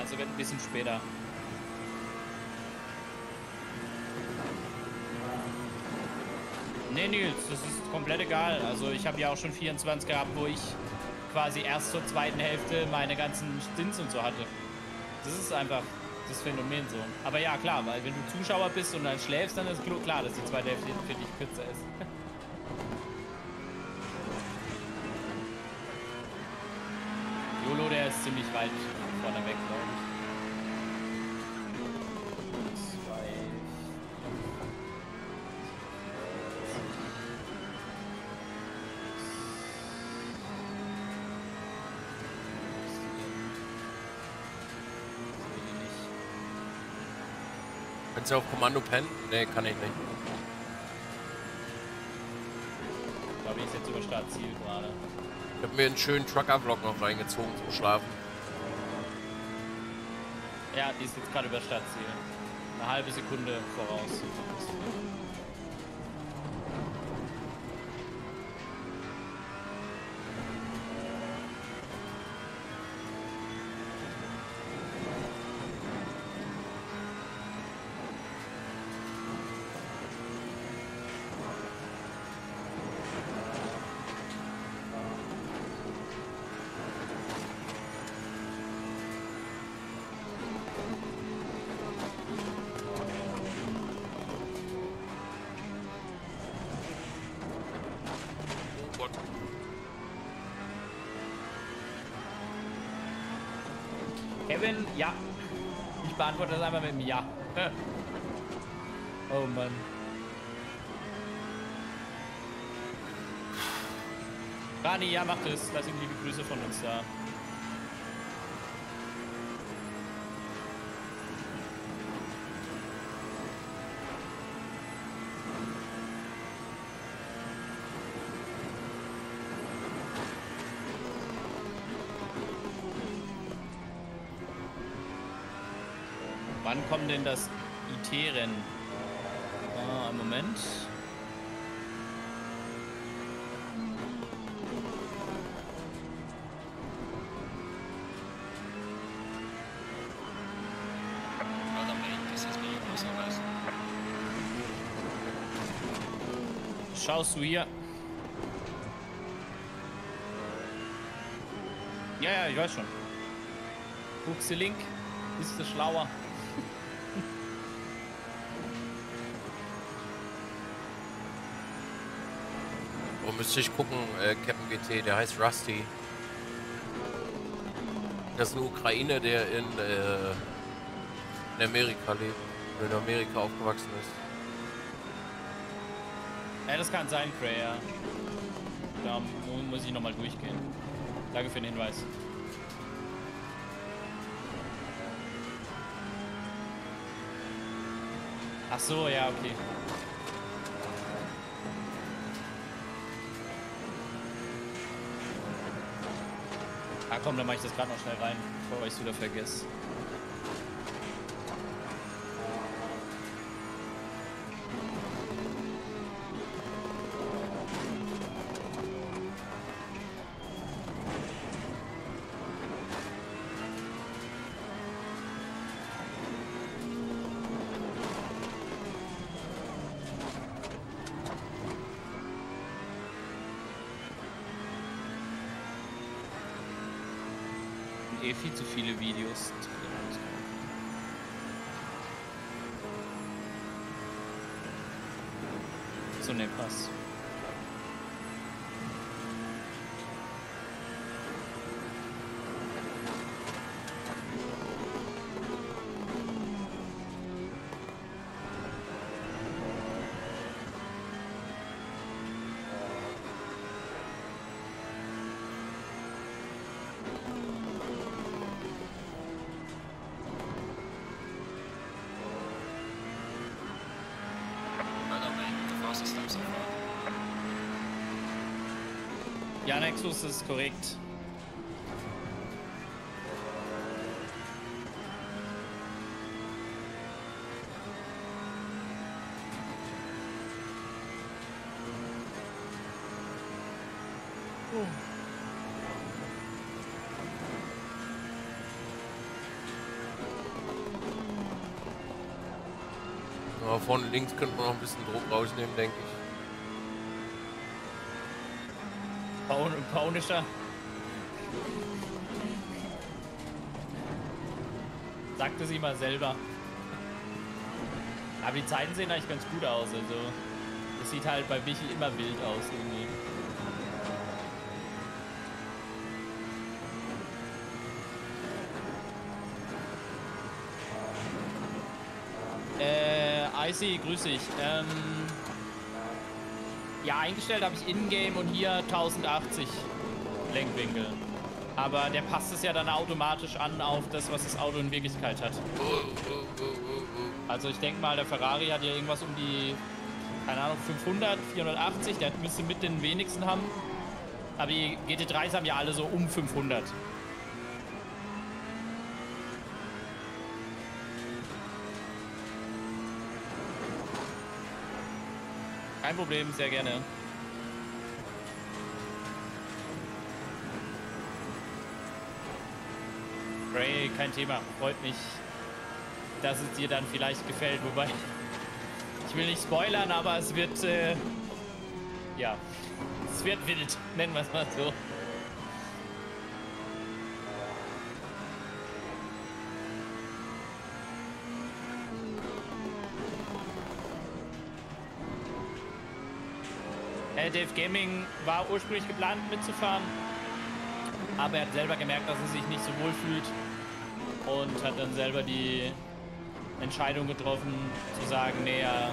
Speaker 2: Also wird ein bisschen später. Nee, Nils, das ist komplett egal. Also ich habe ja auch schon 24 gehabt, wo ich quasi erst zur zweiten Hälfte meine ganzen Stints und so hatte. Das ist einfach das Phänomen so. Aber ja, klar, weil wenn du Zuschauer bist und dann schläfst, dann ist klar, dass die zweite Hälfte für dich kürzer ist. Jolo, der ist ziemlich weit vorne weg, glaube ich.
Speaker 6: Du auf Kommando pennen? Ne, kann ich nicht.
Speaker 2: Ich glaube, ich ist jetzt über Startziel gerade.
Speaker 6: Ich habe mir einen schönen Trucker-Vlog noch reingezogen zum Schlafen.
Speaker 2: Ja, die ist jetzt gerade über Startziel. Eine halbe Sekunde voraus. beantworte das einfach mit dem Ja. oh Mann. Rani, ja, macht es. Lass ihm liebe Grüße von uns da. Denn das IT-Rennen? Ah, Moment. Schaust du hier? Ja, ja, ich weiß schon. Buchse Link, bist du schlauer.
Speaker 6: Müsste ich gucken, äh, Captain GT, der heißt Rusty. Das ist ein Ukrainer, der in, äh, in Amerika lebt, in Amerika aufgewachsen ist.
Speaker 2: Ja, das kann sein, Cray, ja. Da muss ich nochmal durchgehen. Danke für den Hinweis. Ach so, ja, okay. Komm, dann mach ich das gerade noch schnell rein, bevor ich es wieder vergesse. Nexus ist korrekt.
Speaker 6: Aber vorne links könnte man noch ein bisschen Druck rausnehmen, denke ich.
Speaker 2: Paunischer. Sagte sie mal selber. Aber die Zeiten sehen eigentlich ganz gut aus. Also, es sieht halt bei Michi immer wild aus irgendwie. Äh, Icy, grüß dich. Ähm, ja, eingestellt habe ich Ingame und hier 1080 Lenkwinkel. Aber der passt es ja dann automatisch an auf das, was das Auto in Wirklichkeit hat. Also ich denke mal, der Ferrari hat ja irgendwas um die, keine Ahnung, 500, 480. Der müsste mit den wenigsten haben. Aber die GT3s haben ja alle so um 500. Kein Problem, sehr gerne. Ray, kein Thema. Freut mich, dass es dir dann vielleicht gefällt. Wobei, ich will nicht spoilern, aber es wird, äh, ja, es wird wild, nennen wir es mal so. Dave Gaming war ursprünglich geplant mitzufahren, aber er hat selber gemerkt, dass er sich nicht so wohl fühlt und hat dann selber die Entscheidung getroffen, zu sagen, nee, er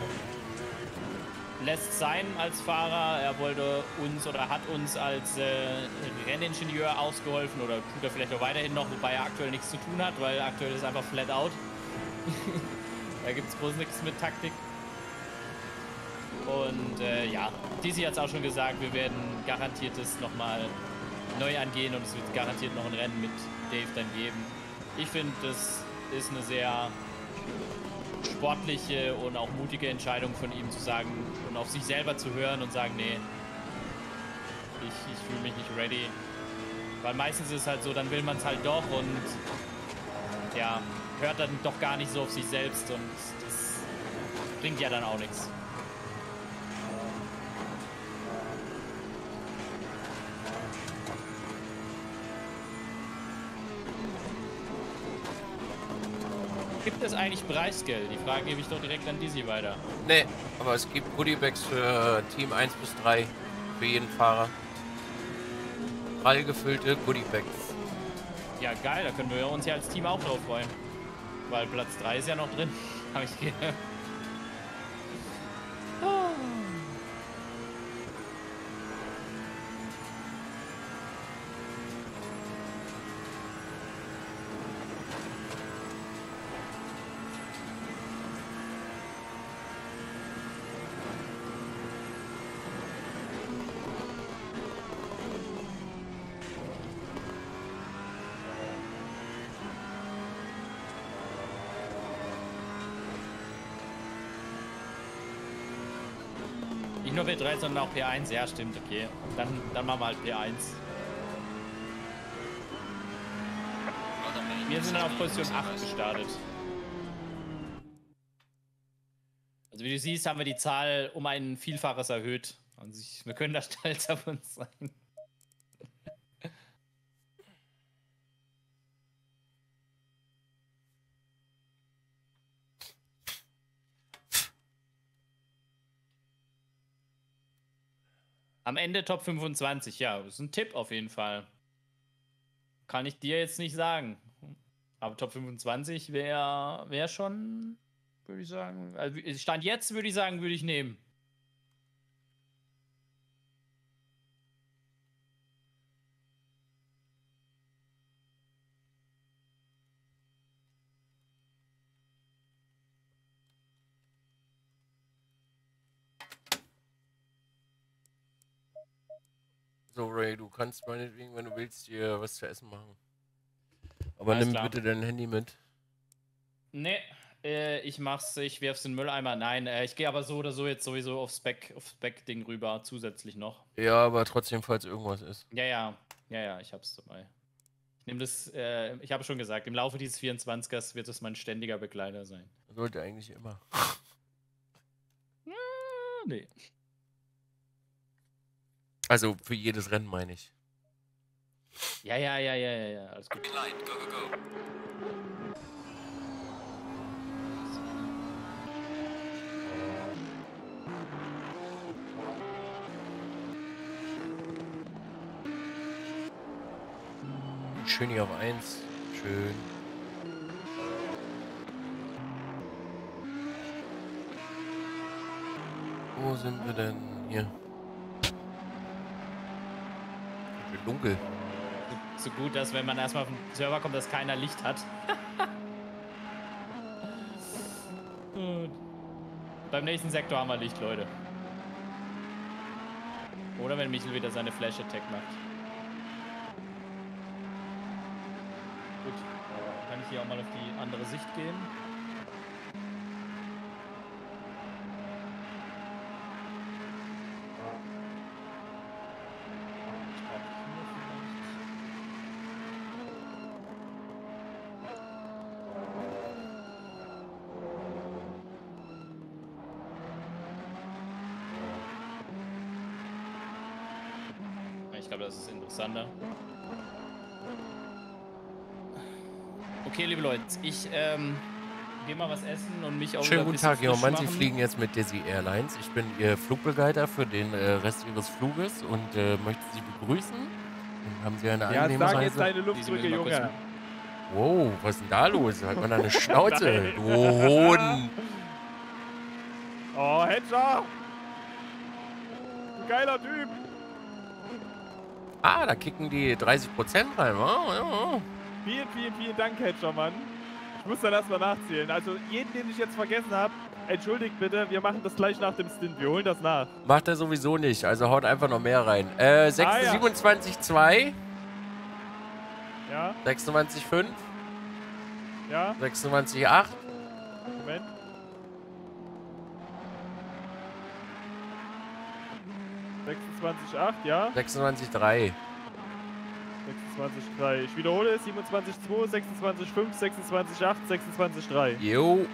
Speaker 2: lässt sein als Fahrer. Er wollte uns oder hat uns als äh, Renningenieur ausgeholfen oder tut er vielleicht auch weiterhin noch, wobei er aktuell nichts zu tun hat, weil aktuell ist einfach flat out. da gibt es bloß nichts mit Taktik. Und äh, ja, Dizzy hat es auch schon gesagt, wir werden garantiert es nochmal neu angehen und es wird garantiert noch ein Rennen mit Dave dann geben. Ich finde, das ist eine sehr sportliche und auch mutige Entscheidung von ihm zu sagen und auf sich selber zu hören und sagen, nee, ich, ich fühle mich nicht ready. Weil meistens ist es halt so, dann will man es halt doch und ja, hört dann doch gar nicht so auf sich selbst und das bringt ja dann auch nichts. Gibt es eigentlich Preisgeld? Die Frage gebe ich doch direkt an Dizzy weiter.
Speaker 6: Nee, aber es gibt Goodiebags für Team 1 bis 3 für jeden Fahrer. Prall gefüllte Goodiebags.
Speaker 2: Ja, geil, da können wir uns ja als Team auch drauf freuen. Weil Platz 3 ist ja noch drin. Habe ich gehört. Nur P3, sondern auch P1. Ja, stimmt, okay. Dann, dann machen wir halt P1. Wir sind auf Position 8 gestartet. Also wie du siehst, haben wir die Zahl um ein Vielfaches erhöht. Also ich, wir können da stolz auf uns sein. Ende Top 25, ja, ist ein Tipp auf jeden Fall. Kann ich dir jetzt nicht sagen. Aber Top 25 wäre wär schon, würde ich sagen. Also Stand jetzt würde ich sagen, würde ich nehmen.
Speaker 6: So, Ray, du kannst meinetwegen, wenn du willst, dir was zu essen machen. Aber Alles nimm klar. bitte dein Handy mit.
Speaker 2: Nee, äh, ich mach's, ich werf's in den Mülleimer. Nein, äh, ich gehe aber so oder so jetzt sowieso aufs Back, aufs Back-Ding rüber, zusätzlich noch.
Speaker 6: Ja, aber trotzdem, falls irgendwas ist.
Speaker 2: Ja, ja, ja, ja, ich hab's dabei. Ich nehme das, äh, ich habe schon gesagt, im Laufe dieses 24ers wird es mein ständiger Begleiter sein.
Speaker 6: Sollte eigentlich immer.
Speaker 2: nee.
Speaker 6: Also für jedes Rennen meine ich.
Speaker 2: Ja, ja, ja, ja, ja, ja. Alles gut. Klein, go, go, go.
Speaker 6: Schön hier auf 1. Schön. Wo sind wir denn hier? Dunkel.
Speaker 2: So, so, gut, dass wenn man erstmal auf den Server kommt, dass keiner Licht hat. gut. Beim nächsten Sektor haben wir Licht, Leute. Oder wenn Michel wieder seine Flash-Attack macht. Gut, kann ich hier auch mal auf die andere Sicht gehen. Interessanter. Okay, liebe Leute, ich ähm, gehe mal was essen und mich auch
Speaker 6: Schönen guten Tag, Ihr Mann. Sie fliegen jetzt mit Dizzy Airlines. Ich bin Ihr Flugbegleiter für den äh, Rest Ihres Fluges und äh, möchte Sie begrüßen. Haben Sie eine
Speaker 1: ja,
Speaker 6: angenehme
Speaker 1: sag jetzt deine Luftbrücke, Junge.
Speaker 6: Wow, was ist denn da los? Hat man da eine Schnauze? du Hohn!
Speaker 1: Oh, Hedger! geiler Typ.
Speaker 6: Ah, da kicken die 30% rein. Oh,
Speaker 1: ja. Vielen, vielen, vielen Dank, Hedgermann. Ich muss dann erstmal nachzählen. Also jeden, den ich jetzt vergessen habe, entschuldigt bitte, wir machen das gleich nach dem Stint. Wir holen das nach.
Speaker 6: Macht er sowieso nicht. Also haut einfach noch mehr rein. Äh, 6, ah, ja. 27,2.
Speaker 1: Ja.
Speaker 6: 26,5.
Speaker 1: Ja.
Speaker 6: 26,8.
Speaker 1: Moment. 26,8, ja.
Speaker 6: 26,3.
Speaker 1: 26,3. Ich wiederhole, 27,2, 26,5, 26,8, 26,3.
Speaker 6: Jo.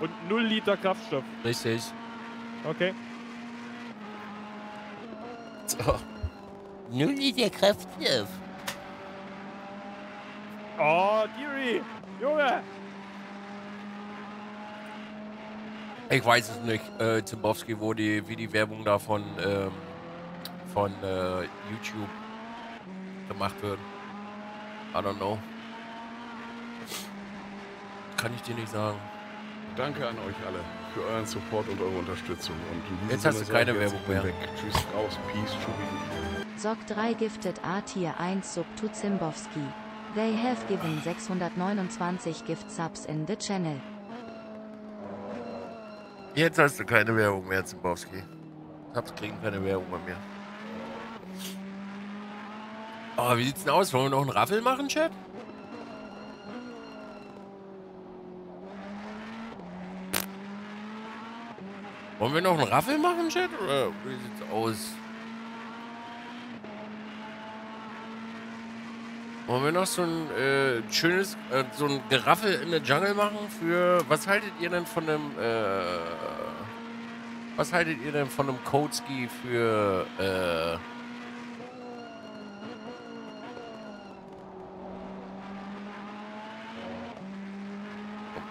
Speaker 1: Und 0 Liter Kraftstoff.
Speaker 6: Richtig.
Speaker 1: Okay.
Speaker 6: So. 0 Liter Kraftstoff.
Speaker 1: Oh, Deary. Junge.
Speaker 6: Ich weiß es nicht, äh, Zimbowski, wo die, wie die Werbung davon ähm, von äh, YouTube gemacht wird. I don't know. Kann ich dir nicht sagen.
Speaker 5: Danke an euch alle für euren Support und eure Unterstützung. Und
Speaker 6: jetzt hast du keine Werbung mehr. Weg.
Speaker 5: Tschüss, raus, peace, Schubi.
Speaker 4: Sock 3 giftet A Tier 1 Sub to Zimbowski. They have given 629 Gift Subs in the channel.
Speaker 6: Jetzt hast du keine Werbung mehr, Zimbowski. Subs kriegen keine Werbung bei mir. Oh, wie sieht's denn aus? Wollen wir noch einen Raffel machen, Chat? Wollen wir noch einen Raffel machen, Chat? Oder wie sieht's aus? Wollen wir noch so ein äh, schönes, äh, so ein Geraffel in der Jungle machen für, was haltet ihr denn von einem, äh, was haltet ihr denn von einem Codeski für,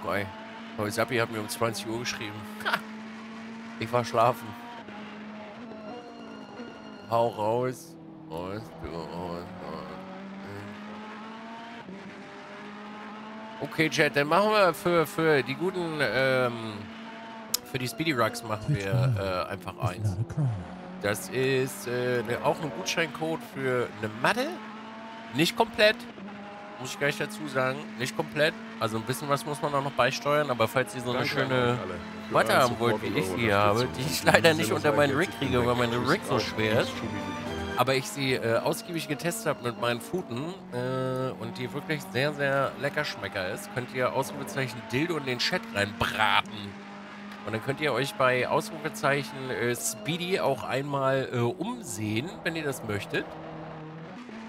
Speaker 6: frei. Aber Sappi hat mir um 20 Uhr geschrieben. Ich war schlafen. Hau raus. Okay, Chat, dann machen wir für, für die guten, ähm, für die Speedy Rucks machen wir äh, einfach eins. Das ist äh, ne, auch ein Gutscheincode für eine Matte. Nicht komplett, muss ich gleich dazu sagen. Nicht komplett. Also ein bisschen was muss man auch noch beisteuern, aber falls ihr so eine Danke schöne Watte haben wollt, wie ich sie habe, die ich leider nicht unter meinen Rig kriege, weil meine Rig so schwer ist. Aber ich sie äh, ausgiebig getestet habe mit meinen Futen äh, und die wirklich sehr, sehr lecker schmecker ist, könnt ihr Ausrufezeichen Dildo in den Chat reinbraten. Und dann könnt ihr euch bei Ausrufezeichen äh, Speedy auch einmal äh, umsehen, wenn ihr das möchtet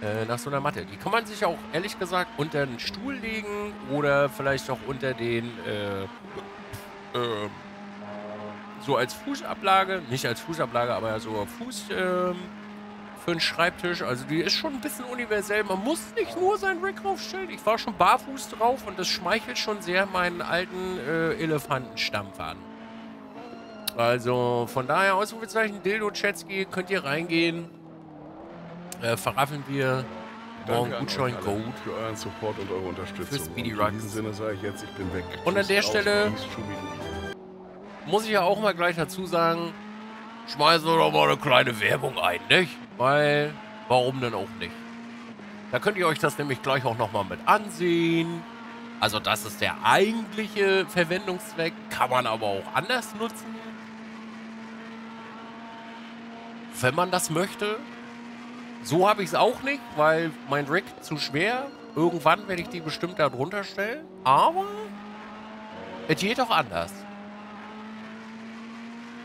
Speaker 6: äh, nach so einer Matte. Die kann man sich auch ehrlich gesagt unter den Stuhl legen oder vielleicht auch unter den äh, äh, so als Fußablage, nicht als Fußablage, aber so Fuß ähm, für einen Schreibtisch. Also die ist schon ein bisschen universell. Man muss nicht nur seinen Rig draufstellen. Ich war schon barfuß drauf und das schmeichelt schon sehr meinen alten äh, Elefantenstampf an. Also von daher Ausrufezeichen Dildo Chatski könnt ihr reingehen äh, verraffeln wir morgen Gutschein Code
Speaker 5: für euren Support und eure Unterstützung.
Speaker 6: Für Speedy Rucks.
Speaker 5: In diesem Sinne sage ich jetzt, ich bin weg.
Speaker 6: Und an der Stelle muss ich ja auch mal gleich dazu sagen, schmeißen wir doch mal eine kleine Werbung ein, nicht? Weil, warum denn auch nicht? Da könnt ihr euch das nämlich gleich auch nochmal mit ansehen. Also das ist der eigentliche Verwendungszweck, kann man aber auch anders nutzen. Wenn man das möchte. So habe ich es auch nicht, weil mein Rig zu schwer. Irgendwann werde ich die bestimmt da drunter stellen. Aber es geht doch anders.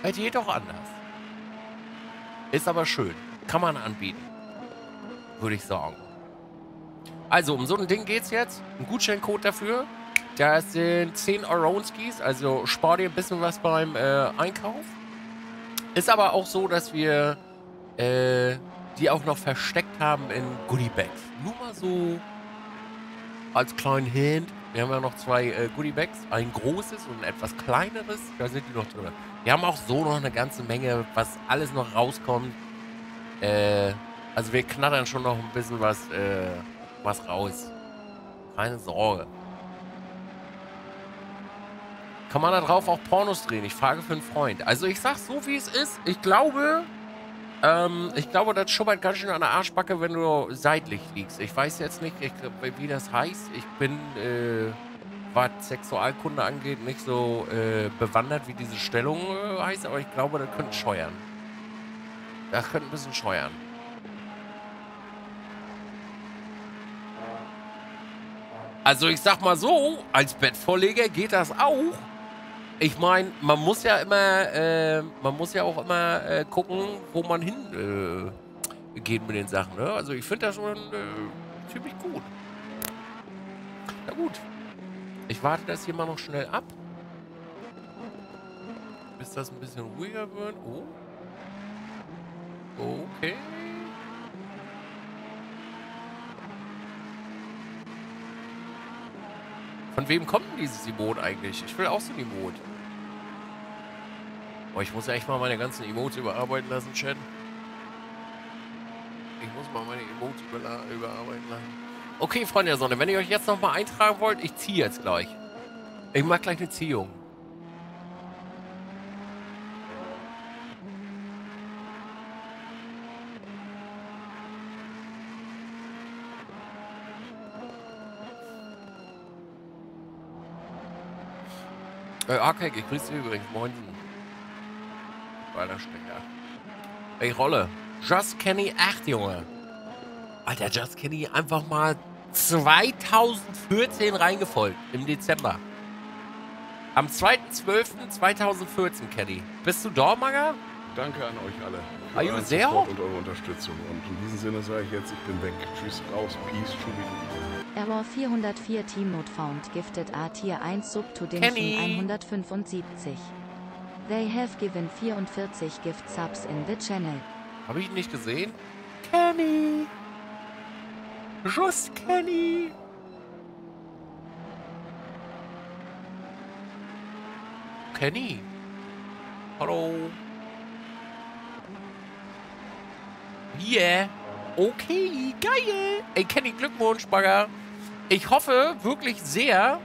Speaker 6: Es geht doch anders. Ist aber schön. Kann man anbieten. Würde ich sagen. Also, um so ein Ding geht es jetzt. Ein Gutscheincode dafür. Das sind 10 Aronskis. Also spar dir ein bisschen was beim äh, Einkauf. Ist aber auch so, dass wir äh, die auch noch versteckt haben in Goodiebags. Nur mal so als kleinen Hint. Wir haben ja noch zwei äh, Goodiebags. Ein großes und ein etwas kleineres. Da sind die noch drin. Wir haben auch so noch eine ganze Menge, was alles noch rauskommt. Äh, also wir knattern schon noch ein bisschen was, äh, was raus. Keine Sorge. Kann man da drauf auch Pornos drehen? Ich frage für einen Freund. Also ich sag so, wie es ist. Ich glaube, Ähm, ich glaube, das schubbert ganz schön an der Arschbacke, wenn du seitlich liegst. Ich weiß jetzt nicht, ich, wie das heißt. Ich bin, äh, was Sexualkunde angeht, nicht so äh, bewandert, wie diese Stellung äh, heißt, aber ich glaube, das könnte scheuern. Das könnte ein bisschen scheuern. Also ich sag mal so, als Bettvorleger geht das auch. Ich meine, man muss ja immer, äh, man muss ja auch immer äh, gucken, wo man hin äh, geht mit den Sachen. Ne? Also ich finde das schon äh, ziemlich gut. Na gut. Ich warte das hier mal noch schnell ab. Bis das ein bisschen ruhiger wird. Oh. Okay. Von wem kommt denn dieses Emote eigentlich? Ich will auch so ein Emote. Boah, ich muss ja echt mal meine ganzen Emotes überarbeiten lassen, Chat. Ich muss mal meine Emotes überarbeiten lassen. Okay, Freunde der Sonne, wenn ihr euch jetzt nochmal eintragen wollt, ich ziehe jetzt gleich. Ich mache gleich eine Ziehung. Äh, Arkek, ich grüße übrigens. Moin. Weiter Stecker. Ey, Rolle. Just Kenny 8, Junge. Alter, Just Kenny einfach mal 2014 reingefolgt. Im Dezember. Am 2.12.2014, Kenny. Bist du da, Maga?
Speaker 5: Danke an euch alle.
Speaker 6: Are you there?
Speaker 5: Und eure Unterstützung. Und in diesem Sinne sage ich jetzt, ich bin weg. Tschüss, raus, peace, Schubi.
Speaker 4: Error 404 Team Not Found Gifted A Tier 1 Sub to Dimson 175. They have given 44 Gift Subs in the channel.
Speaker 6: Habe ich ihn nicht gesehen? Kenny! Just Kenny! Kenny! Hallo! Yeah! Okay, geil! Ey, Kenny, Glückwunsch, Bagger! Ich hoffe wirklich sehr.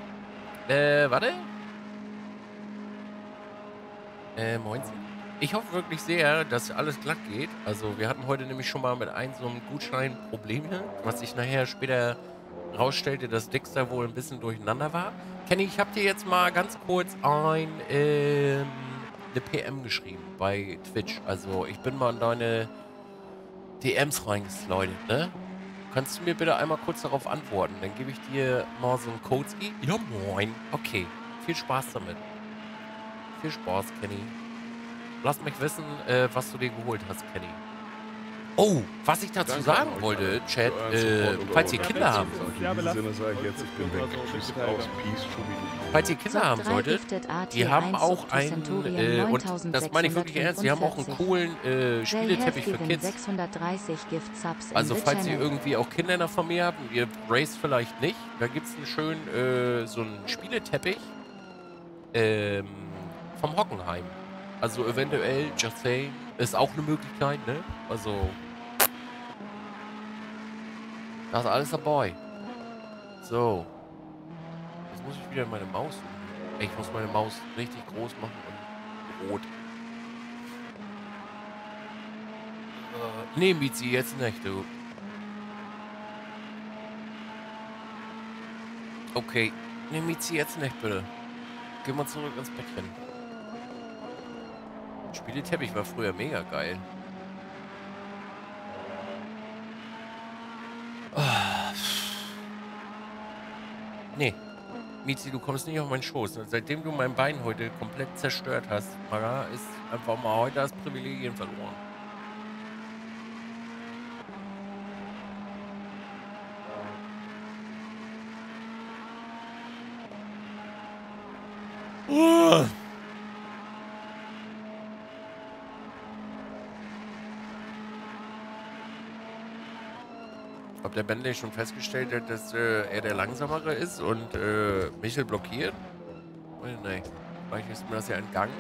Speaker 6: Äh, warte. Äh, moin. Ich hoffe wirklich sehr, dass alles glatt geht. Also, wir hatten heute nämlich schon mal mit einem so einem Gutschein Probleme, was sich nachher später rausstellte, dass Dexter wohl ein bisschen durcheinander war. Kenny, ich habe dir jetzt mal ganz kurz ein, ähm, eine PM geschrieben bei Twitch. Also, ich bin mal in deine DMs reingeslidet, ne? Kannst du mir bitte einmal kurz darauf antworten? Dann gebe ich dir mal so einen Codeski. Ja, moin. Okay. Viel Spaß damit. Viel Spaß, Kenny. Lass mich wissen, äh, was du dir geholt hast, Kenny. Oh, was ich dazu Danke sagen wollte, Chat, äh, falls ihr Kinder haben solltet. Falls ihr Kinder haben solltet, die haben auch einen, äh, und das meine ich wirklich ernst, die haben auch einen coolen äh, Spieleteppich für Kids. Also falls ihr irgendwie auch Kinder in der Familie habt und ihr raced vielleicht nicht, da gibt es einen schönen, äh, so einen Spieleteppich ähm, vom Hockenheim. Also eventuell, just saying, ist auch eine Möglichkeit, ne? Also da ist alles dabei. So. Jetzt muss ich wieder meine Maus. Ich muss meine Maus richtig groß machen und rot. Äh, nee, Mizi, jetzt nicht, du. Okay. Nee, Mizi, jetzt nicht, bitte. Geh mal zurück ins Bettchen. Spieleteppich war früher mega geil. Nee. Mizi, du kommst nicht auf meinen Schoß. Seitdem du mein Bein heute komplett zerstört hast, Mara, ist einfach mal heute das Privilegien verloren. Uh. Ob der Bentley schon festgestellt hat, dass äh, er der Langsamere ist und äh, Michel blockiert? Oh, nein. Vielleicht ist mir das ja entgangen.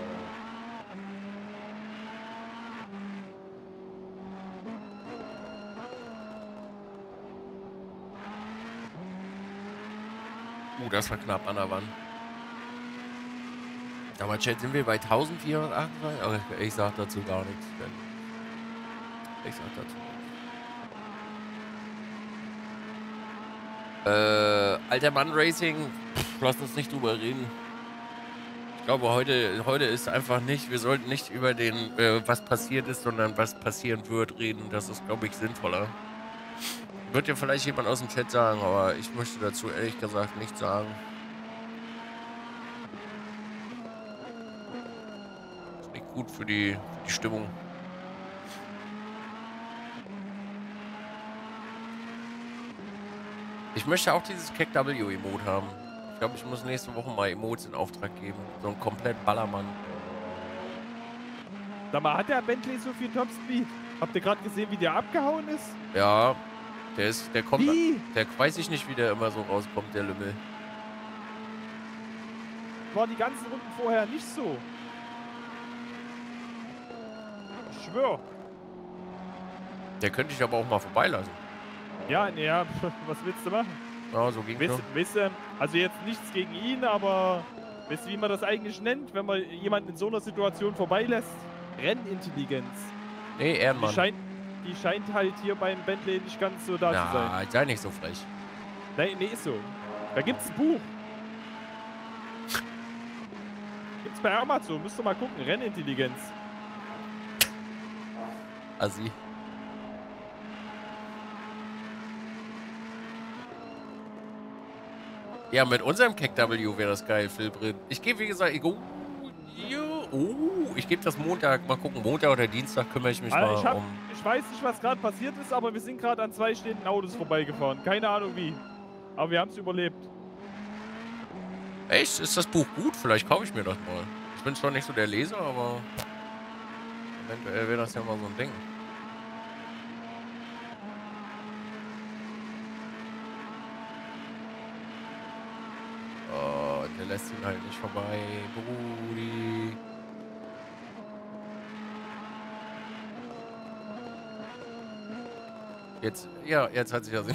Speaker 6: Uh, das war knapp an der Wand. Aber Chat, sind wir bei 1438? Aber ich sag dazu gar nichts. Ich sag dazu. Äh, alter Mann Racing, lass uns nicht drüber reden. Ich glaube, heute, heute ist einfach nicht, wir sollten nicht über den, äh, was passiert ist, sondern was passieren wird, reden. Das ist, glaube ich, sinnvoller. Wird dir vielleicht jemand aus dem Chat sagen, aber ich möchte dazu ehrlich gesagt nichts sagen. Ist nicht gut für die, die Stimmung. Ich möchte auch dieses Keck W-Emote haben. Ich glaube, ich muss nächste Woche mal Emotes in Auftrag geben. So ein komplett Ballermann.
Speaker 1: Sag mal, hat der Bentley so viel Topspeed? Habt ihr gerade gesehen, wie der abgehauen ist?
Speaker 6: Ja, der ist, der kommt,
Speaker 1: Wie?
Speaker 6: der weiß ich nicht, wie der immer so rauskommt, der Lümmel.
Speaker 1: War die ganzen Runden vorher nicht so. Ich schwör.
Speaker 6: Der könnte ich aber auch mal vorbeilassen.
Speaker 1: Ja, naja, was willst du machen?
Speaker 6: Ja, so ging noch.
Speaker 1: weißt du, also jetzt nichts gegen ihn, aber weißt du, wie man das eigentlich nennt, wenn man jemanden in so einer Situation vorbeilässt? Rennintelligenz.
Speaker 6: Nee,
Speaker 1: Die
Speaker 6: Ehrenmann.
Speaker 1: scheint, die scheint halt hier beim Bentley nicht ganz so da zu sein.
Speaker 6: Na, sei nicht so frech.
Speaker 1: Nein, nee, ist so. Da gibt's ein Buch. Gibt's bei Amazon, müsst ihr mal gucken. Rennintelligenz.
Speaker 6: Assi. Ja, mit unserem Keck W wäre das geil, Phil Brin. Ich gebe, wie gesagt, ich, oh, oh, ich gebe das Montag. Mal gucken, Montag oder Dienstag kümmere ich mich
Speaker 1: Also ich,
Speaker 6: mal
Speaker 1: hab,
Speaker 6: um.
Speaker 1: ich weiß nicht, was gerade passiert ist, aber wir sind gerade an zwei stehenden Autos vorbeigefahren. Keine Ahnung wie. Aber wir haben es überlebt.
Speaker 6: Echt? Ist das Buch gut? Vielleicht kaufe ich mir das mal. Ich bin zwar nicht so der Leser, aber eventuell wäre das ja mal so ein Ding. Oh, der lässt ihn halt nicht vorbei. Brudi. Jetzt, ja, jetzt hat sich das.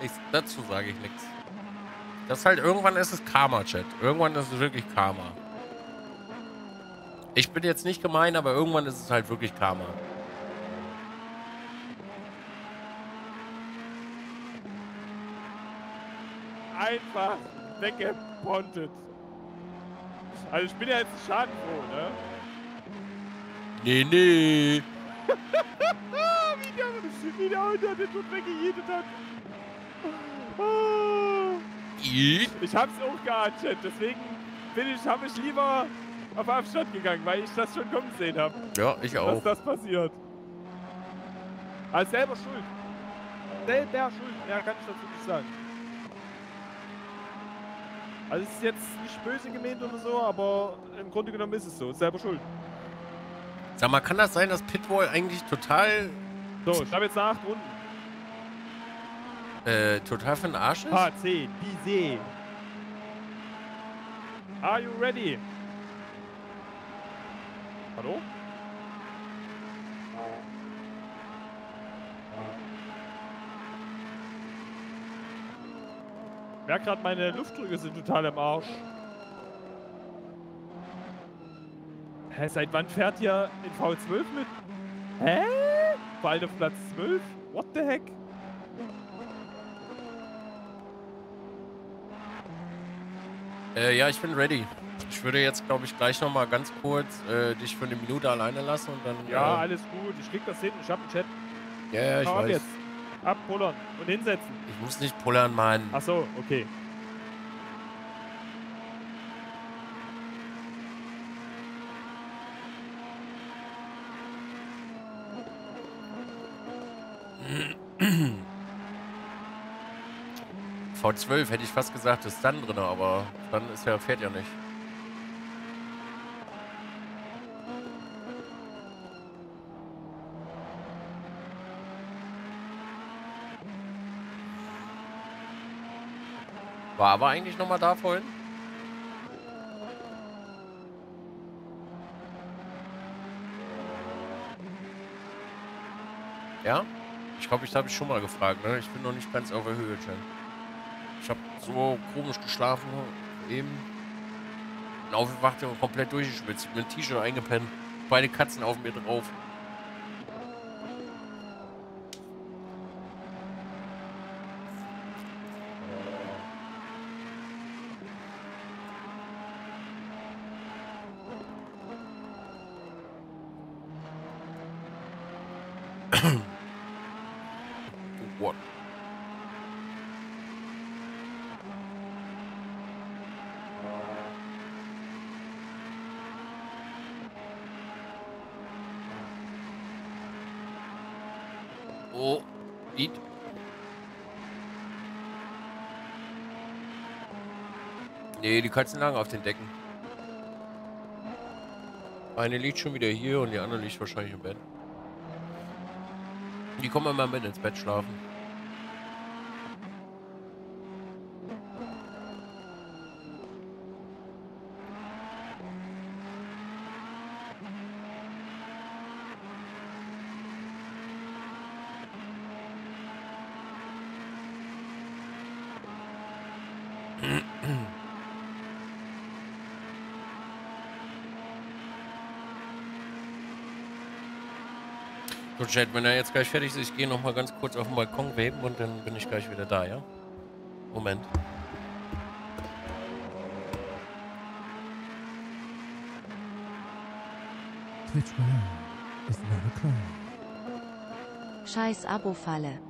Speaker 6: Ich, dazu sage ich nichts. Das halt, irgendwann ist es Karma, Chat. Irgendwann ist es wirklich Karma. Ich bin jetzt nicht gemein, aber irgendwann ist es halt wirklich Karma.
Speaker 1: Einfach weggepontet. Also ich bin ja jetzt schadenfroh, ne?
Speaker 6: Nee, nee.
Speaker 1: wie, der, wie der unter den Tod weggejätet hat.
Speaker 6: Ich?
Speaker 1: Ich hab's auch geahnt, Chat. Deswegen bin ich, hab ich lieber auf Abstand gegangen, weil ich das schon kommen sehen habe,
Speaker 6: Ja, ich
Speaker 1: dass
Speaker 6: auch.
Speaker 1: das passiert. Als selber schuld. Selber schuld. Mehr kann ich dazu nicht sagen. Also es ist jetzt nicht böse gemeint oder so, aber im Grunde genommen ist es so. Selber schuld.
Speaker 6: Sag mal, kann das sein, dass Pitbull eigentlich total,
Speaker 1: So, ich habe jetzt nach acht Runden.
Speaker 6: äh, total für den Arsch ist?
Speaker 1: HC, diese. Are you ready? Hallo? Merke gerade, meine Luftdrücke sind total im Arsch. Hä, seit wann fährt ihr in V12 mit? Hä? Allem auf Platz 12? What the heck?
Speaker 6: Äh, ja, ich bin ready. Ich würde jetzt, glaube ich, gleich noch mal ganz kurz äh, dich für eine Minute alleine lassen und dann...
Speaker 1: Ja,
Speaker 6: äh,
Speaker 1: alles gut. Ich krieg das hin. Ich hab einen Chat.
Speaker 6: ja, ja, ich weiß.
Speaker 1: jetzt. Abpullern und hinsetzen.
Speaker 6: Ich muss nicht pullern, Mann.
Speaker 1: Ach so, okay.
Speaker 6: V12 hätte ich fast gesagt, ist dann drin, aber dann ist ja, fährt ja nicht. War aber eigentlich noch mal da vorhin? Ja? Ich glaube, ich habe ich schon mal gefragt, ne? Ich bin noch nicht ganz auf der Höhe, Chen. Ich habe so komisch geschlafen eben. Bin aufgewacht und komplett durchgeschwitzt. Ein T-Shirt eingepennt. beide Katzen auf mir drauf. Nee, die Katzen lagen auf den Decken. Eine liegt schon wieder hier und die andere liegt wahrscheinlich im Bett. Die kommen mal mit ins Bett schlafen. Chat, wenn er jetzt gleich fertig ist, ich gehe noch mal ganz kurz auf den Balkon weben und dann bin ich gleich wieder da, ja? Moment.
Speaker 4: Scheiß Abo-Falle.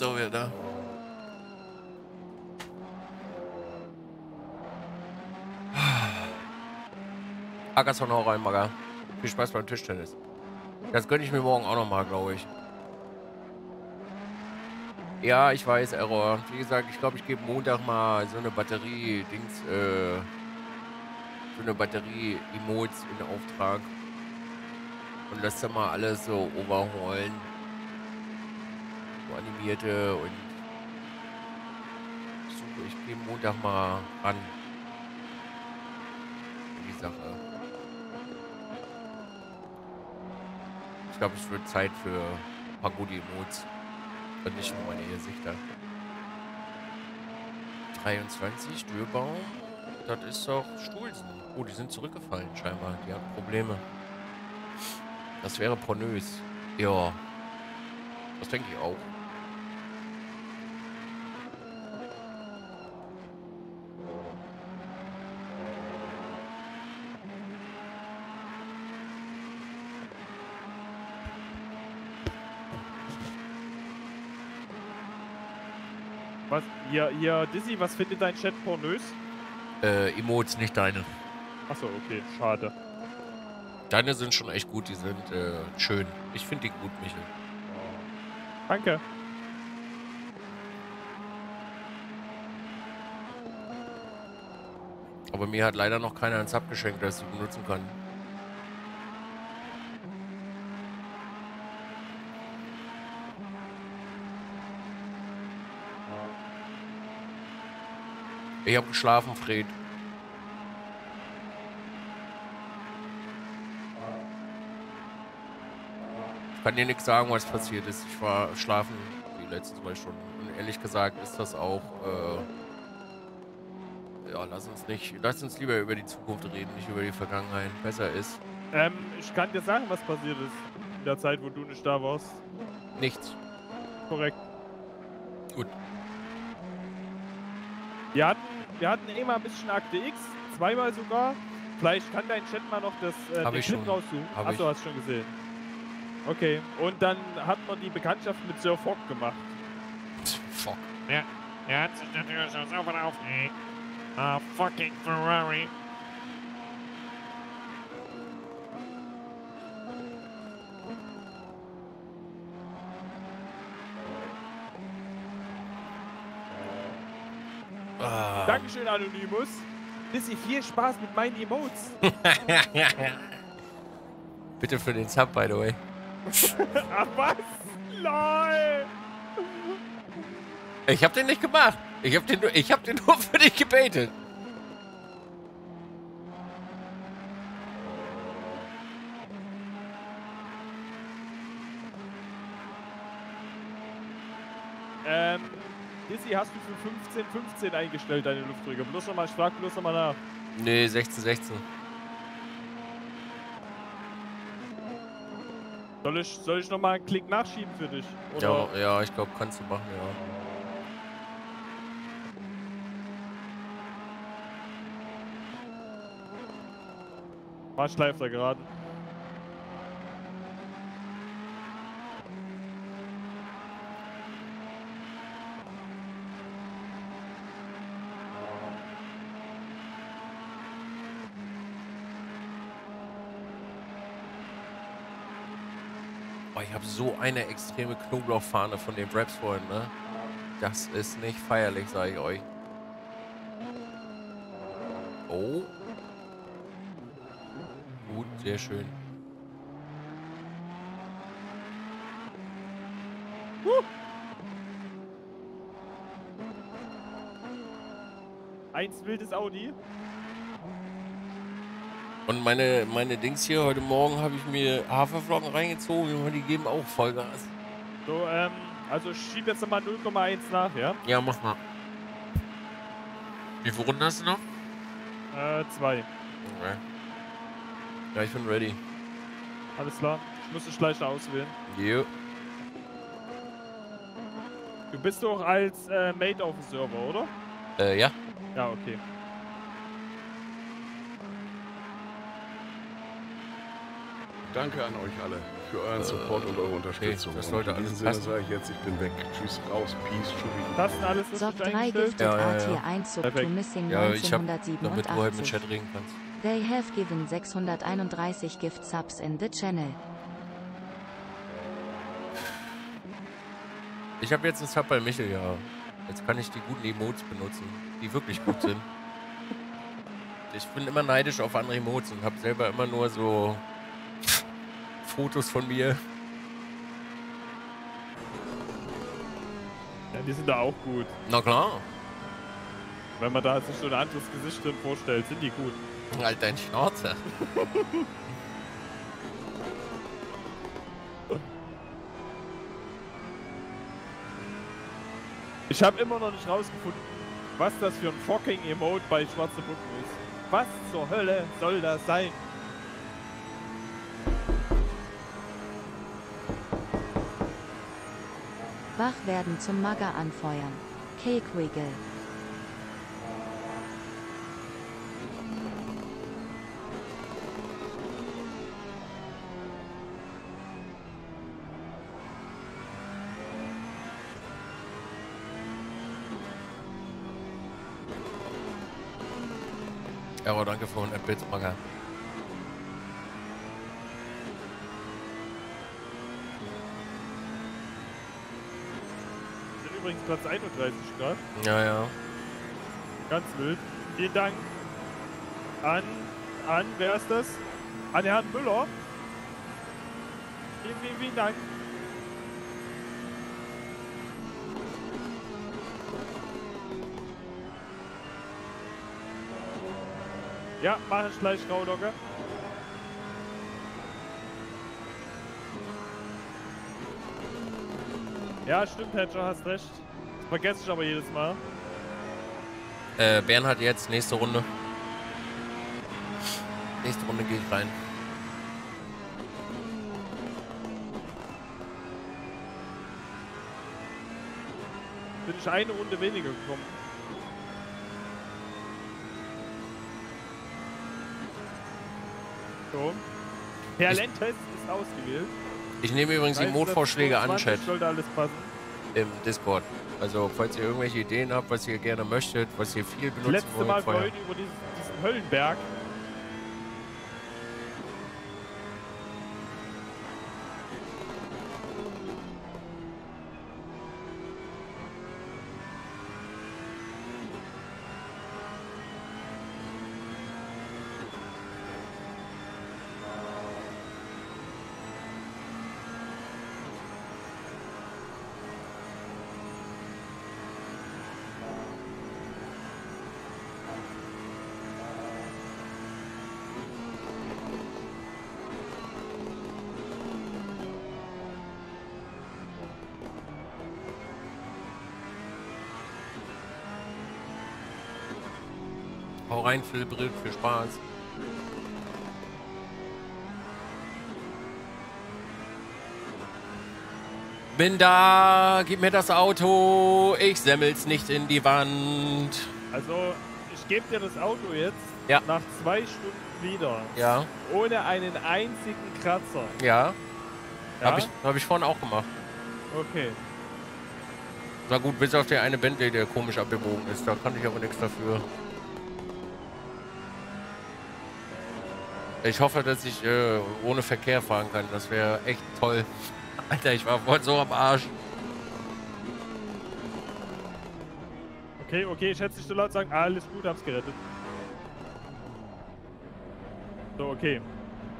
Speaker 6: So wieder da. Hau rein, Maga. Viel Spaß beim Tischtennis. Das gönne ich mir morgen auch nochmal, glaube ich. Ja, ich weiß, Error. Wie gesagt, ich glaube, ich gebe Montag mal so eine Batterie-Dings, äh, so eine Batterie-Emotes in Auftrag. Und lass dann mal alles so overhaulen. So animierte und suche, ich gehe Montag mal. In die Sache. Ich glaube, es wird Zeit für ein paar gute Emotes. Und nicht nur meine Gesichter. 23, Dürrbaum. Das ist doch Stuhlsen. Oh, die sind zurückgefallen scheinbar. Die haben Probleme. Das wäre pornös. Ja. Das denke ich auch.
Speaker 1: Ja, ja, Dizzy, was findet dein Chat pornös?
Speaker 6: Äh, Emotes, nicht deine.
Speaker 1: Achso, okay, schade.
Speaker 6: Deine sind schon echt gut, die sind äh, schön. Ich finde die gut, Michel.
Speaker 1: Danke.
Speaker 6: Aber mir hat leider noch keiner ein Sub geschenkt, das ich benutzen kann. Ich hab geschlafen, Fred. Ich kann dir nichts sagen, was passiert ist. Ich war schlafen die letzten zwei Stunden. Und ehrlich gesagt ist das auch. Äh ja, lass uns nicht. Lass uns lieber über die Zukunft reden, nicht über die Vergangenheit. Besser ist.
Speaker 1: Ähm, ich kann dir sagen, was passiert ist. In der Zeit, wo du nicht da warst.
Speaker 6: Nichts.
Speaker 1: Korrekt. Wir hatten, wir hatten eh mal ein bisschen Akte X, zweimal sogar. Vielleicht kann dein Chat mal noch das äh,
Speaker 6: Hab
Speaker 1: den
Speaker 6: ich
Speaker 1: Clip
Speaker 6: schon.
Speaker 1: raussuchen.
Speaker 6: Hab
Speaker 1: Achso,
Speaker 6: ich.
Speaker 1: hast schon gesehen. Okay, und dann hat man die Bekanntschaft mit Sir Fogg gemacht.
Speaker 6: Fuck.
Speaker 7: Ja, er hat sich natürlich auch sauber aufgeregt. Ah, fucking Ferrari.
Speaker 6: Ah.
Speaker 1: Dankeschön, Anonymous. Dizzy, viel Spaß mit meinen Emotes.
Speaker 6: Bitte für den Sub, by the way.
Speaker 1: Ach was? LOL!
Speaker 6: Ich hab den nicht gemacht. Ich hab den nur, ich hab den nur für dich gebetet.
Speaker 1: Ähm, Dizzy, hast du für 15, 15 eingestellt, deine Luftdrücke? Bloß nochmal, ich frag bloß nochmal nach.
Speaker 6: Nee, 16, 16.
Speaker 1: Soll ich, soll ich nochmal einen Klick nachschieben für dich? Oder?
Speaker 6: Ja, ja, ich glaube, kannst du machen, ja.
Speaker 1: War schleift da gerade.
Speaker 6: Ich habe so eine extreme Knoblauchfahne von den Raps vorhin, ne? Das ist nicht feierlich, sage ich euch. Oh. Gut, sehr schön.
Speaker 1: Eins wildes Audi.
Speaker 6: Und meine, meine Dings hier, heute Morgen habe ich mir Haferflocken reingezogen und die geben auch Vollgas.
Speaker 1: So, ähm, also schieb jetzt nochmal 0,1 nach, ja?
Speaker 6: Ja, mach mal. Wie viele Runden hast du noch?
Speaker 1: Äh, zwei.
Speaker 6: Okay. Ja, ich bin ready.
Speaker 1: Alles klar. Ich muss dich gleich auswählen.
Speaker 6: Jo.
Speaker 1: Du bist doch als äh, Mate auf dem Server, oder?
Speaker 6: Äh, ja.
Speaker 1: Ja, okay.
Speaker 5: Danke an euch alle für euren Support und eure Unterstützung.
Speaker 6: das
Speaker 5: und
Speaker 6: sollte
Speaker 5: in diesem
Speaker 6: alles
Speaker 5: Sinne
Speaker 6: passen.
Speaker 5: sage ich jetzt, ich bin weg. Tschüss, raus, peace, Schubi.
Speaker 1: Das sind alles
Speaker 4: Sock
Speaker 1: richtig
Speaker 4: 3
Speaker 1: eingestellt.
Speaker 4: gifted
Speaker 6: Ja, ja,
Speaker 4: A
Speaker 6: ja.
Speaker 4: Tier 1 Sub to. Missing
Speaker 6: Ja, ich hab, heute mit
Speaker 4: 1987.
Speaker 6: Chat reden kannst.
Speaker 4: They have given 631 Gift Subs in the channel.
Speaker 6: Ich habe jetzt einen Sub bei Michel, ja. Jetzt kann ich die guten Emotes benutzen, die wirklich gut sind. Ich bin immer neidisch auf andere Emotes und habe selber immer nur so Fotos von mir.
Speaker 1: Ja, die sind da auch gut.
Speaker 6: Na klar.
Speaker 1: Wenn man da sich so ein anderes Gesicht drin vorstellt, sind die gut.
Speaker 6: Halt dein Schnauze.
Speaker 1: Ich habe immer noch nicht rausgefunden, was das für ein fucking Emote bei Schwarze Bucken ist. Was zur Hölle soll das sein?
Speaker 4: Wach werden zum Magger anfeuern. Cake Wiggle.
Speaker 6: Danke für 100 Bits, Maga.
Speaker 1: Übrigens Platz 31 Grad.
Speaker 6: Ja, ja.
Speaker 1: Ganz wild. Vielen Dank an, an, wer ist das? An Herrn Müller. Vielen, vielen, vielen Dank. Ja, mach ich gleich, Raudocke. Ja, stimmt, Hedger, hast recht. Das vergesse ich aber jedes Mal.
Speaker 6: Äh, Bernhard jetzt, nächste Runde. Nächste Runde gehe ich rein.
Speaker 1: Bin ich eine Runde weniger gekommen. So. Herr Lentes ist ausgewählt.
Speaker 6: Ich nehme übrigens die Modvorschläge an,
Speaker 1: 25
Speaker 6: Chat,
Speaker 1: Sollte alles passen.
Speaker 6: im Discord. Also, falls ihr irgendwelche Ideen habt, was ihr gerne möchtet, was ihr viel
Speaker 1: Das
Speaker 6: benutzen
Speaker 1: letzte Mal
Speaker 6: wollt, vorher.
Speaker 1: vorhin über diesen, diesen Höllenberg.
Speaker 6: Hau rein, Phil Brill, viel Spaß. Bin da, gib mir das Auto, ich semmel's nicht in die Wand.
Speaker 1: Also, ich gebe dir das Auto jetzt
Speaker 6: Ja.
Speaker 1: nach zwei Stunden wieder.
Speaker 6: Ja,
Speaker 1: Ohne einen einzigen Kratzer.
Speaker 6: ja,
Speaker 1: Ja?
Speaker 6: hab ich, hab ich vorhin auch gemacht.
Speaker 1: Okay.
Speaker 6: Na gut, bis auf der eine Bentley, der komisch abgebogen ist, da kann ich aber nichts dafür. Ich hoffe, dass ich äh, ohne Verkehr fahren kann. Das wäre echt toll. Alter, ich war vorhin so am Arsch.
Speaker 1: Okay, okay, ich hätte nicht so laut sagen, alles gut, hab's gerettet. So, okay.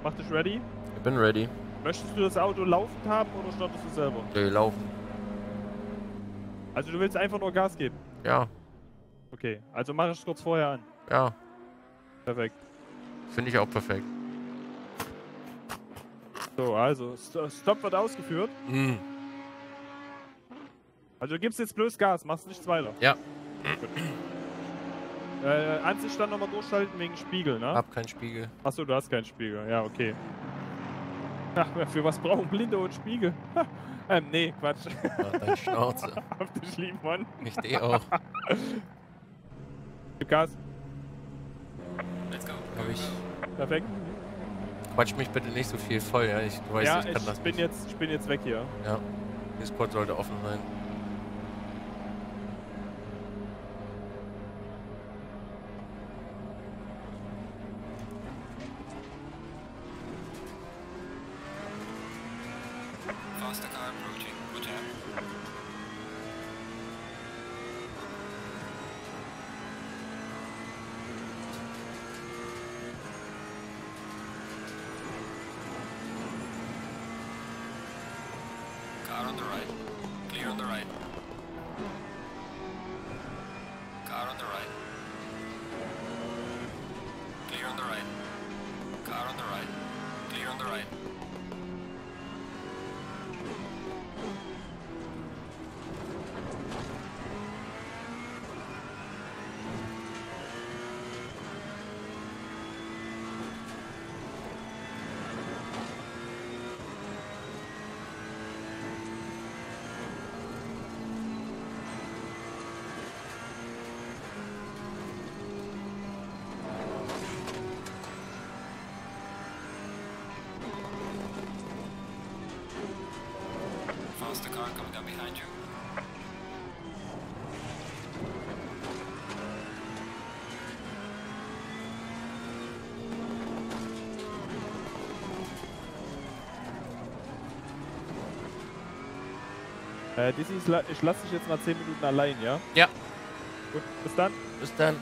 Speaker 1: Mach dich ready.
Speaker 6: Ich bin ready.
Speaker 1: Möchtest du das Auto laufend haben oder startest du selber?
Speaker 6: Okay, laufen.
Speaker 1: Also du willst einfach nur Gas geben.
Speaker 6: Ja,
Speaker 1: Okay, also mach ich kurz vorher an.
Speaker 6: ja.
Speaker 1: Perfekt.
Speaker 6: Finde ich auch perfekt.
Speaker 1: So, also, St Stop wird ausgeführt.
Speaker 6: Mm.
Speaker 1: Also du gibst jetzt bloß Gas, machst nichts weiter.
Speaker 6: Ja.
Speaker 1: Gut. Äh, Ansicht dann nochmal durchschalten wegen Spiegel, ne?
Speaker 6: Hab keinen Spiegel.
Speaker 1: Achso, du hast keinen Spiegel. Ja, okay. Ach, für was brauchen Blinde und Spiegel? ähm, nee, Quatsch.
Speaker 6: Ah, deine Schnauze.
Speaker 1: Auf dich lieben, Mann.
Speaker 6: Ich stehe auch.
Speaker 1: Gib Gas.
Speaker 6: Hab ich.
Speaker 1: Perfekt.
Speaker 6: Quatsch mich bitte nicht so viel voll, ja. Ich, du weißt,
Speaker 1: ja,
Speaker 6: ich
Speaker 1: ich,
Speaker 6: kann das
Speaker 1: bin
Speaker 6: nicht.
Speaker 1: jetzt, ich bin jetzt weg hier.
Speaker 6: Ja. Discord sollte offen sein.
Speaker 1: Äh, Dizzy, ich lasse dich jetzt mal 10 Minuten allein, ja?
Speaker 8: Ja.
Speaker 1: Gut, bis dann.
Speaker 8: Bis dann.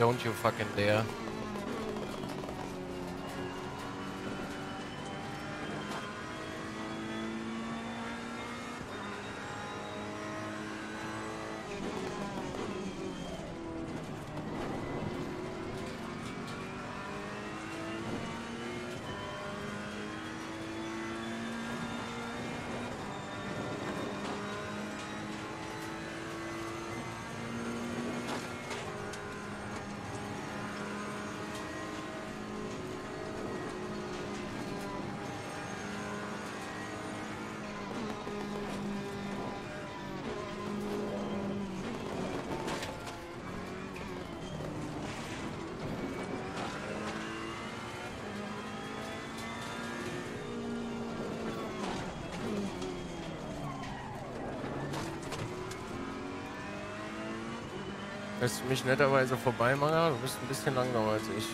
Speaker 6: Don't you fucking dare. Lässt mich netterweise vorbei, Manga? Du bist ein bisschen langsamer als ich.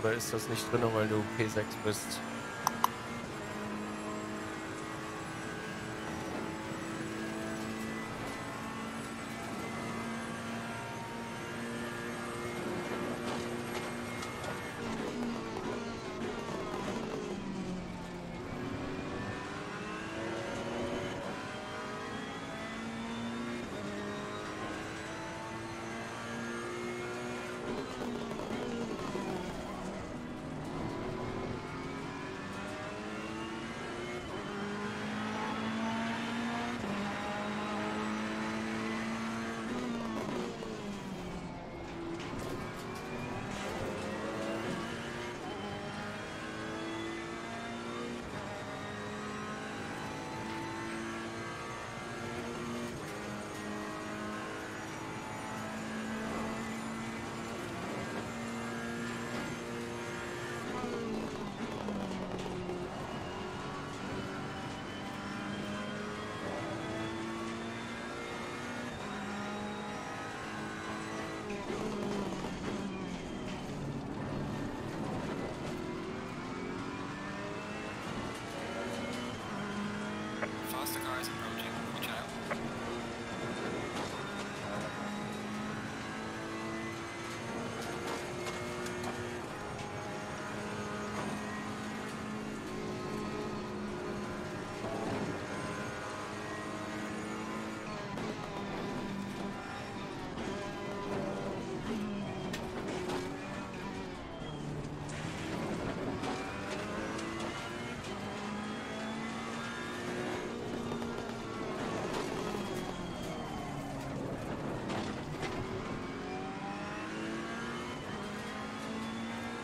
Speaker 6: Oder ist das nicht drin, weil du P6 bist?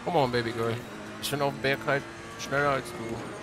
Speaker 6: Come on, Baby Girl. Ich bin auf dem Berg halt schneller als du.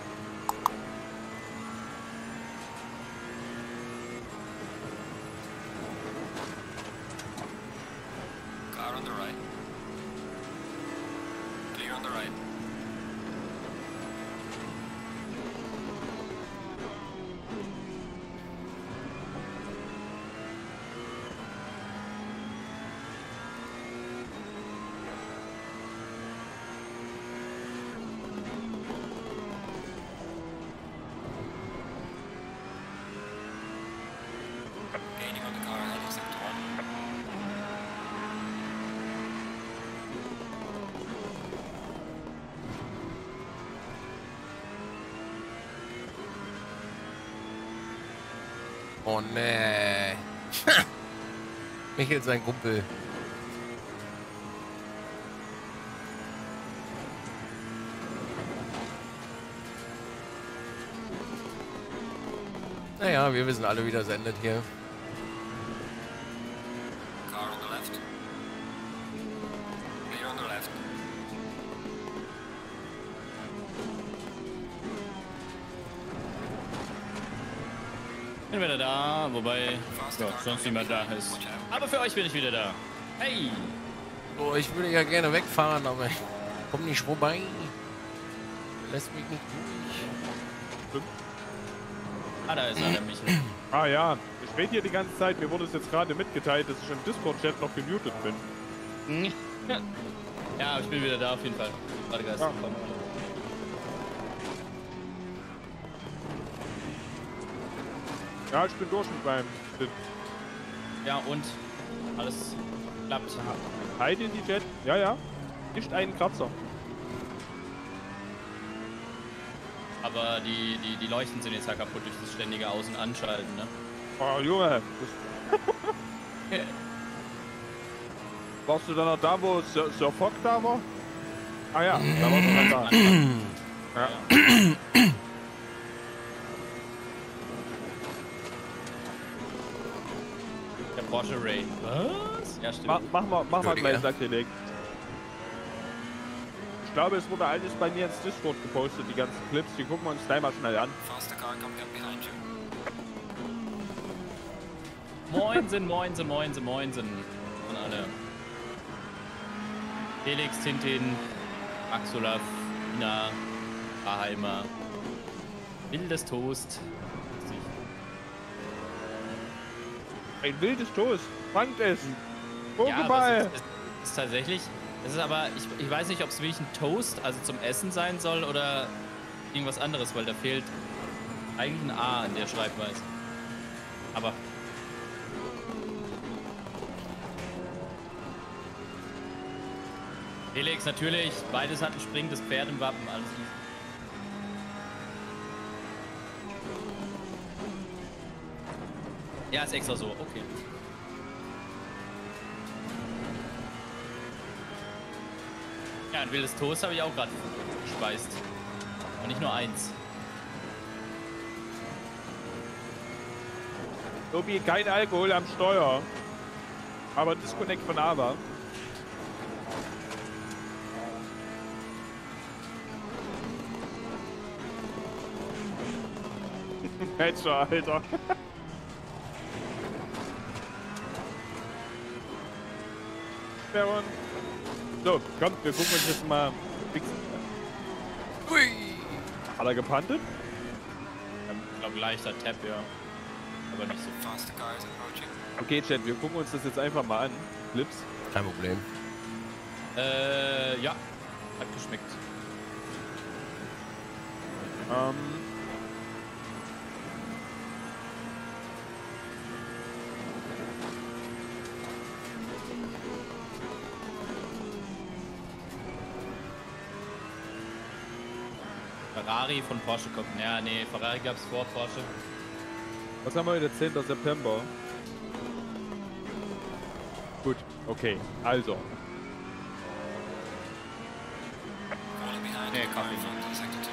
Speaker 6: Nee. Michael sein Kumpel. Naja, wir wissen alle, wie das endet hier.
Speaker 2: Ja,
Speaker 8: car
Speaker 2: sonst niemand da ist. Aber für euch bin ich wieder da. Hey!
Speaker 6: Oh, ich würde ja gerne wegfahren, aber ich komm nicht vorbei. Lässt mich nicht durch.
Speaker 2: Ah, da ist er, der Michel.
Speaker 1: Ah ja, ich rede hier die ganze Zeit. Mir wurde es jetzt gerade mitgeteilt, dass ich im Discord-Chat noch gemutet bin.
Speaker 2: Ja, aber ich bin wieder da auf jeden Fall. Warte, Geist.
Speaker 1: Ja.
Speaker 2: komm.
Speaker 1: Ja, ich bin durch mit meinem Stint.
Speaker 2: Ja, und? Alles Klappt.
Speaker 1: Halt in die Jet. Ja, ja. Nicht einen Kratzer.
Speaker 2: Aber die, die, die Leuchten sind jetzt ja kaputt durch das ständige und Anschalten, ne?
Speaker 1: Oh, Junge. Warst du dann noch da, wo Sir, Sir Fock da war? Ah ja, da war dann da.
Speaker 2: Ray. Was? Ja, stimmt.
Speaker 1: Ma, mach mal, mach mal gleich Sakrileg. Ich glaube, es wurde alles bei mir ins Discord gepostet, die ganzen Clips. Die gucken wir uns gleich mal schnell an.
Speaker 8: Faster car coming up behind you.
Speaker 2: Moinsen, moinsen, moinsen, moinsen. An alle. Felix, Tintin, Axolaf, Ina, Aheimer. Wildes Toast.
Speaker 1: Ein wildes Toast. Fangt es.
Speaker 2: Ja,
Speaker 1: Pokéball.
Speaker 2: es ist, ist tatsächlich. Es ist aber, ich, ich weiß nicht, ob es wirklich ein Toast, also zum Essen sein soll oder irgendwas anderes, weil da fehlt eigentlich ein A in der Schreibweise. Aber. Felix, natürlich, beides hat ein springendes Pferd im Wappen, alles. Ja, ist extra so, okay. Ja, ein wildes Toast habe ich auch gerade gespeist. Und nicht nur eins.
Speaker 1: Tobi, kein Alkohol am Steuer. Aber Disconnect von Ava. Hedger, Alter. Baron. So, komm, wir gucken uns jetzt mal fix.
Speaker 6: Hui.
Speaker 1: Hat er gepantet?
Speaker 2: Ich glaube, leichter Tap, ja. Aber nicht so.
Speaker 8: Is approaching.
Speaker 1: Okay, Chat, wir gucken uns das jetzt einfach mal an. Clips.
Speaker 6: Kein Problem.
Speaker 2: Äh, ja. Hat geschmeckt.
Speaker 1: Ähm.
Speaker 2: Ferrari von Porsche kommt. Ja, nee, Ferrari gab es vor Porsche.
Speaker 1: Was haben wir heute? 10. September. Gut, okay. Also,
Speaker 2: Nee,
Speaker 8: the car
Speaker 2: copy.
Speaker 8: in front of sector 2.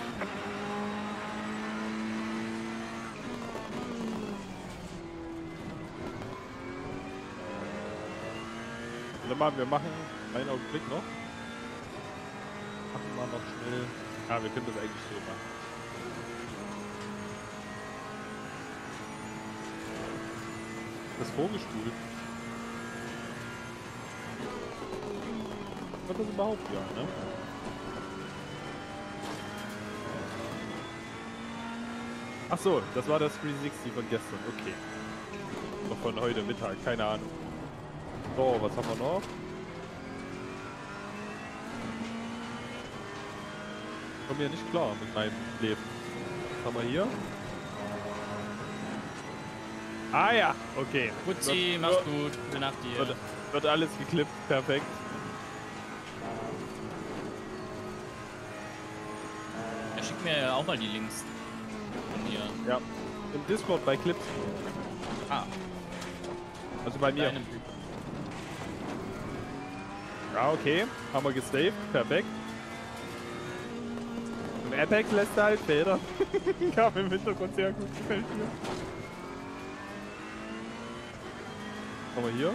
Speaker 1: warte mal, wir machen einen Augenblick noch. Machen wir noch schnell. Ja, wir können das eigentlich so machen. Das vorgespult. War das überhaupt ja, ne? Ach so, das war das 360 von gestern, okay. Noch von heute Mittag, keine Ahnung. So, was haben wir noch? Komme ja nicht klar mit meinem Leben. Was haben wir hier? Ah ja, okay.
Speaker 2: Putzi, mach's gut. Gute Nacht dir.
Speaker 1: Wird, wird alles geklippt, perfekt.
Speaker 2: Er schickt mir ja auch mal die Links. Von hier.
Speaker 1: Ja. Im Discord bei Clips.
Speaker 2: Ah,
Speaker 1: Also bei mir. Ja, okay. Haben wir gesaved. Perfekt. Im Apex lässt er halt Feder. Kam im Hintergrund sehr gut. Gefällt mir. Haben wir hier?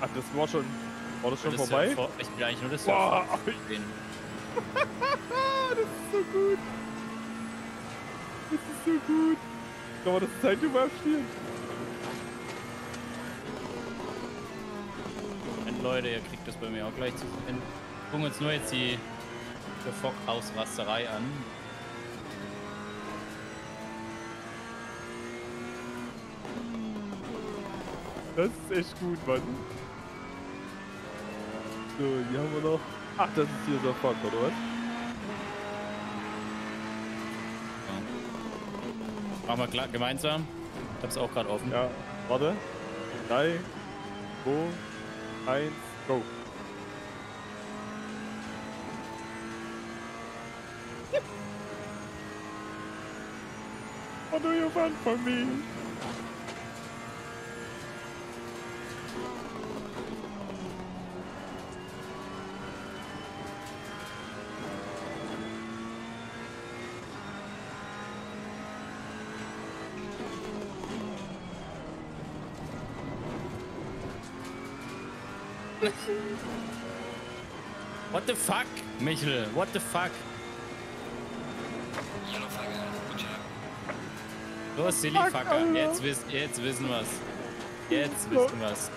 Speaker 1: Ach, das war schon. War das schon
Speaker 2: Das ist
Speaker 1: vorbei?
Speaker 2: Ja vor, ich will eigentlich nur das
Speaker 1: Boah,
Speaker 2: sehen.
Speaker 1: das ist so gut. Das ist so gut. Kann man das Zeitüber abspielen?
Speaker 2: Leute, ihr kriegt das bei mir auch gleich zu sehen. Gucken uns nur jetzt die Fock-Ausrasterei an.
Speaker 1: Das ist echt gut, Mann. So, hier haben wir noch. Ach, das ist hier so Fuck, oder was?
Speaker 2: Machen wir klar, gemeinsam. hab's auch gerade offen.
Speaker 1: Ja, warte. 3, 2, 1, go. What do you want from me?
Speaker 2: Fuck, Michel? What the fuck? Los, Silly Fucker. Jetzt, wiss, jetzt wissen wir's. Jetzt wissen wir's.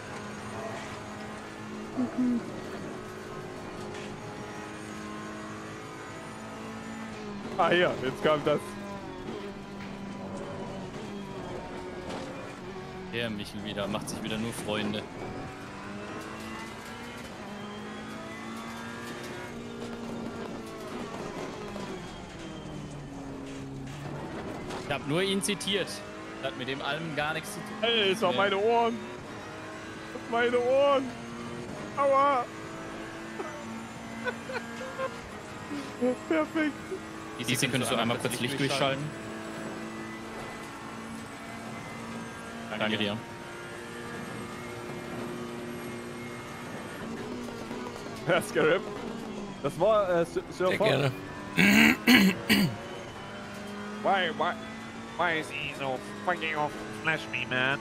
Speaker 1: Ah, hier, jetzt kam das.
Speaker 2: Der Michel wieder, macht sich wieder nur Freunde. Ich hab nur ihn zitiert. Das hat mit dem allem gar nichts zu tun.
Speaker 1: Ey, ist auf
Speaker 2: Ja.
Speaker 1: meine Ohren. Auf meine Ohren. Aua. Perfekt.
Speaker 2: Diese könntest du einmal kurz Licht durchschalten. Danke dir.
Speaker 1: Ja, Scarab. Das war äh, Sir Sir
Speaker 6: Sehr
Speaker 1: Fox.
Speaker 6: gerne.
Speaker 7: Why, why, why is he so fucking off flash me, man?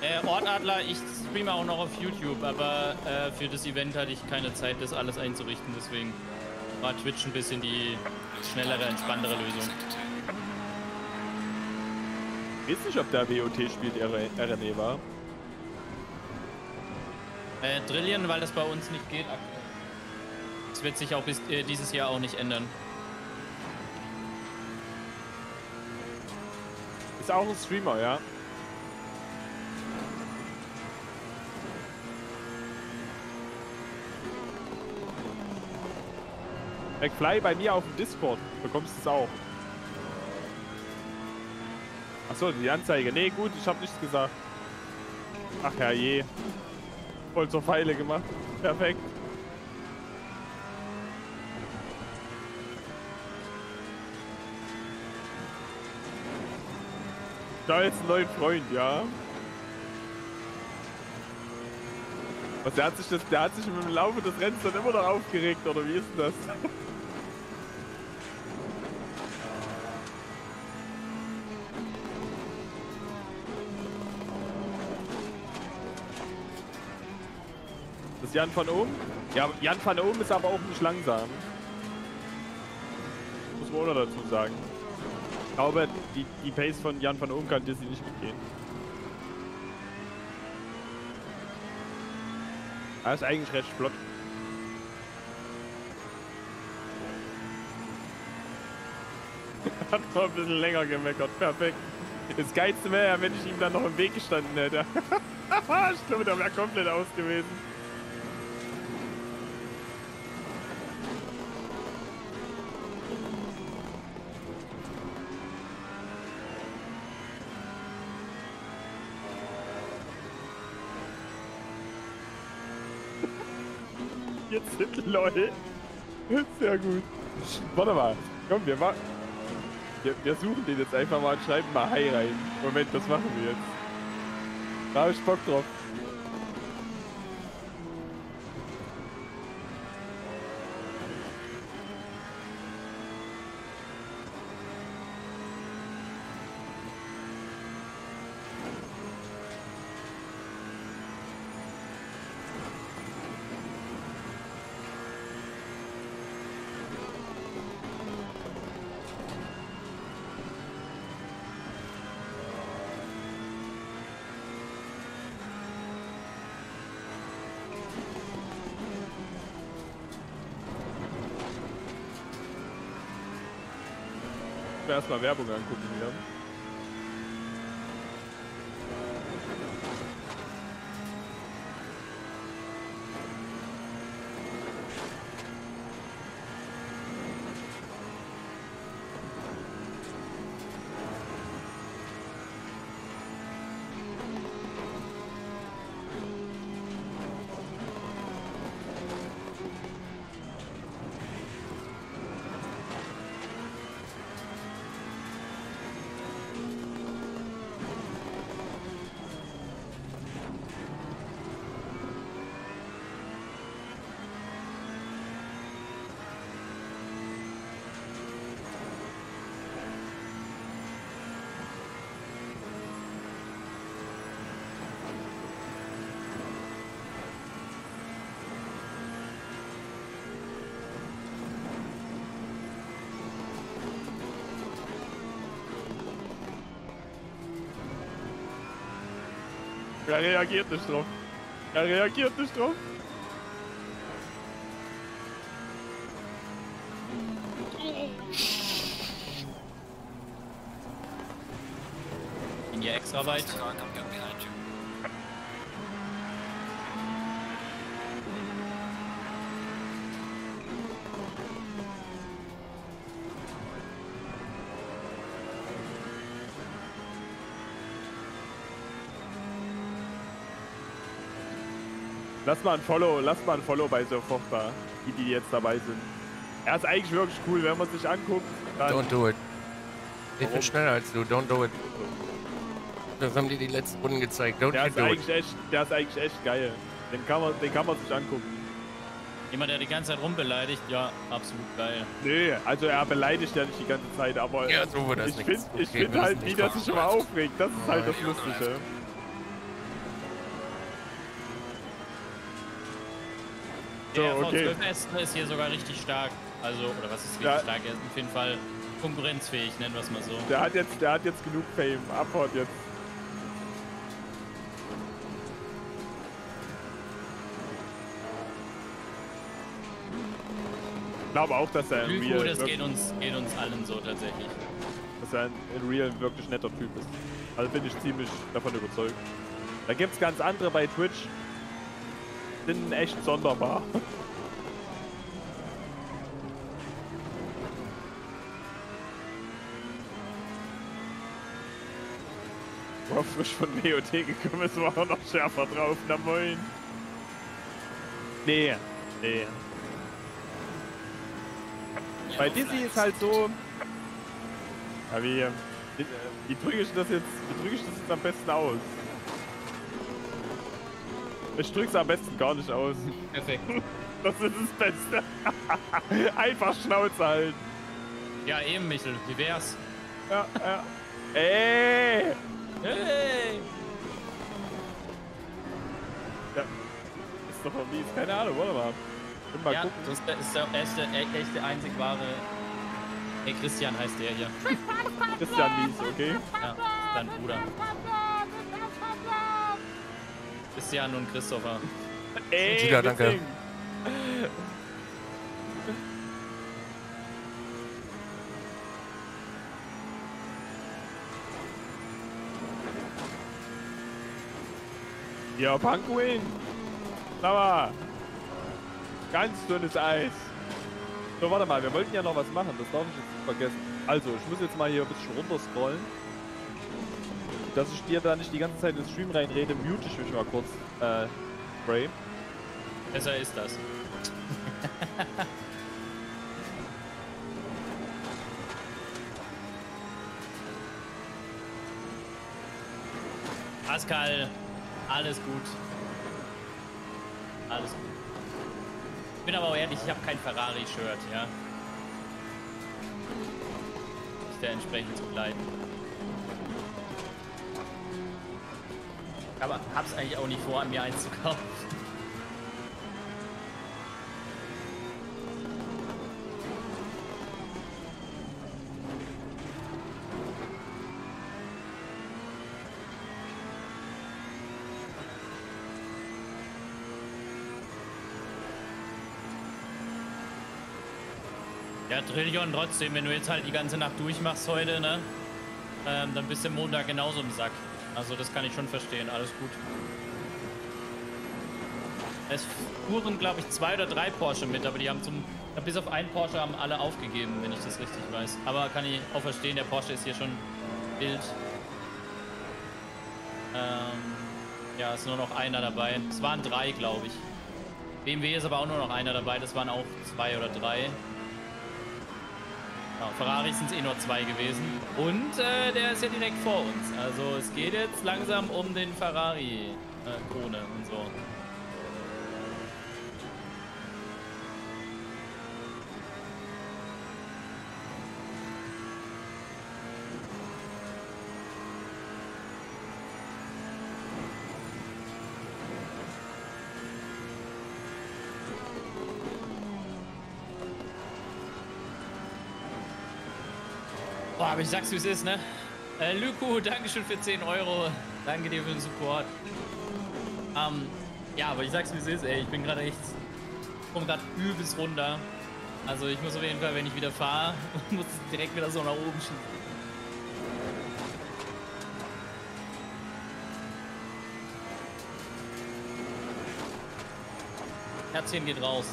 Speaker 2: Äh, Ortadler, ich streame auch noch auf YouTube, aber äh, für das Event hatte ich keine Zeit, das alles einzurichten. Deswegen war Twitch ein bisschen die schnellere, entspanntere Lösung.
Speaker 1: Ich weiß nicht, ob der WOT spielt, RNE war.
Speaker 2: Äh, Drillion, weil das bei uns nicht geht. Das wird sich auch bis äh, dieses Jahr auch nicht ändern.
Speaker 1: Ist auch ein Streamer, ja. McFly bei mir auf dem Discord. Bekommst du es auch. Achso, die Anzeige. Nee, gut, ich habe nichts gesagt. Ach ja, je. Voll zur Pfeile gemacht. Perfekt. Da jetzt einen neuen Freund, ja. Was, der hat sich das, der hat sich im Laufe des Rennens dann immer noch aufgeregt, oder wie ist denn das? Das ist Jan van Ohm? Ja, Jan van Ohm ist aber auch nicht langsam. Muss man auch noch dazu sagen. Ich glaube, die, die Pace von Jan van Ohm kann Disney nicht mitgehen. Er ist eigentlich recht flott. Hat noch ein bisschen länger gemeckert. Perfekt. Das Geilste wäre ja, wenn ich ihm dann noch im Weg gestanden hätte. ich glaube, der wäre komplett aus gewesen. Sind lol. Sehr gut. Warte mal. Komm, wir machen. Wir, wir suchen den jetzt einfach mal und schreiben mal Hi rein. Moment, das machen wir jetzt. Da hab ich Bock drauf. Erstmal Werbung angucken Er reagiert nicht drauf. Er reagiert nicht drauf.
Speaker 2: In ihr extra
Speaker 1: Lass mal ein Follow, lass mal ein Follow bei Sofort da, die, die jetzt dabei sind. Er ist eigentlich wirklich cool, wenn man sich anguckt. Dann
Speaker 6: Don't do it. Ich bin
Speaker 1: Warum?
Speaker 6: schneller als du. Don't do it. Das haben die die letzten Runden gezeigt. Don't
Speaker 1: der
Speaker 6: you
Speaker 1: ist
Speaker 6: do it.
Speaker 1: eigentlich echt, der ist eigentlich echt geil. Den kann man, den kann man sich angucken.
Speaker 2: Jemand, der die ganze Zeit rumbeleidigt, ja, absolut geil.
Speaker 1: Nee, also er beleidigt ja nicht die ganze Zeit, aber
Speaker 6: Ja, so
Speaker 1: ich finde ich
Speaker 6: Okay,
Speaker 1: find halt, wie
Speaker 6: nicht
Speaker 1: der sich immer aufregt. Das ist halt das Lustige. So,
Speaker 2: Der
Speaker 1: okay.
Speaker 2: V12 Aston ist hier sogar richtig stark. Also, oder was ist richtig
Speaker 1: Ja.
Speaker 2: stark? Er ist auf jeden Fall konkurrenzfähig, nennen wir es mal so.
Speaker 1: Der hat jetzt, der hat jetzt genug Fame. Abhaut jetzt. Ich glaube auch, dass er in Real,
Speaker 2: das
Speaker 1: wirklich,
Speaker 2: geht uns, geht uns allen so tatsächlich.
Speaker 1: dass er in Real ein wirklich netter Typ ist. Also bin ich ziemlich davon überzeugt. Da gibt es ganz andere bei Twitch. Sind echt sonderbar. War frisch von WOT gekommen ist, war er noch schärfer drauf. Na moin. Nee, nee. Bei Dizzy ist halt so. Ja, wie, äh, wie, wie drücke ich das wie drücke ich das jetzt am besten aus? Ich drück's am besten gar nicht aus.
Speaker 2: Perfekt.
Speaker 1: Das ist das Beste. Einfach Schnauze halten.
Speaker 2: Ja, eben, Michel. Wie wär's?
Speaker 1: Ja, ja. Ey!
Speaker 2: Hey!
Speaker 1: Ja. Ist doch noch mies. Keine Ahnung, warte mal. Mal
Speaker 2: Ja,
Speaker 1: gucken.
Speaker 2: das ist der, echte, echte, einzig wahre. Hey, Christian heißt der hier.
Speaker 1: Christian mies, okay?
Speaker 2: Ja, ist dein Bruder. Christian und Christopher.
Speaker 1: Ey,
Speaker 6: Dieter, danke.
Speaker 1: Ja, Panguin. Sauer. Ganz dünnes Eis. So, warte mal, wir wollten ja noch was machen, das darf ich jetzt nicht vergessen. Also, ich muss jetzt mal hier ein bisschen runterscrollen. Dass ich dir da nicht die ganze Zeit ins Stream reinrede, mute ich mich mal kurz, äh, Ray.
Speaker 2: Besser ist das. Pascal, alles gut. Alles gut. Ich bin aber auch ehrlich, ich habe kein Ferrari-Shirt, ja. Dich da entsprechend zu kleiden. Aber hab's eigentlich auch nicht vor, mir eins zu kaufen. Ja, Trillion trotzdem, wenn du jetzt halt die ganze Nacht durchmachst heute, ne? Ähm, dann bist du Montag genauso im Sack. Also das kann ich schon verstehen, alles gut. Es fuhren, glaube ich, zwei oder drei Porsche mit, aber die haben zum. Bis auf einen Porsche haben alle aufgegeben, wenn ich das richtig weiß. Aber kann ich auch verstehen, der Porsche ist hier schon wild. Ähm, ja, ist nur noch einer dabei. Es waren drei, glaube ich. BMW ist aber auch nur noch einer dabei, das waren auch zwei oder drei. Ja, Ferrari sind es eh nur zwei gewesen. Und äh, der ist ja direkt vor uns. Also es geht jetzt langsam um den Ferrari-Krone und so. Ich sag's wie es ist, ne? Äh, Lyko, Dankeschön für 10 Euro. Danke dir für den Support. Ähm, ja, aber ich sag's wie es ist, ey. Ich bin gerade echt. komme gerade übelst runter. Also ich muss auf jeden Fall, wenn ich wieder fahre, muss direkt wieder so nach oben schießen. Herzchen geht raus.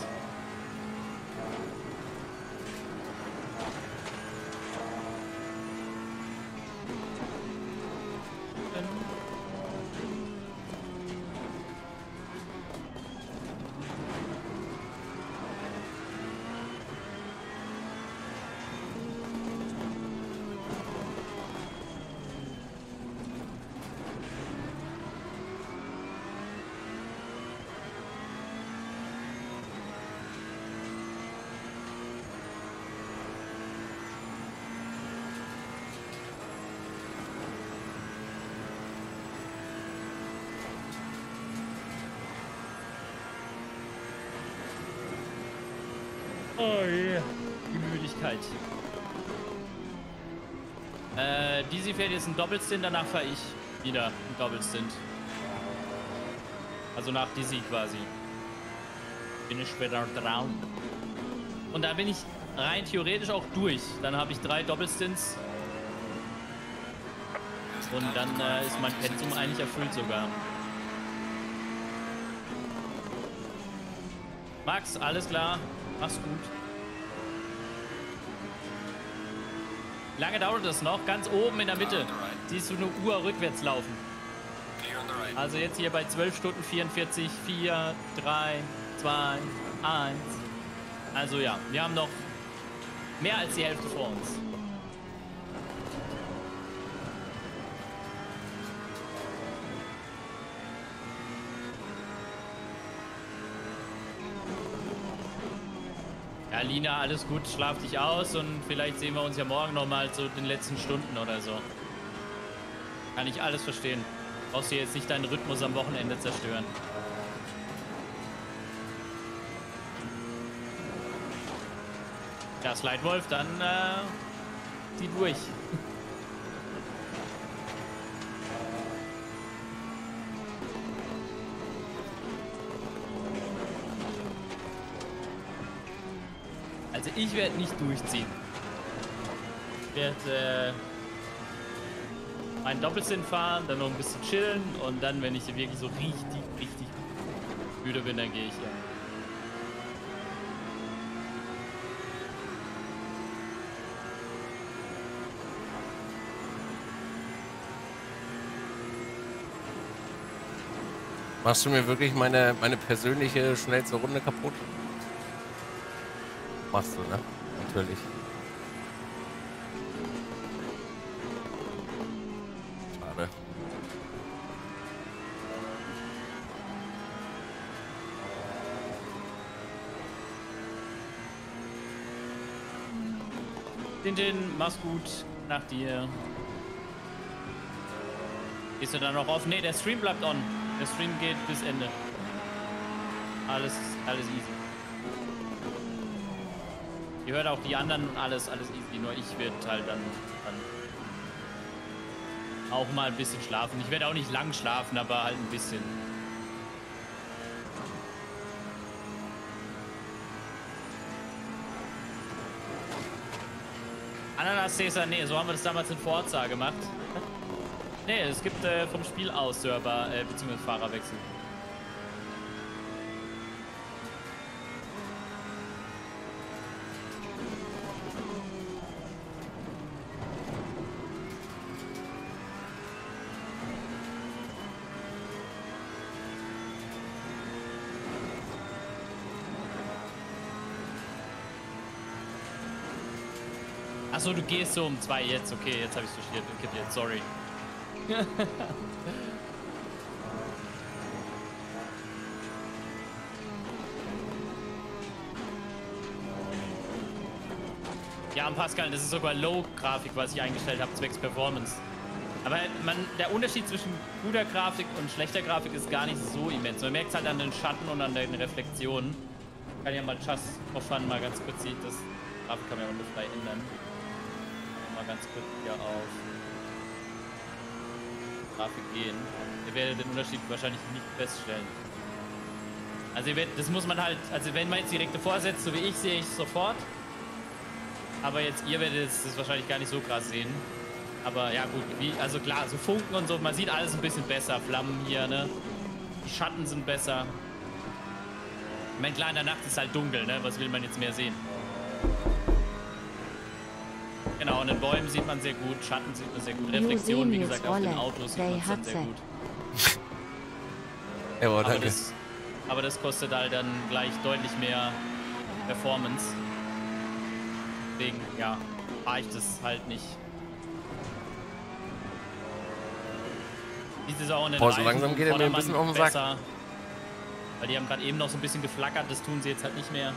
Speaker 2: Dizzy fährt jetzt einen Doppelstint, danach fahre ich wieder einen Doppelstint. Also nach Dizzy quasi. Bin ich später dran. Und da bin ich rein theoretisch auch durch. Dann habe ich drei Doppelstints. Und dann äh, ist mein Pensum eigentlich erfüllt sogar. Max, alles klar. Mach's gut. Lange dauert das noch? Ganz oben in der Mitte siehst du eine Uhr rückwärts laufen. Also jetzt hier bei 12 Stunden 44, 4, 3, 2, 1. Also ja, wir haben noch mehr als die Hälfte vor uns. Alina, alles gut, schlaf dich aus und vielleicht sehen wir uns ja morgen nochmal zu den letzten Stunden oder so. Kann ich alles verstehen. Brauchst du jetzt nicht deinen Rhythmus am Wochenende zerstören. Ja, Slide Wolf, dann äh, zieh durch. Ich werde nicht durchziehen. Ich werde äh, einen Doppelsinn fahren, dann noch ein bisschen chillen und dann, wenn ich wirklich so richtig, richtig müde bin, dann gehe ich ja.
Speaker 6: Machst du mir wirklich meine, meine persönliche schnellste Runde kaputt? Machst du, ne? Natürlich. Schade.
Speaker 2: Tintin, mach's gut. Nach dir. Ist er dann noch offen? Ne, der Stream bleibt on. Der Stream geht bis Ende. Alles, alles easy. Ihr hört auch die anderen alles, alles easy. Nur ich werde halt dann, dann auch mal ein bisschen schlafen. Ich werde auch nicht lang schlafen, aber halt ein bisschen. Ananas Caesar, nee, so haben wir das damals in Forza gemacht. nee, es gibt äh, vom Spiel aus Server äh, bzw. Fahrerwechsel. Achso, du gehst so um zwei jetzt. Okay, jetzt habe ich es jetzt, sorry. ja, Pascal, das ist sogar Low-Grafik, was ich eingestellt habe, zwecks Performance. Aber man, der Unterschied zwischen guter Grafik und schlechter Grafik ist gar nicht so immens. Man merkt es halt an den Schatten und an den Reflexionen. Ich kann ja mal Just for mal ganz kurz sehen. Das Grafik kann man ja auch frei ändern ganz kurz hier auf Grafik gehen. Ihr werdet den Unterschied wahrscheinlich nicht feststellen. Also das muss man halt, also wenn man jetzt direkt davor setzt, so wie ich, sehe ich es sofort. Aber jetzt, ihr werdet es wahrscheinlich gar nicht so krass sehen. Aber ja gut, wie, also klar, so Funken und so, man sieht alles ein bisschen besser. Flammen hier, ne? Die Schatten sind besser. Ich meine, klar, in der Nacht ist halt dunkel, ne? Was will man jetzt mehr sehen? Genau, und in Bäumen sieht man sehr gut, Schatten sieht man sehr gut, Reflexion, wie gesagt, auf den Autos sieht man dann sehr gut.
Speaker 6: Ja, aber
Speaker 2: Aber das, aber das kostet halt dann gleich deutlich mehr Performance. Deswegen, ja, reicht es halt nicht. Die Saison in den
Speaker 6: Boah, so langsam geht er mir ein bisschen auf den Sack.
Speaker 2: besser. Weil die haben gerade eben noch so ein bisschen geflackert, das tun sie jetzt halt nicht mehr.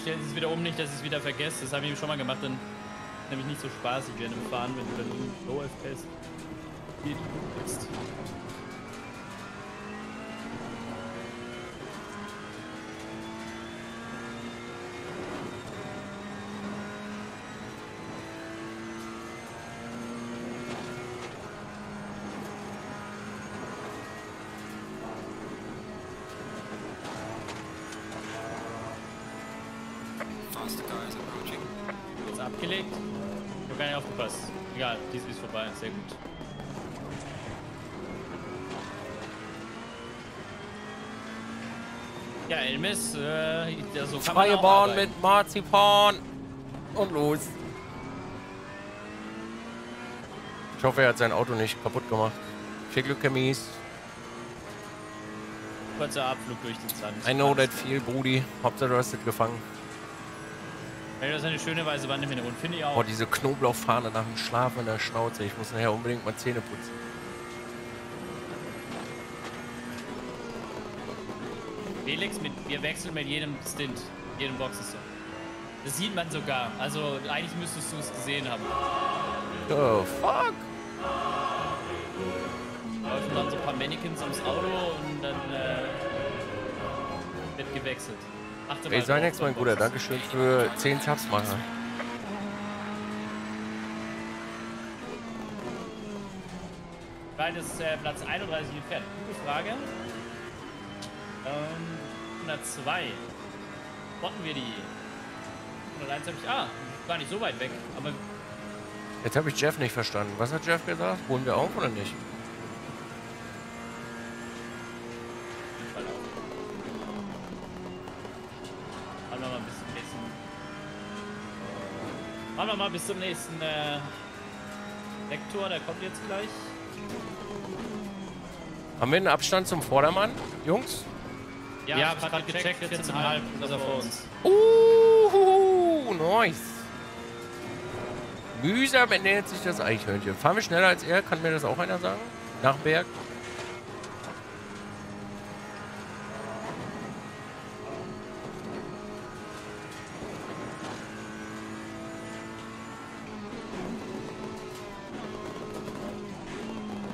Speaker 2: Aber ich stelle es wieder um, nicht, dass ich es wieder vergesse. Das habe ich schon mal gemacht, dann nämlich nicht so spaßig während dem Fahren, wenn du dann Low FPS geht Ja, Elmis, äh, so kann man
Speaker 6: Freie
Speaker 2: auch
Speaker 6: Bahn
Speaker 2: arbeiten.
Speaker 6: mit Marzipan. Und los. Ich hoffe, er hat sein Auto nicht kaputt gemacht. Viel Glück, Mies.
Speaker 2: Kurzer Abflug durch den Sand.
Speaker 6: I know that feel, Brudi. Hauptsache, du hast es gefangen.
Speaker 2: Ja, das ist eine schöne weiße Wand im Hintergrund, finde ich auch.
Speaker 6: Boah, diese Knoblauchfahne nach dem Schlaf in der Schnauze. Ich muss nachher unbedingt mal Zähne putzen.
Speaker 2: Felix, mit, wir wechseln mit jedem Stint, jedem Boxenstopp. Das sieht man sogar. Also eigentlich müsstest du es gesehen haben.
Speaker 6: Oh, fuck.
Speaker 2: Laufen dann so ein paar Mannequins ums Auto und dann äh, wird gewechselt. Achte
Speaker 6: Ey, sei nix, mein Bruder.
Speaker 2: Boxen.
Speaker 6: Dankeschön für 10 Subs, Macher.
Speaker 2: Beides äh, Platz 31 entfernt. Gute Frage. Ähm, 102. Botten wir die. 101 habe ich. Ah, gar nicht so weit weg. Aber
Speaker 6: Jetzt habe ich Jeff nicht verstanden. Was hat Jeff gesagt? Holen wir auf oder nicht?
Speaker 2: Machen wir mal bis zum nächsten. Machen wir mal bis zum nächsten äh, Vektor, der kommt jetzt gleich.
Speaker 6: Haben wir einen Abstand zum Vordermann, Jungs?
Speaker 2: Ja, ich hab gerade gecheckt, 14,5 ist er vor uns.
Speaker 6: Uh, nice. Mühsam ernährt sich das Eichhörnchen. Fahren wir schneller als er? Kann mir das auch einer sagen? Nach Berg?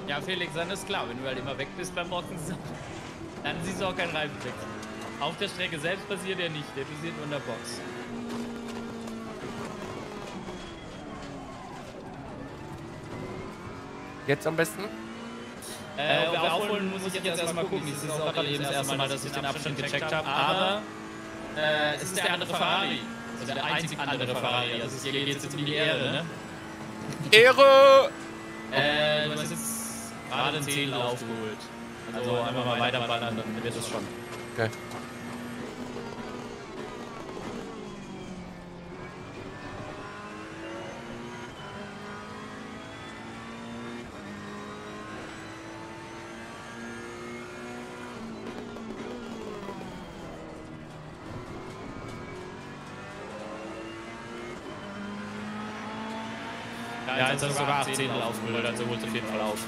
Speaker 2: Ja, Felix, dann ist klar, wenn du halt immer weg bist beim Boxen, dann siehst du auch keinen Reifenwechsel. Auf der Strecke selbst passiert der nicht, der passiert nur in der Box.
Speaker 6: Jetzt am besten?
Speaker 2: Äh, ob wir aufholen, muss ich jetzt erstmal gucken. Dieses ist auch gerade eben das erste Mal, dass ich den Abstand gecheckt habe. Aber äh, es ist der andere Ferrari. Also der einzig andere Ferrari. Also hier geht es jetzt um die Ehre, ne?
Speaker 6: Ehre!
Speaker 2: Äh, du hast jetzt gerade einen Zehntel aufgeholt. Also einfach mal weiterballern, dann wird es schon.
Speaker 6: Okay.
Speaker 2: Ja, jetzt hast du sogar 8 Zehntel aufgeholt, also holt auf jeden Fall auf.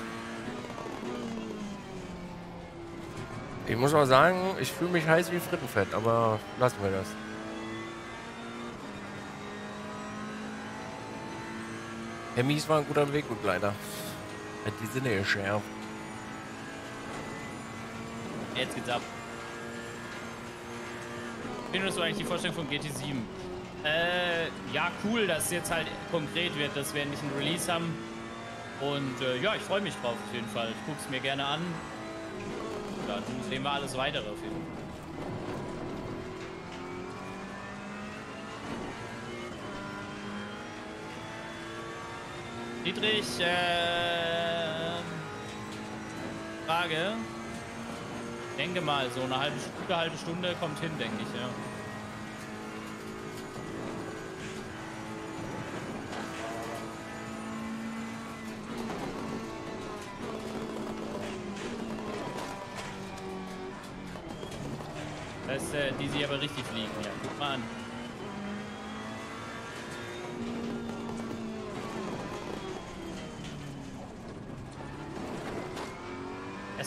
Speaker 6: Ich muss auch sagen, ich fühle mich heiß wie Frittenfett, aber lassen wir das. Herr Mies war ein guter Wegbegleiter. Hat die Sinne geschärft.
Speaker 2: Jetzt geht's ab. Wie findest du eigentlich die Vorstellung von GT7? Äh, ja, cool, dass es jetzt halt konkret wird, dass wir endlich ein Release haben. Und äh, ja, ich freue mich drauf auf jeden Fall. Ich gucke es mir gerne an. Dann sehen wir alles weitere auf jeden Fall. Dietrich, äh, Frage. Denke mal, so eine halbe, gute halbe Stunde kommt hin, denke ich, ja.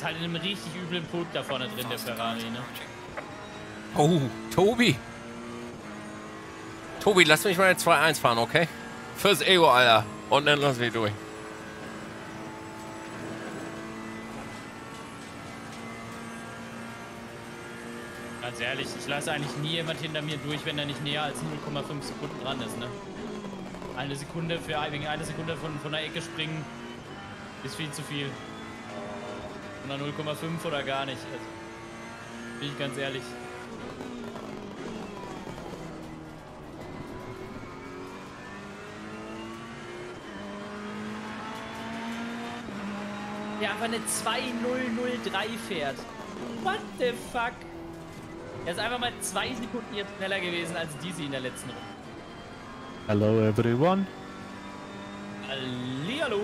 Speaker 2: Ist halt in einem richtig üblen Punkt da vorne drin, der Ferrari, ne?
Speaker 6: Oh, Tobi. Tobi, lass mich mal eine 2-1 fahren, okay? Fürs Ego, Alter. Und dann lass mich durch.
Speaker 2: Ganz ehrlich, ich lasse eigentlich nie jemand hinter mir durch, wenn er nicht näher als 0,5 Sekunden dran ist, ne? Eine Sekunde für wegen eine Sekunde von, von der Ecke springen ist viel zu viel. Oder 0,5 oder gar nicht. Also, bin ich ganz ehrlich. Der einfach eine 2003 fährt. What the fuck? Er ist einfach mal zwei Sekunden jetzt schneller gewesen als diese in der letzten Runde.
Speaker 9: Hello everyone.
Speaker 2: Hallihallo.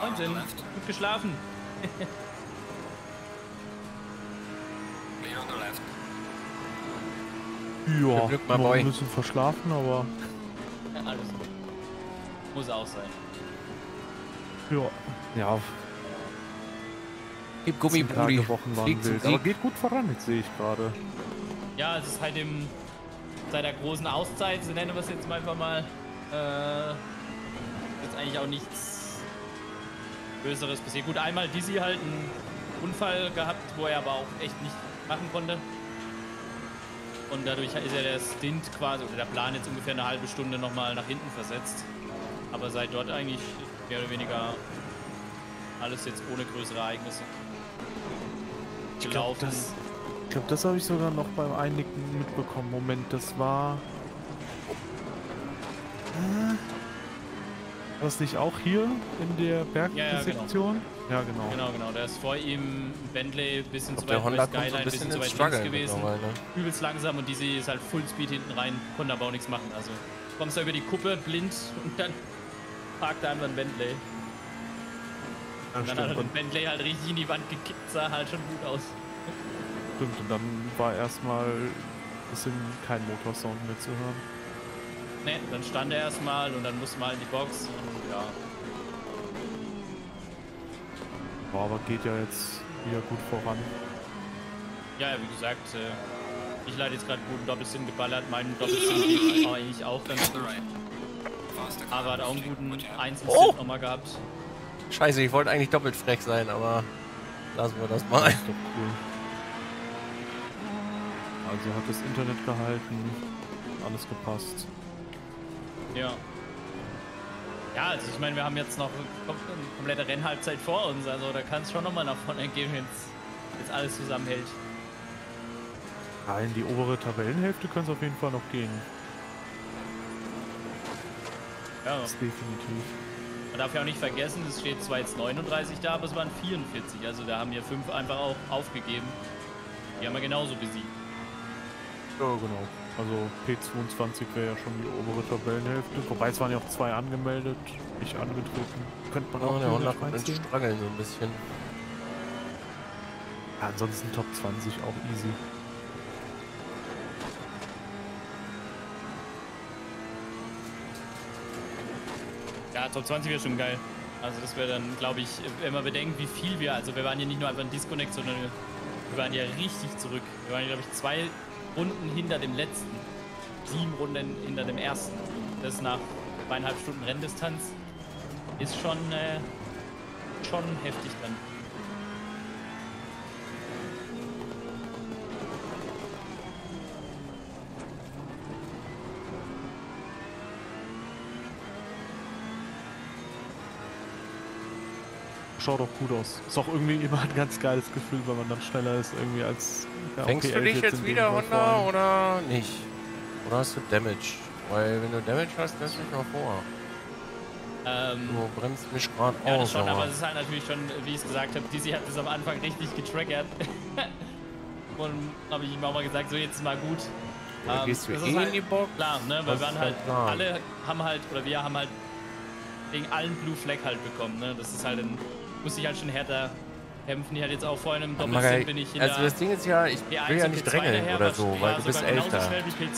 Speaker 2: Moinsen. Gut geschlafen.
Speaker 9: Ja,
Speaker 6: Viel Glück,
Speaker 9: noch
Speaker 6: boy.
Speaker 9: ein bisschen verschlafen, aber
Speaker 2: Ja, alles gut. Muss auch sein.
Speaker 9: ja. Ja,
Speaker 6: Gib.
Speaker 9: Tage, Wochen waren
Speaker 6: Flieg zum
Speaker 9: wild. Aber geht gut voran, jetzt sehe ich gerade.
Speaker 2: Ja, es ist halt im, seit der großen Auszeit, so nennen wir es jetzt mal einfach mal, äh, jetzt eigentlich auch nichts Größeres passiert. Gut, einmal Dizzy halt einen Unfall gehabt, wo er aber auch echt nicht machen konnte. Und dadurch ist ja der Stint quasi, oder der Plan jetzt ungefähr eine halbe Stunde nochmal nach hinten versetzt. Aber seit dort eigentlich mehr oder weniger alles jetzt ohne größere Ereignisse.
Speaker 9: Ich glaube,
Speaker 2: gelaufen.
Speaker 9: das, ich glaub, das habe ich sogar noch beim Einigen mitbekommen. Moment, das war. Äh, war das nicht auch hier in der
Speaker 2: Ja, ja, genau.
Speaker 9: Ja, genau.
Speaker 2: Genau, genau. Da ist vor ihm Bentley bis hin zu
Speaker 6: Der
Speaker 2: weit
Speaker 6: Honda so
Speaker 2: Skyline,
Speaker 6: ein
Speaker 2: bis
Speaker 6: bisschen
Speaker 2: hin zu
Speaker 6: ins
Speaker 2: weit links
Speaker 6: Struggle
Speaker 2: gewesen. Übelst langsam und diese ist halt Full Speed hinten rein, konnte aber auch nichts machen. Also du kommst da über die Kuppe blind und dann parkt da einfach ein Bentley.
Speaker 9: Ja,
Speaker 2: Und dann hat
Speaker 9: stimmt.
Speaker 2: er den
Speaker 9: Und,
Speaker 2: Bentley halt richtig in die Wand gekickt, sah halt schon gut aus.
Speaker 9: stimmt. Und dann war erstmal ein bisschen kein Motorsound mehr zu hören.
Speaker 2: Ne, dann stand er erstmal und dann musste man halt in die Box und ja.
Speaker 9: Boah, aber geht ja jetzt wieder gut voran.
Speaker 2: Ja, ja, wie gesagt, äh, ich leite jetzt gerade guten Doppelsinn geballert. Mein Doppelsinn geht eigentlich auch ganz gut. Aber hat auch einen guten Einzelsinn
Speaker 6: Oh!
Speaker 2: nochmal gehabt.
Speaker 6: Scheiße, ich wollte eigentlich doppelt frech sein, aber lassen wir das mal.
Speaker 9: ist doch cool. Also hat das Internet gehalten, alles gepasst.
Speaker 2: Ja. Ja, also ich meine, wir haben jetzt noch eine komplette Rennhalbzeit vor uns, also da kann es schon nochmal nach vorne gehen, wenn jetzt alles zusammenhält.
Speaker 9: Ja, in die obere Tabellenhälfte können es auf jeden Fall noch gehen.
Speaker 2: Ja,
Speaker 9: Das definitiv.
Speaker 2: man darf ja auch nicht vergessen, es steht zwar jetzt 39 da, aber es waren 44, also da haben wir fünf einfach auch aufgegeben. Die haben wir genauso besiegt.
Speaker 9: Ja, genau. Also P22 wäre ja schon die obere Tabellenhälfte. Wobei es waren ja auch zwei angemeldet, nicht angetreten. Könnte man
Speaker 6: Oh,
Speaker 9: auch
Speaker 6: der Honda
Speaker 9: theoretisch
Speaker 6: kommt ins. Struggle so ein bisschen.
Speaker 9: Ja, ansonsten Top 20 auch easy.
Speaker 2: Ja, Top 20 wäre schon geil. Also das wäre dann, glaube ich, wenn man bedenkt, wie viel wir, also wir waren ja nicht nur einfach ein Disconnect, sondern wir waren ja richtig zurück. Wir waren, glaube ich, zwei Runden hinter dem letzten. Sieben Runden hinter dem ersten. Das nach zweieinhalb Stunden Renndistanz ist schon äh, schon heftig dann.
Speaker 9: Schaut auch gut aus. Ist auch irgendwie immer ein ganz geiles Gefühl, wenn man dann schneller ist irgendwie als.
Speaker 6: Ja, Fängst okay, du dich jetzt, wieder runter oder nicht? Oder hast du Damage? Weil wenn du Damage hast, lass mich mal vor.
Speaker 2: Ähm,
Speaker 6: du bremst mich gerade
Speaker 2: ja,
Speaker 6: aus.
Speaker 2: schon, aber es ist halt natürlich schon, wie ich es gesagt habe, Dizzy hat es am Anfang richtig getriggert. Und habe ich ihm auch mal gesagt, so jetzt mal gut.
Speaker 6: Ähm, gehst du eh
Speaker 2: halt,
Speaker 6: in die Box?
Speaker 2: Klar, ne, weil wir halt, alle haben halt, oder wir haben halt wegen allen Blue Flag halt bekommen, ne. Das ist halt ein, muss ich halt schon härter kämpfen. Ich hatte jetzt auch vorhin im Doppelstint bin ich in
Speaker 6: Also das Ding ist ja, ich will ja nicht drängeln her, oder so, weil du bist Elfter.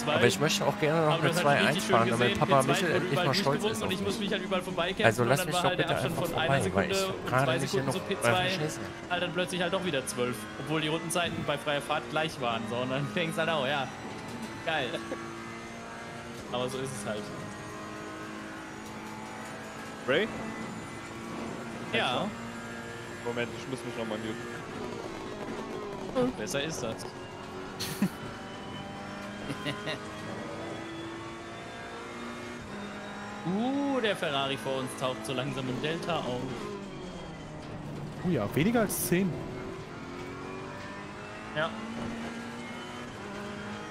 Speaker 6: Aber ich möchte auch gerne noch eine 2 halt einfahren, damit Papa Michel endlich mal stolz ist
Speaker 2: und ich muss mich halt überall vorbeikämpfen
Speaker 6: Also lass mich doch
Speaker 2: halt
Speaker 6: bitte einfach vorbei, weil ich gerade nicht hier noch so
Speaker 2: P2 halt dann plötzlich halt doch wieder 12. Obwohl die Rundenzeiten bei freier Fahrt gleich waren. So, und dann denkst du halt auch, ja, geil. Aber so ist es halt.
Speaker 1: Ray?
Speaker 2: Ja.
Speaker 1: Moment, ich muss mich nochmal muten.
Speaker 2: Hm. Besser ist das. uh, der Ferrari vor uns taucht so langsam im Delta auf.
Speaker 9: Oh ja, weniger als 10.
Speaker 2: Ja.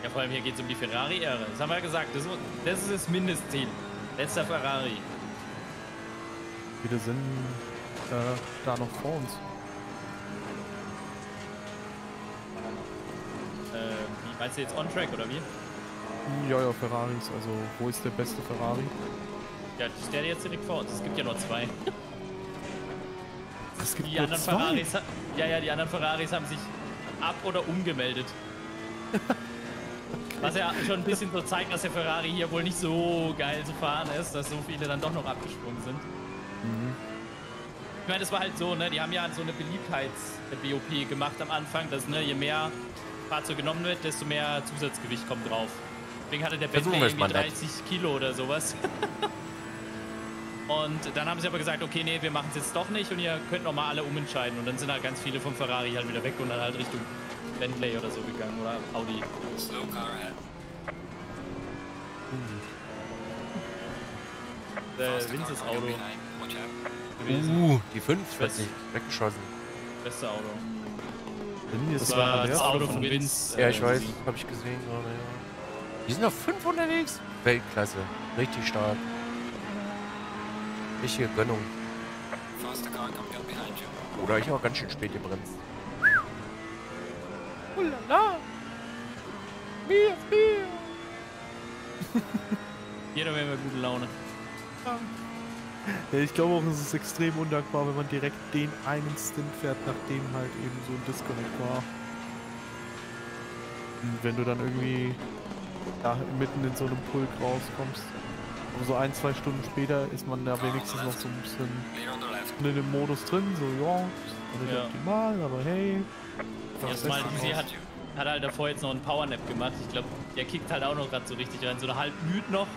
Speaker 2: Ja, vor allem hier geht es um die Ferrari-Ehre. Das haben wir ja gesagt. Das, das ist das Mindestziel. Letzter Ferrari.
Speaker 9: Viele sind äh, da noch vor uns.
Speaker 2: Äh, wie meinst du jetzt on-track oder wie?
Speaker 9: Ja, ja, Ferraris. Also, wo ist der beste Ferrari?
Speaker 2: Ja, der jetzt direkt vor uns. Es gibt ja nur zwei.
Speaker 9: Es gibt
Speaker 2: die
Speaker 9: nur
Speaker 2: anderen
Speaker 9: zwei?
Speaker 2: Ferraris, ja, ja, die anderen Ferraris haben sich ab- oder umgemeldet. Was ja schon ein bisschen so zeigt, dass der Ferrari hier wohl nicht so geil zu fahren ist, dass so viele dann doch noch abgesprungen sind.
Speaker 9: Mhm.
Speaker 2: Ich meine, das war halt so, ne? Die haben ja so eine Beliebtheits-BOP gemacht am Anfang, dass, ne, je mehr Fahrzeug genommen wird, desto mehr Zusatzgewicht kommt drauf. Deswegen hatte der Bentley irgendwie 30 Kilo oder sowas. und dann haben sie aber gesagt, okay, nee, wir machen es jetzt doch nicht und ihr könnt nochmal alle umentscheiden. Und dann sind halt ganz viele vom Ferrari halt wieder weg und dann halt Richtung Bentley oder so gegangen oder Audi.
Speaker 8: Slow car ahead.
Speaker 2: Äh, Vinces Auto.
Speaker 8: Out.
Speaker 6: Uh, die 5 wird sich weggeschossen.
Speaker 2: Beste Auto.
Speaker 9: Das,
Speaker 2: das war das Auto von Vince.
Speaker 6: Ja, ich weiß, hab ich gesehen gerade, ja. Die sind auf 5 unterwegs? Weltklasse. Richtig stark. Richtige Gönnung. Oder ich auch ganz schön spät gebremst.
Speaker 9: Ulala!
Speaker 2: Mir, mir! Jeder mehr gute Laune.
Speaker 9: Ja. Ich glaube auch, es ist extrem undankbar, wenn man direkt den einen Stint fährt, nachdem halt eben so ein Disconnect war. Und wenn du dann irgendwie ja, mitten in so einem Pulk rauskommst. Aber so ein, zwei Stunden später ist man da wenigstens noch so ein bisschen in dem Modus drin, so ja, ist nicht ja. optimal, aber hey.
Speaker 2: Erstmal, sie hat, hat halt davor jetzt noch einen Powernap gemacht. Ich glaube, der kickt halt auch noch gerade so richtig rein. So halb müde noch,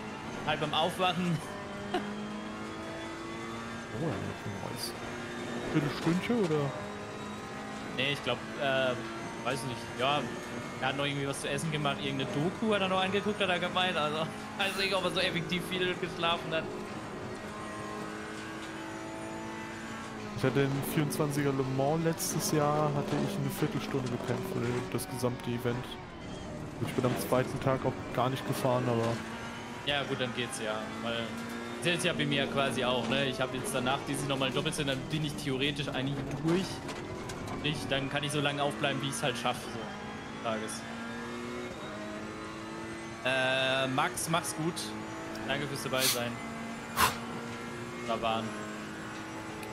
Speaker 2: halb beim Aufwachen.
Speaker 9: Oh, nice. Viertelstündchen oder?
Speaker 2: Nee, ich glaube, äh, weiß nicht. Ja, er hat noch irgendwie was zu essen gemacht, irgendeine Doku hat er noch angeguckt, hat er gemeint. Also, weiß nicht, ob er so effektiv viel geschlafen hat.
Speaker 9: Ich hatte in 24er Le Mans letztes Jahr, hatte ich eine Viertelstunde gepennt für das gesamte Event. Ich bin am zweiten Tag auch gar nicht gefahren, aber...
Speaker 2: Ja gut, dann geht's ja, weil ist ja bei mir quasi auch, ne? Ich habe jetzt danach diese nochmal doppelt sind, dann bin ich theoretisch eigentlich durch. Ich, dann kann ich so lange aufbleiben, wie ich es halt schaffe, so Tages. Äh, Max, mach's gut. Danke fürs dabei sein. Da waren.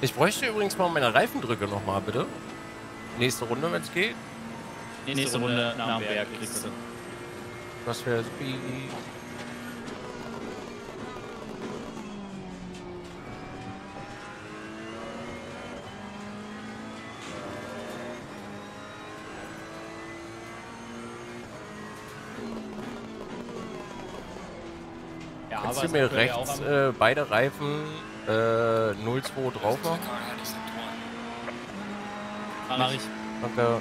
Speaker 6: Ich bräuchte übrigens mal meine Reifendrücke nochmal, bitte. Nächste Runde, wenn es geht.
Speaker 2: Nächste, Nächste Runde, Runde nach dem Berg kriegst du.
Speaker 6: Das wäre mir rechts äh, beide Reifen äh, 02 drauf machen?
Speaker 2: Mach, ich.
Speaker 6: Danke.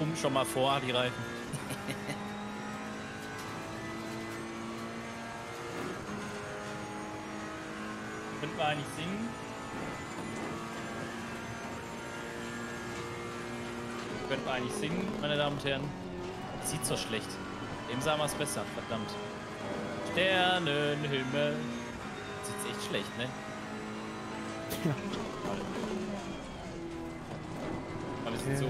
Speaker 2: Um schon mal vor, die Reifen. Könnten wir eigentlich singen? Könnten wir eigentlich singen, meine Damen und Herren? Das sieht so schlecht. Eben sah wir es besser, verdammt. Sternenhimmel. Sieht echt schlecht, ne? Ja. Aber es sieht so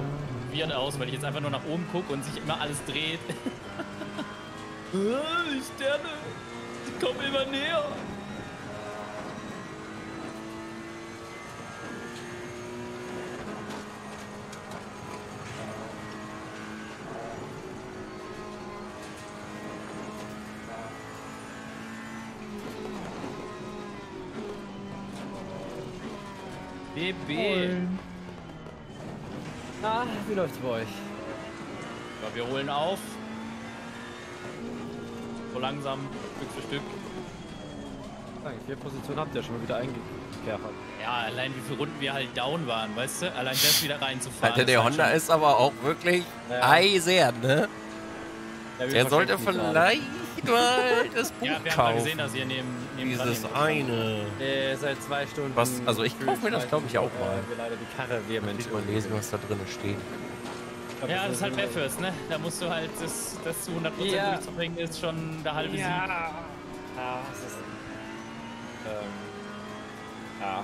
Speaker 2: weird aus, weil ich jetzt einfach nur nach oben gucke und sich immer alles dreht. die Sterne, die kommen immer näher. BB.
Speaker 10: Na, wie läuft's bei euch?
Speaker 2: Ja, wir holen auf. So langsam, Stück für Stück.
Speaker 10: Danke, vier Positionen habt ihr schon mal wieder eingekerchert.
Speaker 2: Ja, allein wie viele Runden wir halt down waren, weißt du? Allein das wieder reinzufahren.
Speaker 6: Alter, der Honda ist aber auch wirklich ja. eisern, ne? Ja, der sollte vielleicht mal das Buch ja, wir kaufen. haben gesehen, dass ihr neben Dieses eine.
Speaker 10: Der seit zwei Stunden.
Speaker 6: Was, also ich kaufe mir das glaube ich auch mal.
Speaker 10: Wir leider die Karre
Speaker 6: mal lesen, was da drin steht.
Speaker 2: Ja, das ist halt Backfirst, ne? Da musst du halt, das, das zu 100% ja. durchzubringen, ist schon der halbe ja. Sieg. Ja, das ist,
Speaker 10: ähm, ja.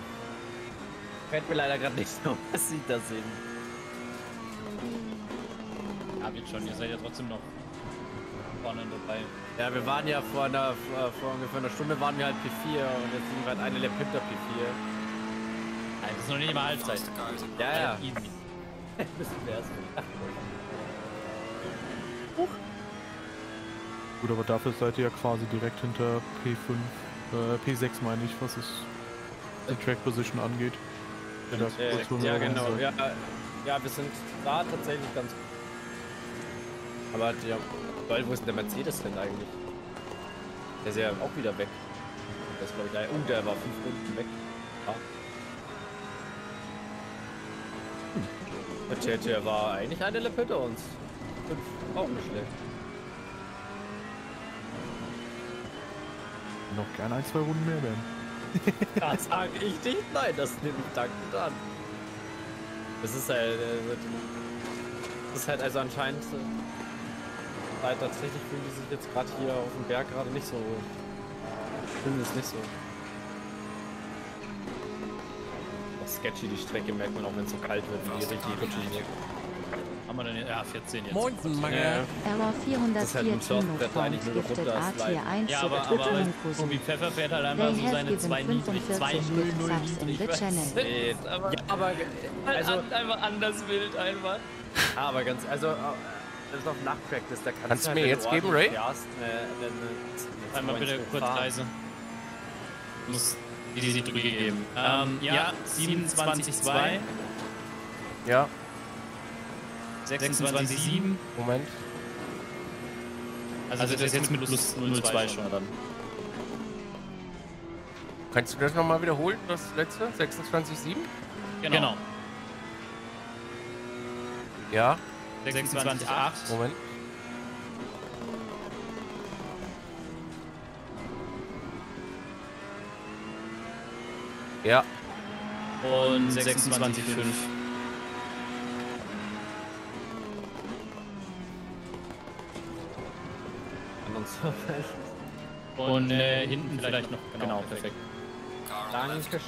Speaker 10: Fällt mir leider gerade nicht so, was sieht das hin?
Speaker 2: Ja, wird schon, ihr seid ja trotzdem noch vorne dabei.
Speaker 10: Ja, wir waren ja vor, einer, vor ungefähr einer Stunde waren wir halt P4 und jetzt sind wir halt eine Lap hinter P4.
Speaker 2: Nein, das ist noch nicht mal Halbzeit.
Speaker 10: Ja, ja. Easy.
Speaker 9: Müssen wir erst Gut, aber dafür seid ihr ja quasi direkt hinter P5, äh, P6 meine ich, was es die Track Position angeht.
Speaker 10: Ja, ja genau. Ja, ja, wir sind da tatsächlich ganz gut. Aber ja, weil, wo ist denn der Mercedes denn eigentlich? Der ist ja auch wieder weg. Der ist glaube ich da. Oh, der war fünf Runden weg. Hm. Der, der war eigentlich eine Lap hinter uns. Fünf, auch nicht schlecht.
Speaker 9: Noch gerne ein, zwei Runden mehr werden.
Speaker 10: das sage ich nicht. Nein, das ich dankend an. Das ist halt. Äh, das ist halt also anscheinend. Weil tatsächlich fühlen die sich jetzt gerade hier auf dem Berg gerade nicht so. Fühlen es nicht so. Auch sketchy die Strecke merkt man auch, wenn es so kalt wird und die richtig rutschig wird.
Speaker 2: Haben wir dann ja 14 jetzt.
Speaker 4: Moinsen, Mann. Error 404 Teamofront giftet A Tier 1
Speaker 2: ja, aber, aber Tobi Pfeffer fährt halt einfach so seine 2 niedrig, 2 0 0 niedrig. Aber, ja, aber also, einfach anders wild einfach.
Speaker 10: Aber ganz, also das ist noch Nachtpractice, da kannst,
Speaker 6: kannst du halt, mir jetzt geben, Ray? Fährst,
Speaker 2: eine, eine, Einmal bitte kurz leise. Muss die die drüber geben. Ähm, ja, 27,2.
Speaker 6: Ja.
Speaker 2: 26,7.
Speaker 6: Moment.
Speaker 2: Also, also das ist jetzt mit plus 0,2 schon dann.
Speaker 6: Kannst du das nochmal wiederholen, das letzte? 26,7?
Speaker 2: Genau. genau.
Speaker 6: Ja.
Speaker 2: 26,8.
Speaker 6: Moment. Ja.
Speaker 2: Und 26,5. Und äh, hinten vielleicht noch. Genau, genau perfekt.
Speaker 10: Dankeschön.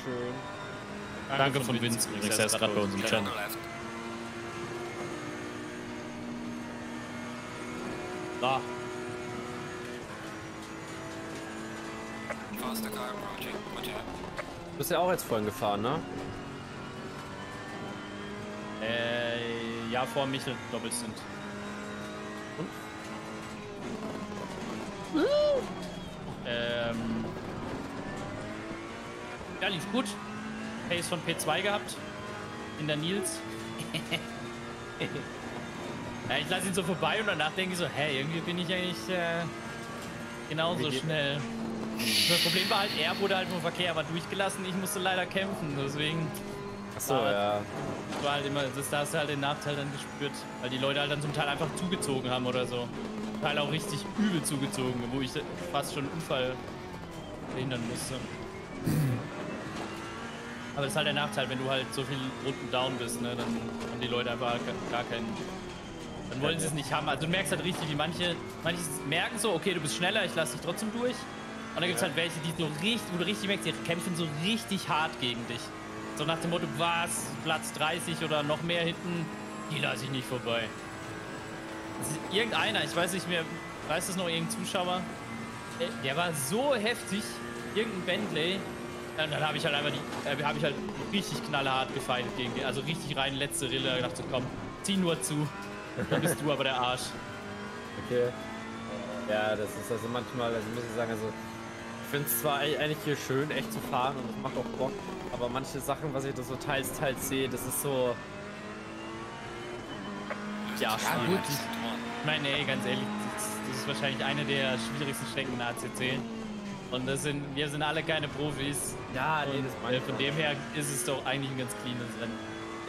Speaker 2: Danke, Danke von Vince übrigens, er ist gerade bei uns im Channel. Da.
Speaker 10: Du bist ja auch jetzt vorhin gefahren, ne?
Speaker 2: Äh, ja, vor Michel doppelt sind. Und? Ähm. Ja, lief gut. Pace von P2 gehabt. In der Nils. Ja, ich lasse ihn so vorbei und danach denke ich so, hey, irgendwie bin ich eigentlich äh, genauso schnell. Das Problem war halt, er wurde halt vom Verkehr aber durchgelassen, ich musste leider kämpfen, deswegen.
Speaker 10: Achso,
Speaker 2: war,
Speaker 10: ja.
Speaker 2: War halt immer, das, da hast du halt den Nachteil dann gespürt, weil die Leute halt dann zum Teil einfach zugezogen haben oder so. Zum Teil auch richtig übel zugezogen, wo ich fast schon einen Unfall verhindern musste. Aber das ist halt der Nachteil, wenn du halt so viel Runden down bist, ne, dann haben die Leute einfach gar keinen. Dann wollen sie es nicht haben. Also du merkst halt richtig, wie manche, manche merken so, okay, du bist schneller, ich lasse dich trotzdem durch. Und dann gibt es halt welche, die so richtig, wo du richtig merkst, die kämpfen so richtig hart gegen dich. So nach dem Motto, was, Platz 30 oder noch mehr hinten, die lasse ich nicht vorbei. Irgendeiner, ich weiß nicht mehr, weiß das noch irgendein Zuschauer? Äh, der war so heftig, irgendein Bentley. Und dann habe ich halt einfach die, äh, habe ich halt richtig knallhart gefeitet gegen den. Also richtig rein letzte Rille. Ich dachte, komm, zieh nur zu. Dann bist du aber der Arsch.
Speaker 10: Okay. Ja, das ist also manchmal, also muss ich sagen, also ich finde es zwar eigentlich hier schön, echt zu fahren und es macht auch Bock, aber manche Sachen, was ich da so teils, teils sehe, das ist so.
Speaker 2: Ja, gut. Ich meine, ey, ganz ehrlich, das ist wahrscheinlich eine der schwierigsten Strecken in ACC. Und das sind, wir sind alle keine Profis.
Speaker 10: Ja, nee, das meine
Speaker 2: ich. Von dem her ist es doch eigentlich ein ganz cleanes Rennen.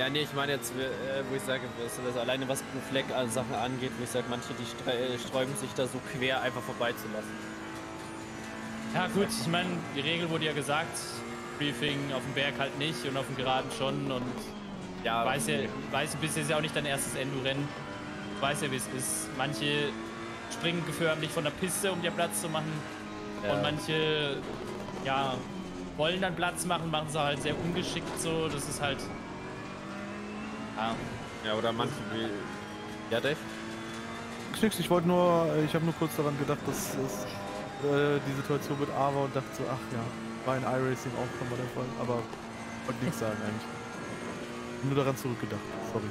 Speaker 10: Ja, nee, ich meine jetzt, äh, wo ich sage, das alleine was Blue Flag Sachen angeht, wo ich sage, manche, die äh, sträuben sich da so quer einfach vorbeizulassen.
Speaker 2: Ja gut, ich meine, die Regel wurde ja gesagt, Briefing auf dem Berg halt nicht und auf dem Geraden schon und ja, weiß ja, weiß, bist jetzt ja auch nicht dein erstes Endurennen. Weiß ja, wie es ist. Manche springen geförmlich von der Piste, um dir Platz zu machen. Ja. Und manche, ja, wollen dann Platz machen, machen sie halt sehr ungeschickt so. Das ist halt.
Speaker 10: Ja. Ja, oder manche wie. Ja, Dave?
Speaker 9: Nix, ich wollte nur, ich habe nur kurz daran gedacht, dass es, äh, die Situation mit A war und dachte so, ach ja, war in iRacing auch schon mal der Fall, aber wollte nichts sagen eigentlich. Nur daran zurückgedacht, sorry.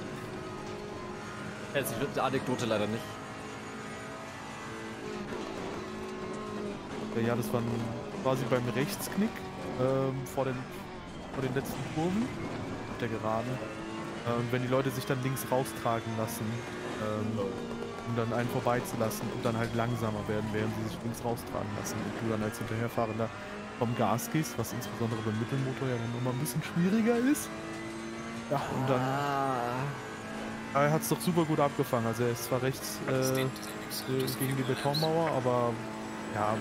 Speaker 10: Jetzt, ich die Anekdote leider nicht.
Speaker 9: Ja, das war quasi beim Rechtsknick ähm, vor, den, vor den letzten Kurven der Geraden. Ähm, wenn die Leute sich dann links raustragen lassen, ähm, um dann einen vorbeizulassen und dann halt langsamer werden, während sie sich links raustragen lassen und du dann als Hinterherfahrender vom Gas gehst, was insbesondere beim Mittelmotor ja dann nochmal ein bisschen schwieriger ist. Ja, und dann ah. er hat es doch super gut abgefangen. Also er ist zwar rechts äh, gegen die Betonmauer, aber ja,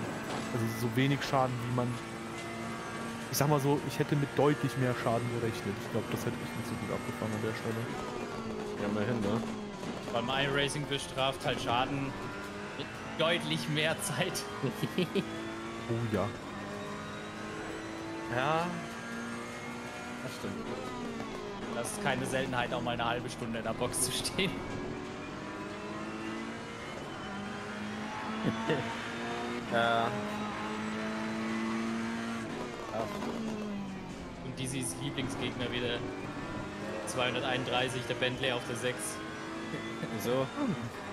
Speaker 9: also so wenig Schaden, wie man. Ich sag mal so, ich hätte mit deutlich mehr Schaden gerechnet. Ich glaube, das hätte ich nicht so gut abgefangen an der Stelle.
Speaker 10: Ja, mal hin, ne?
Speaker 2: Beim iRacing bestraft halt Schaden mit deutlich mehr Zeit.
Speaker 9: oh ja.
Speaker 10: Ja. Das stimmt.
Speaker 2: Das ist keine Seltenheit, auch mal eine halbe Stunde in der Box zu stehen.
Speaker 10: ja.
Speaker 2: Und Dizzy's Lieblingsgegner wieder 231, der Bentley auf der 6.
Speaker 10: Wieso?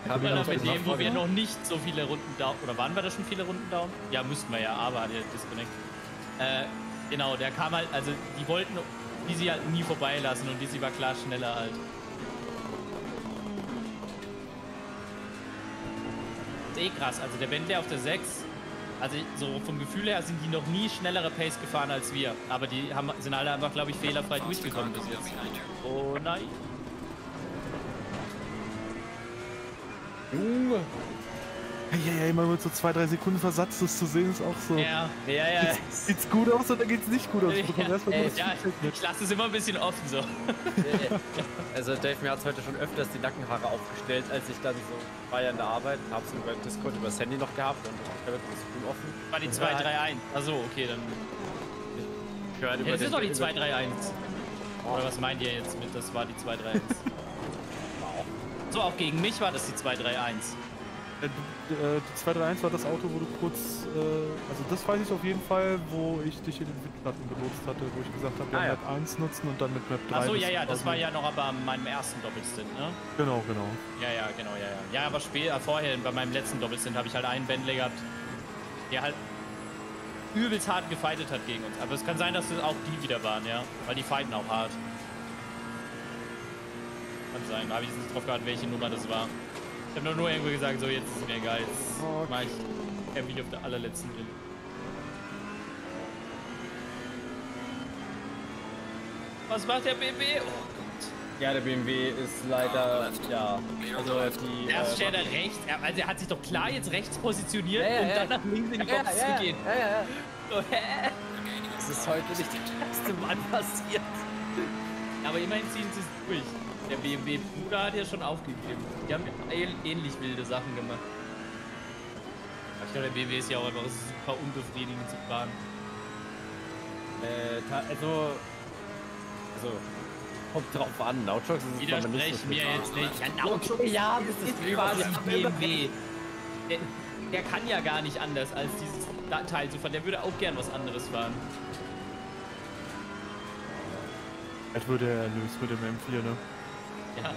Speaker 2: Hab ich noch mit dem, wo wir noch nicht so viele Runden down. Oder waren wir da schon viele Runden down? Ja, müssten wir ja, aber der Disconnect. Äh, genau, der kam halt, also die wollten Dizzy halt nie vorbeilassen und Dizzy war klar schneller halt. Das ist eh krass, also der Bentley auf der 6 also so vom Gefühl her sind die noch nie schnellere Pace gefahren als wir. Aber die haben, sind alle einfach, glaube ich, fehlerfrei durchgekommen bis jetzt. Oh nein.
Speaker 9: Junge. Ja, ja, immer mit so zwei, drei Sekunden Versatz das zu sehen, ist auch so.
Speaker 2: Ja, ja, ja.
Speaker 9: Geht's, geht's gut aus oder geht's nicht gut aus?
Speaker 2: Ich, ja, äh, ja, ich lasse es immer ein bisschen offen so.
Speaker 10: also Dave, mir hat es heute schon öfters die Nackenhaare aufgestellt, als ich dann so war ja in der Arbeit, hab's über Discord über das Handy noch gehabt und ich habe das Screen offen.
Speaker 2: War die 231. Achso, okay, dann. Ich höre ja, das ist doch die 231. Oder was meint ihr jetzt mit, das war die 231? wow. So, auch gegen mich war das die 231.
Speaker 9: Äh, äh, die 231 war das Auto, wo du kurz, äh, also das weiß ich auf jeden Fall, wo ich dich in den Windplatten benutzt hatte, wo ich gesagt habe, ja, ah, ja. Map 1 nutzen und dann mit Map 3.
Speaker 2: Achso, ja, ja, das war ja noch aber meinem ersten Doppelstint, ne?
Speaker 9: Genau, genau.
Speaker 2: Ja, ja, genau, ja, ja. Ja, aber später, vorher, bei meinem letzten Doppelstint habe ich halt einen Bentley gehabt, der halt übelst hart gefightet hat gegen uns. Aber es kann sein, dass es auch die wieder waren, ja, weil die fighten auch hart. Kann sein, da habe ich jetzt nicht drauf gehabt, welche Nummer das war. Ich hab nur nur irgendwo gesagt, so jetzt ist es mir egal, jetzt okay. mach ich Heavy auf der allerletzten Rille. Was macht der BMW? Oh Gott.
Speaker 10: Ja, der BMW ist leider, oh, ja, also die...
Speaker 2: Erst äh, er rechts, also er hat sich doch klar jetzt rechts positioniert, ja, ja, um ja. dann nach links in die Box
Speaker 10: zu
Speaker 2: gehen.
Speaker 10: Ja, ja, ja. So, hä? Das ist heute nicht der erste Mann passiert.
Speaker 2: Aber immerhin ziehen sie es durch. Der BMW-Bruder hat ja schon aufgegeben. Die haben ähnlich wilde Sachen gemacht. Ich glaube, der BMW ist ja auch einfach super unbefriedigend zu fahren.
Speaker 10: Äh, also... Also, kommt drauf an. Nautrox ist es
Speaker 2: Widersprech mir jetzt nicht. Ja, Nautrox
Speaker 10: ja,
Speaker 2: das ist quasi BMW. Der, der kann ja gar nicht anders, als dieses Teil zu fahren. Der würde auch gern was anderes fahren.
Speaker 9: Das würde er lösen mit dem M4, ne?
Speaker 2: Ja,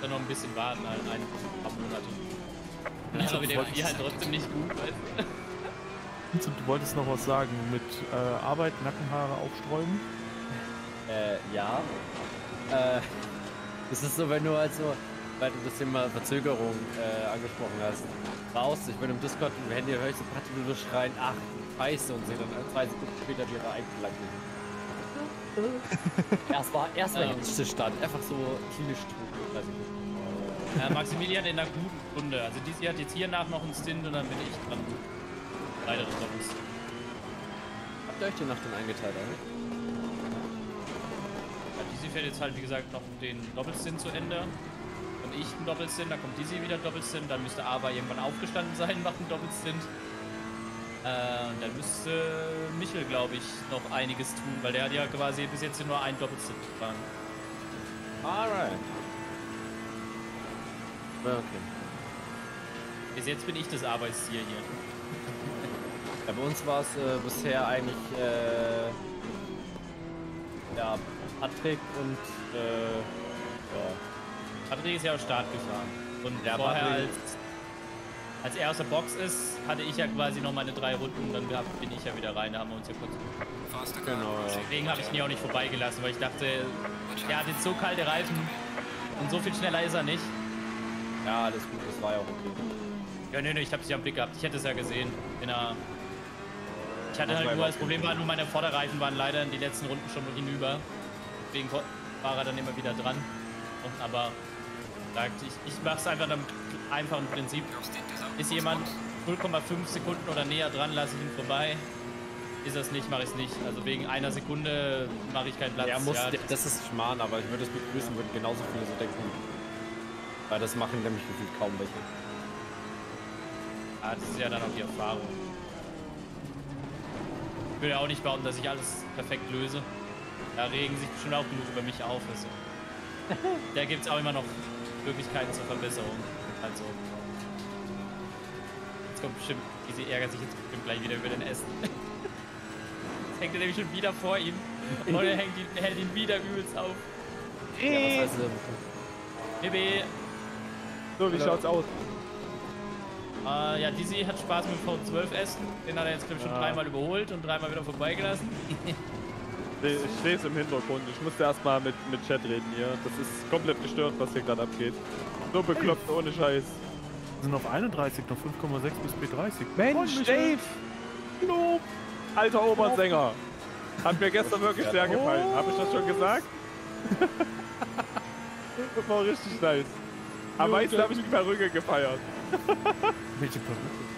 Speaker 2: dann noch ein bisschen warten, halt ein paar Monate. Ja, aber der M4 halt trotzdem nicht gut, weißt
Speaker 9: du? Du wolltest noch was sagen mit äh, Arbeit, Nackenhaare aufsträuben?
Speaker 10: Äh, ja. Äh, das ist so, wenn du halt so, weil du das Thema Verzögerung äh, angesprochen hast, raus, ich bin im Discord im Handy, höre ich so Party nur schreien, ach, scheiße, und sehe dann zwei Sekunden später die ihre Einflagge. Erst war erst mal
Speaker 2: Ja.
Speaker 10: Stillstand, einfach so klinisch tot. weiß ich nicht.
Speaker 2: Ja, Maximilian in einer guten Runde. Also die hat jetzt hier nach noch einen Stint und dann bin ich dran. Weitere Doppels.
Speaker 10: Habt ihr euch die Nacht denn eingeteilt, oder?
Speaker 2: Ja, Dizzy fährt jetzt halt wie gesagt noch den Doppelstint zu Ende. Und ich einen Doppelstint, dann kommt Dizzy wieder Doppelstint, dann müsste Ava irgendwann aufgestanden sein, macht einen Doppelstint. Äh, und dann müsste Michel, glaube ich, noch einiges tun, weil der hat ja quasi bis jetzt nur einen Doppelstint gefahren.
Speaker 10: Alright. Okay.
Speaker 2: Bis jetzt bin ich das Arbeitstier hier.
Speaker 10: Ja, bei uns war es äh, bisher eigentlich äh, ja, Patrick und äh, ja.
Speaker 2: Patrick ist ja auch Start gefahren. Und
Speaker 10: Ja,
Speaker 2: vorher,
Speaker 10: Patrick-
Speaker 2: als, als er aus der Box ist, hatte ich ja quasi noch meine drei Runden. Dann bin ich ja wieder rein, da haben wir uns ja kurz.
Speaker 10: Genau, ja.
Speaker 2: Deswegen habe ich ihn ja auch nicht vorbeigelassen, weil ich dachte, er hat jetzt so kalte Reifen und so viel schneller ist er nicht.
Speaker 10: Ja, alles gut, das war ja auch okay.
Speaker 2: Ja, nee, nee, ich hab's ja im Blick gehabt. Ich hätte es ja gesehen. Wenn er. Ich hatte halt nur, das Problem war nur, meine Vorderreifen waren leider in die letzten Runden schon hinüber. Deswegen war er dann immer wieder dran. Und, aber sagt, ich, ich mach's einfach am einfachen Prinzip. Ist jemand 0,5 Sekunden oder näher dran, lasse ich ihn vorbei. Ist das nicht, mache ich es nicht. Also wegen einer Sekunde mache ich keinen Platz.
Speaker 10: Der muss,
Speaker 2: Ja,
Speaker 10: das ist Schmarrn, aber ich würde es begrüßen, würden genauso viele so denken. Weil das machen nämlich gefühlt kaum welche.
Speaker 2: Ah, das ist ja dann auch die Erfahrung. Ich ja auch nicht behaupten, dass ich alles perfekt löse. Da regen sich bestimmt auch genug über mich auf. Also. Da gibt es auch immer noch Möglichkeiten zur Verbesserung. Also. Jetzt kommt bestimmt, diese ärgert sich jetzt bestimmt gleich wieder über den Essen. Jetzt hängt er nämlich schon wieder vor ihm. Und er hängt ihn, hält ihn wieder übelst auf.
Speaker 10: Ja, was heißt denn?
Speaker 2: Bibi.
Speaker 1: So, wie schaut's aus?
Speaker 2: Äh, ja, Dizzy hat Spaß mit dem V12 Essen. Den hat er jetzt, glaube ich, schon
Speaker 1: Ja.
Speaker 2: dreimal überholt und dreimal wieder vorbeigelassen.
Speaker 1: Ich stehe es im Hintergrund. Ich musste erstmal mit, mit Chat reden hier. Das ist komplett gestört, was hier gerade abgeht. So bekloppt, ohne Scheiß.
Speaker 9: Wir sind auf 31, noch 5,6 bis B30.
Speaker 1: Mensch, Dave! Lob! Alter Opernsänger! Hat mir gestern wirklich sehr gefallen. Habe ich das schon gesagt? das war richtig nice. Am meisten habe ich die Perücke gefeiert.
Speaker 9: Welche Perücke?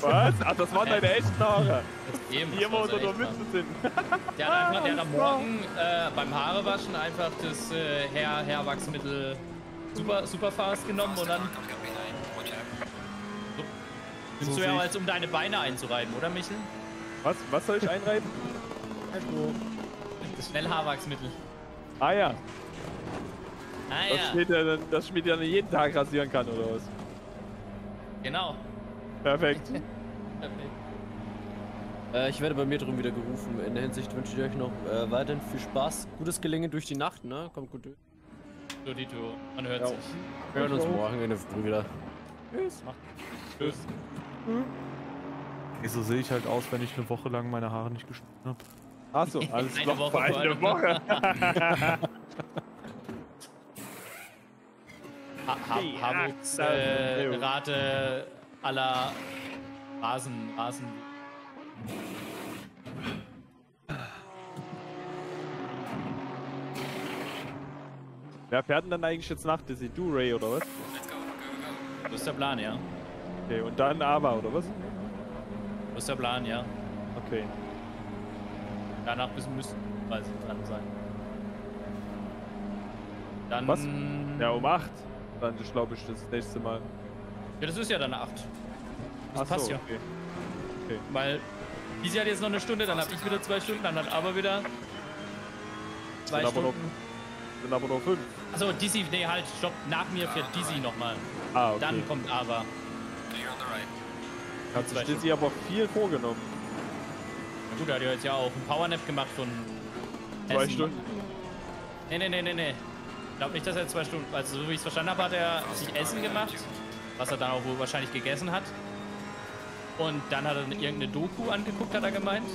Speaker 1: Was? Ach, das waren deine echten Haare.
Speaker 2: Eben, das war
Speaker 1: unter
Speaker 2: so
Speaker 1: der Mütze sind.
Speaker 2: Der hat einfach, der hat am Morgen äh, beim Haarewaschen einfach das äh, Hair, Haarwachsmittel super, super fast genommen und dann nimmst
Speaker 1: So
Speaker 2: du ja als um deine Beine einzureiben, oder Michel?
Speaker 1: Was? Was soll ich einreiben?
Speaker 2: Das Schnellhaarwachsmittel.
Speaker 1: Ah ja.
Speaker 2: Ah
Speaker 1: Das
Speaker 2: ja,
Speaker 1: steht ja, dann- das Schmied ja nicht jeden Tag rasieren kann, oder was?
Speaker 2: genau.
Speaker 1: Perfekt.
Speaker 10: Äh, ich werde bei mir drum wieder gerufen. In der Hinsicht wünsche ich euch noch äh, weiterhin viel Spaß, gutes Gelingen durch die Nacht, ne? Kommt gut durch.
Speaker 2: So, Dito, man hört
Speaker 10: Ja.
Speaker 2: sich.
Speaker 10: Wir hören uns morgen in der Früh wieder.
Speaker 2: Tschüss. Tschüss.
Speaker 9: So sehe ich halt aus, wenn ich eine Woche lang meine Haare nicht geschnitten habe.
Speaker 1: Achso, alles
Speaker 2: Eine
Speaker 1: klar.
Speaker 2: Woche
Speaker 1: eine
Speaker 2: vor allem.
Speaker 1: Woche.
Speaker 2: Ha ha
Speaker 1: das-
Speaker 2: äh. Rate aller Rasen, Rasen.
Speaker 1: Wer fährt denn dann eigentlich jetzt nach Dizzy? Du, Ray, oder was?
Speaker 2: Das ist der Plan, ja.
Speaker 1: Okay, und dann Ava, oder was?
Speaker 2: Das ist der Plan, ja.
Speaker 1: Okay.
Speaker 2: Danach müssen müssen ich, dran sein. Dann.
Speaker 1: Was? Ja, um 8. Dann ist, glaube ich, das nächste Mal.
Speaker 2: Ja, das ist ja dann 8. Das
Speaker 1: Ach
Speaker 2: passt
Speaker 1: so,
Speaker 2: ja.
Speaker 1: okay. okay.
Speaker 2: Weil diese hat jetzt noch eine Stunde, dann hab ich wieder zwei Stunden, dann hat aber wieder zwei
Speaker 1: Sind aber noch,
Speaker 2: Stunden.
Speaker 1: sind aber noch 5.
Speaker 2: Achso, Dizzy, nee, halt, stopp. Nach mir fährt Dizzy nochmal.
Speaker 1: Ah, okay.
Speaker 2: Dann kommt aber.
Speaker 1: Hat sich Dizzy aber viel vorgenommen.
Speaker 2: Na gut, er hat ja jetzt ja auch einen Powernap gemacht von.
Speaker 1: Zwei
Speaker 2: Essen.
Speaker 1: Stunden.
Speaker 2: Nee, nee, nee, nee, nee. Ich glaube nicht, dass er zwei Stunden. Also, so wie ich es verstanden habe, hat er sich Essen gemacht. Was er dann auch wohl wahrscheinlich gegessen hat. Und dann hat er irgendeine Doku angeguckt, hat er gemeint.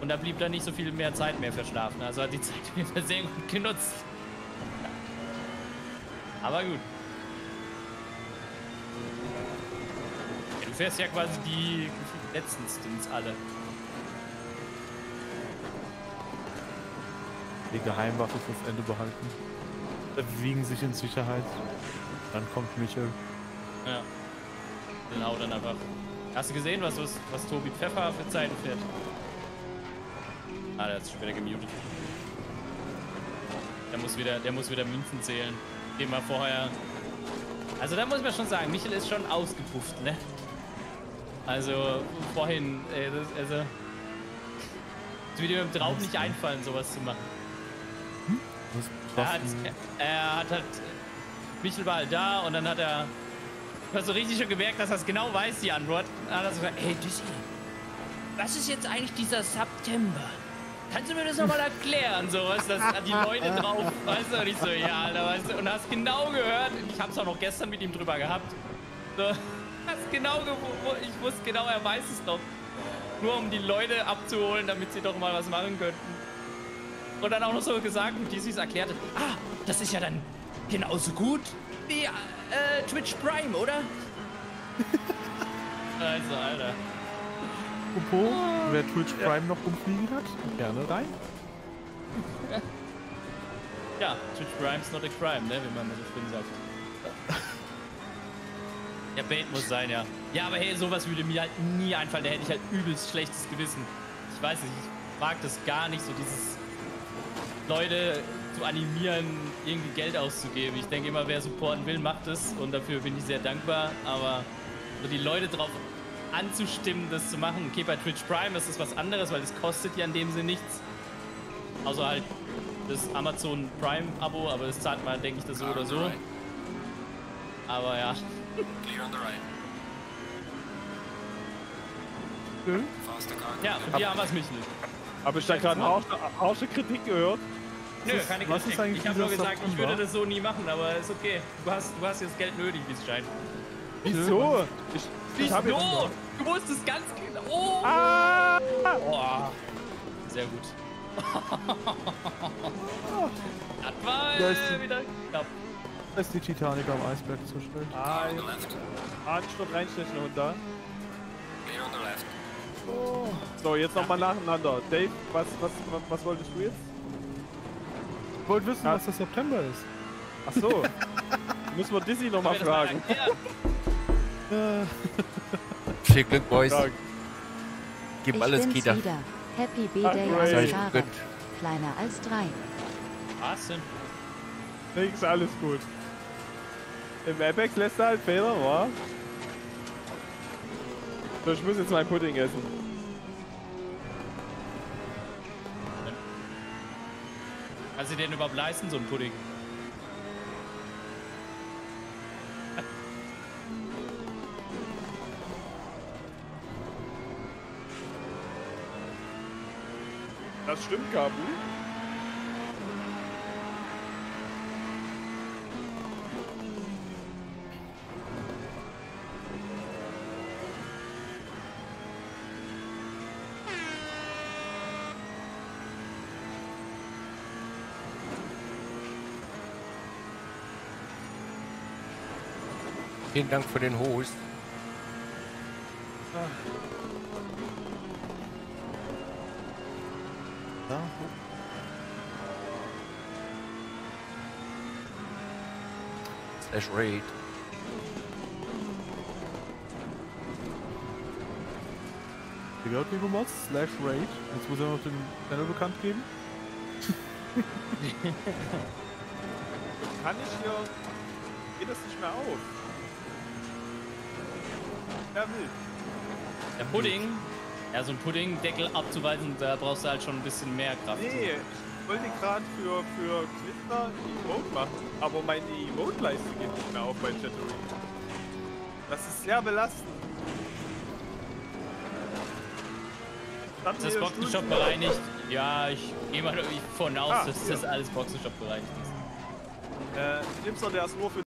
Speaker 2: Und da blieb dann nicht so viel mehr Zeit mehr für Schlafen. Also hat die Zeit wieder sehr gut genutzt. Aber gut. Ja, du fährst ja quasi die letzten Stints alle.
Speaker 9: Die Geheimwaffe fürs Ende behalten. Wiegen sich in Sicherheit. Dann kommt Michel.
Speaker 2: Ja. Den haut dann einfach. Hast du gesehen, was, was, was Tobi Pfeffer für Zeiten fährt? Ah, der ist schon wieder gemutet. Der muss wieder, der muss wieder Münzen zählen. Den mal vorher. Also da muss man schon sagen, Michel ist schon ausgepufft, ne? Also vorhin, ey, das, also. Es würde mir im Traum nicht einfallen, sowas zu machen.
Speaker 9: Was,
Speaker 2: Er hat, er hat halt. Michel war halt da und dann hat er. Du hast so richtig schon gemerkt, dass es genau weiß, die Antwort. Dann hat er so gesagt, ey Dizzy, was ist jetzt eigentlich dieser September? Kannst du mir das nochmal erklären? So, weißt du, das die Leute drauf, weißt du? Und ich so, ja, Alter, weißt du, und hast genau gehört, ich hab's auch noch gestern mit ihm drüber gehabt. So, hast genau ich wusste genau, er weiß es doch. Nur um die Leute abzuholen, damit sie doch mal was machen könnten. Und dann auch noch so gesagt, wie die es erklärt hat, ah, das ist ja dann genauso gut wie äh, Twitch Prime, oder? also, Alter.
Speaker 9: Apropos, wer Twitch Prime noch rumfliegen hat, gerne rein.
Speaker 2: Ja, Twitch Prime is not a crime, ne, wie man so schön sagt. Ja, Bait muss sein, ja. Ja, aber hey, sowas würde mir halt nie einfallen. Da hätte ich halt übelst schlechtes Gewissen. Ich weiß nicht, ich mag das gar nicht, so dieses Leute zu animieren, irgendwie Geld auszugeben. Ich denke immer, wer supporten will, macht es und dafür bin ich sehr dankbar. Aber so die Leute drauf anzustimmen, das zu machen. Okay, bei Twitch Prime ist das was anderes, weil das kostet ja in dem Sinne nichts. Außer halt das Amazon Prime Abo, aber das zahlt man, denke ich, das so oder so. Aber ja.
Speaker 8: Clear on the right. Faster car.
Speaker 2: Ja, für die haben wir es mich nicht.
Speaker 1: Habe ich da gerade harsche, harsche Kritik gehört?
Speaker 2: Nö, keine
Speaker 9: was ist
Speaker 2: Kritik.
Speaker 9: eigentlich
Speaker 2: Ich habe nur gesagt, ich
Speaker 9: September?
Speaker 2: würde das so nie machen, aber ist okay. Du hast, du hast jetzt Geld nötig, wie es scheint.
Speaker 1: Wieso? Ich, ich
Speaker 2: Wieso? Du wusstest ganz genau. Oh!
Speaker 1: Ah!
Speaker 2: Oh. Sehr gut. das war
Speaker 9: Da ist
Speaker 2: äh,
Speaker 9: die-
Speaker 2: wieder knapp.
Speaker 9: Da ist die Titanic am Eisberg zerstört.
Speaker 1: Ah,
Speaker 8: On the left.
Speaker 1: Anstopp reinstechen und da.
Speaker 8: Left.
Speaker 1: So, jetzt nochmal nacheinander. Dave, was, was, was, was wolltest du jetzt?
Speaker 9: Ich wollte wissen,
Speaker 1: Ja.
Speaker 9: was der September ist.
Speaker 1: Ach so. Müssen wir Dizzy nochmal fragen.
Speaker 6: Viel Glück, Boys. Gib
Speaker 4: ich
Speaker 6: alles, Kita.
Speaker 4: wieder. Happy B-Day Fahrrad. Kleiner als drei.
Speaker 2: Was denn?
Speaker 1: Nix, alles gut. Im Apex lässt er halt Fehler, wa? So, ich muss jetzt mein Pudding essen.
Speaker 2: Kannst du dir denn überhaupt leisten, so ein Pudding?
Speaker 1: Das stimmt, Kabu.
Speaker 6: Vielen Dank für den Host.
Speaker 9: Ja.
Speaker 6: slash raid.
Speaker 9: Ihr gehört, liebe Mods, slash raid. Jetzt muss er noch den Channel bekannt geben.
Speaker 1: Kann ich hier... Geht das nicht mehr auf? Wer will?
Speaker 2: Der Pudding, ja, so ein Puddingdeckel abzuweisen, da brauchst du halt schon ein bisschen mehr Kraft.
Speaker 1: Nee, ich wollte gerade für, für Clipper Emote machen, aber meine Emote-Leiste geht nicht mehr auf bei Chattery. Das ist sehr belastend. Dann
Speaker 2: Ist das
Speaker 1: hier Studio-
Speaker 2: bereinigt? Ja, ich gehe mal von aus,
Speaker 1: Ah,
Speaker 2: dass
Speaker 1: ja.
Speaker 2: das alles Boxenstopp bereinigt ist.
Speaker 1: Äh, Nimser, der ist nur für